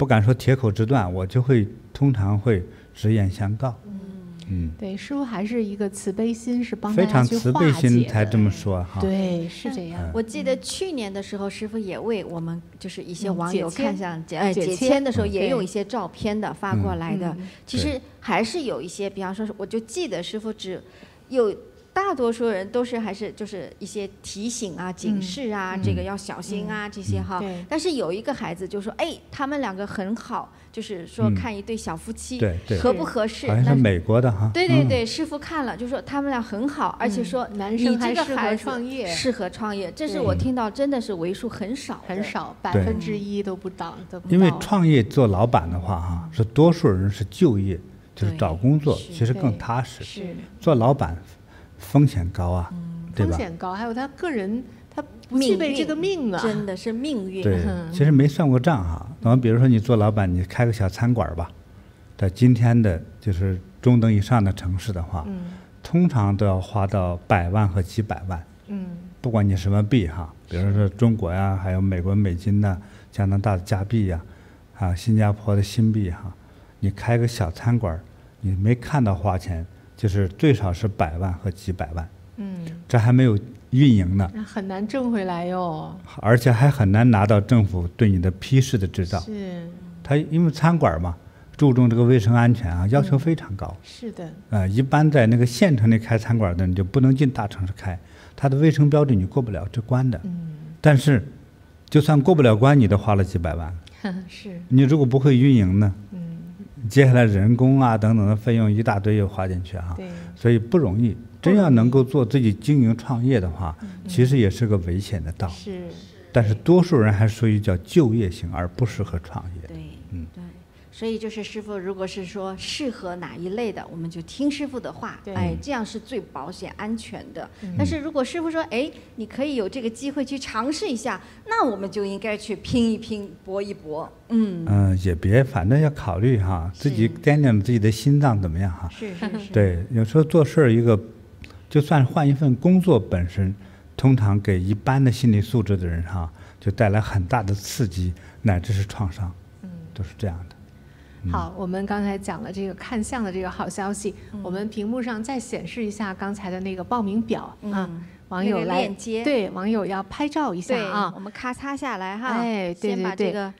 不敢说铁口直断，我就会通常会直言相告。嗯，嗯，对，师傅还是一个慈悲心，是帮非常慈悲心才这么说哈。对，是这样。我记得去年的时候，师傅也为我们就是一些网友看上解哎解签的时候，也有一些照片的发过来的。其实还是有一些，比方说，我就记得师傅只有。大多数人都是还是就是一些提醒啊、警示啊，这个要小心啊这些哈。但是有一个孩子就说：“哎，他们两个很好，就是说看一对小夫妻合不合适。”好像是美国的哈。对对对，师傅看了就说他们俩很好，而且说男生还适合创业，适合创业。这是我听到真的是为数很少，很少，百分之一都不到。因为创业做老板的话哈，是多数人是就业，就是找工作，其实更踏实。是做老板。风险高啊，对吧？风险高，还有他个人，他不具备这个命啊，真的是命运。对，其实没算过账哈。那么，比如说你做老板，你开个小餐馆吧，在今天的就是中等以上的城市的话，通常都要花到百万和几百万。嗯，不管你什么币哈，比如说中国呀，还有美国美金呐，加拿大的加币呀，啊，新加坡的新币哈，你开个小餐馆，你没看到花钱。就是最少是百万和几百万，嗯，这还没有运营呢，很难挣回来哟。而且还很难拿到政府对你的批示的执照。是，他因为餐馆嘛，注重这个卫生安全啊，要求非常高。是的。呃，一般在那个县城里开餐馆的，你就不能进大城市开，它的卫生标准你过不了这关的。嗯。但是，就算过不了关，你都花了几百万。是。你如果不会运营呢？嗯，接下来人工啊等等的费用一大堆又花进去啊，所以不容易。真要能够做自己经营创业的话，其实也是个危险的道。是，但是多数人还属于叫就业型，而不适合创业。所以就是师傅，如果是说适合哪一类的，我们就听师傅的话，哎，这样是最保险安全的。但是如果师傅说，哎，你可以有这个机会去尝试一下，那我们就应该去拼一拼，搏一搏。嗯嗯，也别，反正要考虑哈，自己掂量自己的心脏怎么样哈。是是是。对，有时候做事儿一个，就算换一份工作本身，通常给一般的心理素质的人哈，就带来很大的刺激，乃至是创伤。嗯，都是这样的。好，我们刚才讲了这个看相的这个好消息，我们屏幕上再显示一下刚才的那个报名表啊，网友来对网友要拍照一下。啊，我们咔嚓下来哈，哎，对对对，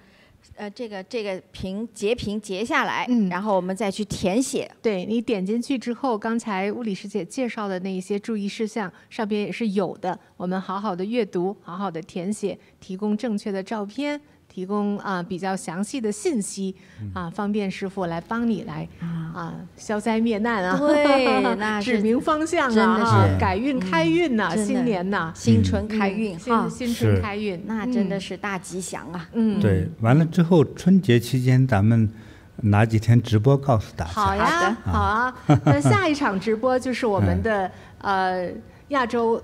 呃，这个这个屏截屏截下来，然后我们再去填写。对你点进去之后，刚才物理师姐介绍的那一些注意事项上边也是有的，我们好好的阅读，好好的填写，提供正确的照片。提供啊比较详细的信息啊，方便师傅来帮你来啊。消灾灭难啊，对，那 指明方向啊，改运开运呐，新年呐，新春开运哈，新春开运，那真的是大吉祥啊。嗯，对，完了之后春节期间咱们哪几天直播告诉大家？好呀，好啊。那 下一场直播就是我们的呃亚洲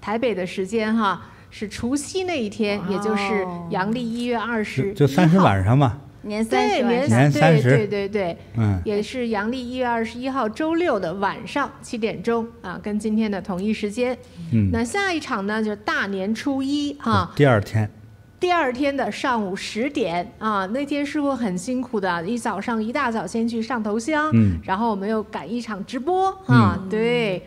台北的时间哈。是除夕那一天，也就是阳历一月二十就三十晚上嘛。年三十，年三十，对对对，嗯，也是阳历一月二十一号周六的晚上七点钟啊，跟今天的同一时间。嗯，那下一场呢，就是大年初一哈，第二天，第二天的上午十点啊，那天师傅很辛苦的，一早上一大早先去上头香，嗯，然后我们又赶一场直播啊，对，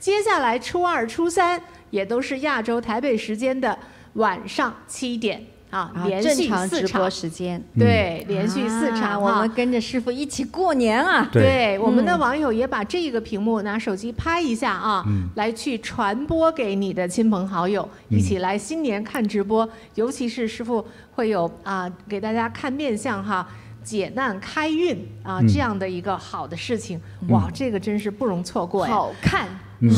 接下来初二、初三。也都是亚洲台北时间的晚上七点。啊，连续四场。时间，对，连续四场，我们跟着师傅一起过年啊！对，我们的网友也把这个屏幕拿手机拍一下啊，来去传播给你的亲朋好友，一起来新年看直播。尤其是师傅会有啊，给大家看面相哈，解难开运啊这样的一个好的事情，哇，这个真是不容错过呀！好看。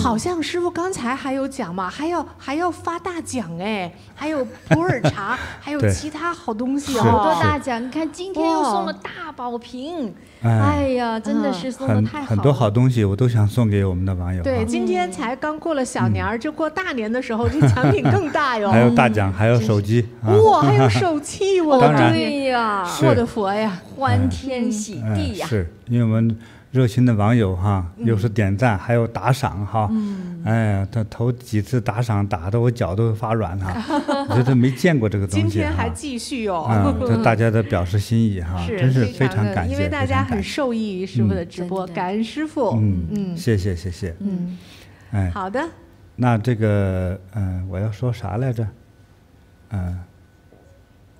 好像师傅刚才还有讲嘛，还要还要发大奖哎，还有普洱茶，还有其他好东西哦，好多大奖！你看今天又送了大宝瓶，哎呀，真的是送的太好了。很多好东西我都想送给我们的网友。对，今天才刚过了小年儿，就过大年的时候，这奖品更大哟。还有大奖，还有手机。哇，还有手气！我的对呀，我的佛呀，欢天喜地呀！是因为我们。热心的网友哈，又是点赞，还有打赏哈。嗯。哎呀，他头几次打赏打的我脚都发软哈，我觉得没见过这个东西。今天还继续哦。嗯，这大家的表示心意哈，真是非常感谢。因为大家很受益于师傅的直播，感恩师傅。嗯嗯，谢谢谢谢。嗯。哎。好的。那这个嗯，我要说啥来着？嗯。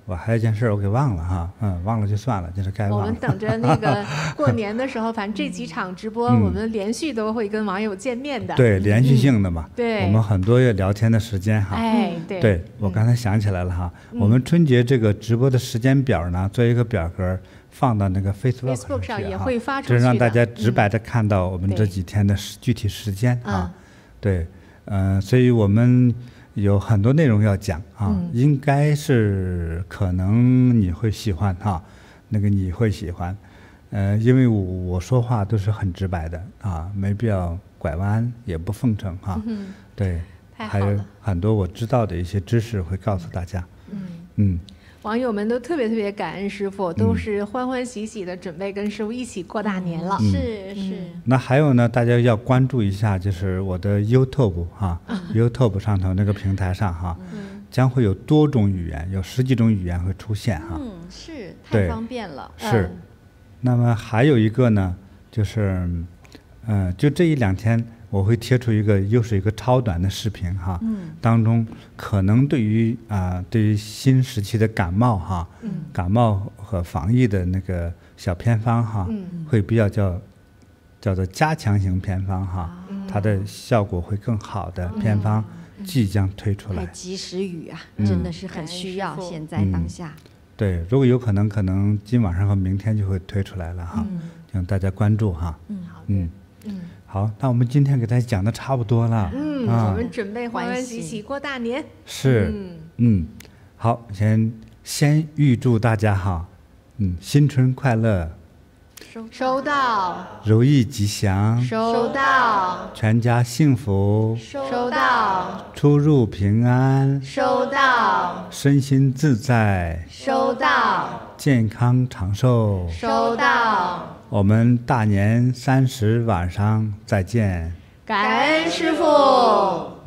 我还有一件事我给忘了哈，嗯，忘了就算了，就是该忘。我们等着那个过年的时候，反正这几场直播，我们连续都会跟网友见面的。对，连续性的嘛。对。我们很多月聊天的时间哈。哎，对。对，我刚才想起来了哈，我们春节这个直播的时间表呢，做一个表格放到那个 Facebook 上也会发出去，就是让大家直白的看到我们这几天的具体时间啊。对，嗯，所以我们。有很多内容要讲啊，应该是可能你会喜欢哈，那个你会喜欢，呃，因为我我说话都是很直白的啊，没必要拐弯，也不奉承哈，对，还有很多我知道的一些知识会告诉大家，嗯。嗯。网友们都特别特别感恩师傅，都是欢欢喜喜的准备跟师傅一起过大年了。是是。那还有呢，大家要关注一下，就是我的 YouTube 哈，YouTube 上头那个平台上哈，将会有多种语言，有十几种语言会出现哈。嗯，是太方便了。是。那么还有一个呢，就是，嗯，就这一两天。我会贴出一个，又是一个超短的视频哈，当中可能对于啊，对于新时期的感冒哈，感冒和防疫的那个小偏方哈，会比较叫叫做加强型偏方哈，它的效果会更好的偏方即将推出来。及时雨啊，真的是很需要现在当下。对，如果有可能，可能今晚上和明天就会推出来了哈，请大家关注哈。嗯，好的。嗯嗯。好，那我们今天给大家讲的差不多了。嗯，我们准备欢欢喜喜过大年。是，嗯，好，先先预祝大家哈，嗯，新春快乐，收收到，如意吉祥，收到，全家幸福，收到，出入平安，收到，身心自在，收到，健康长寿，收到。我们大年三十晚上再见，感恩师傅。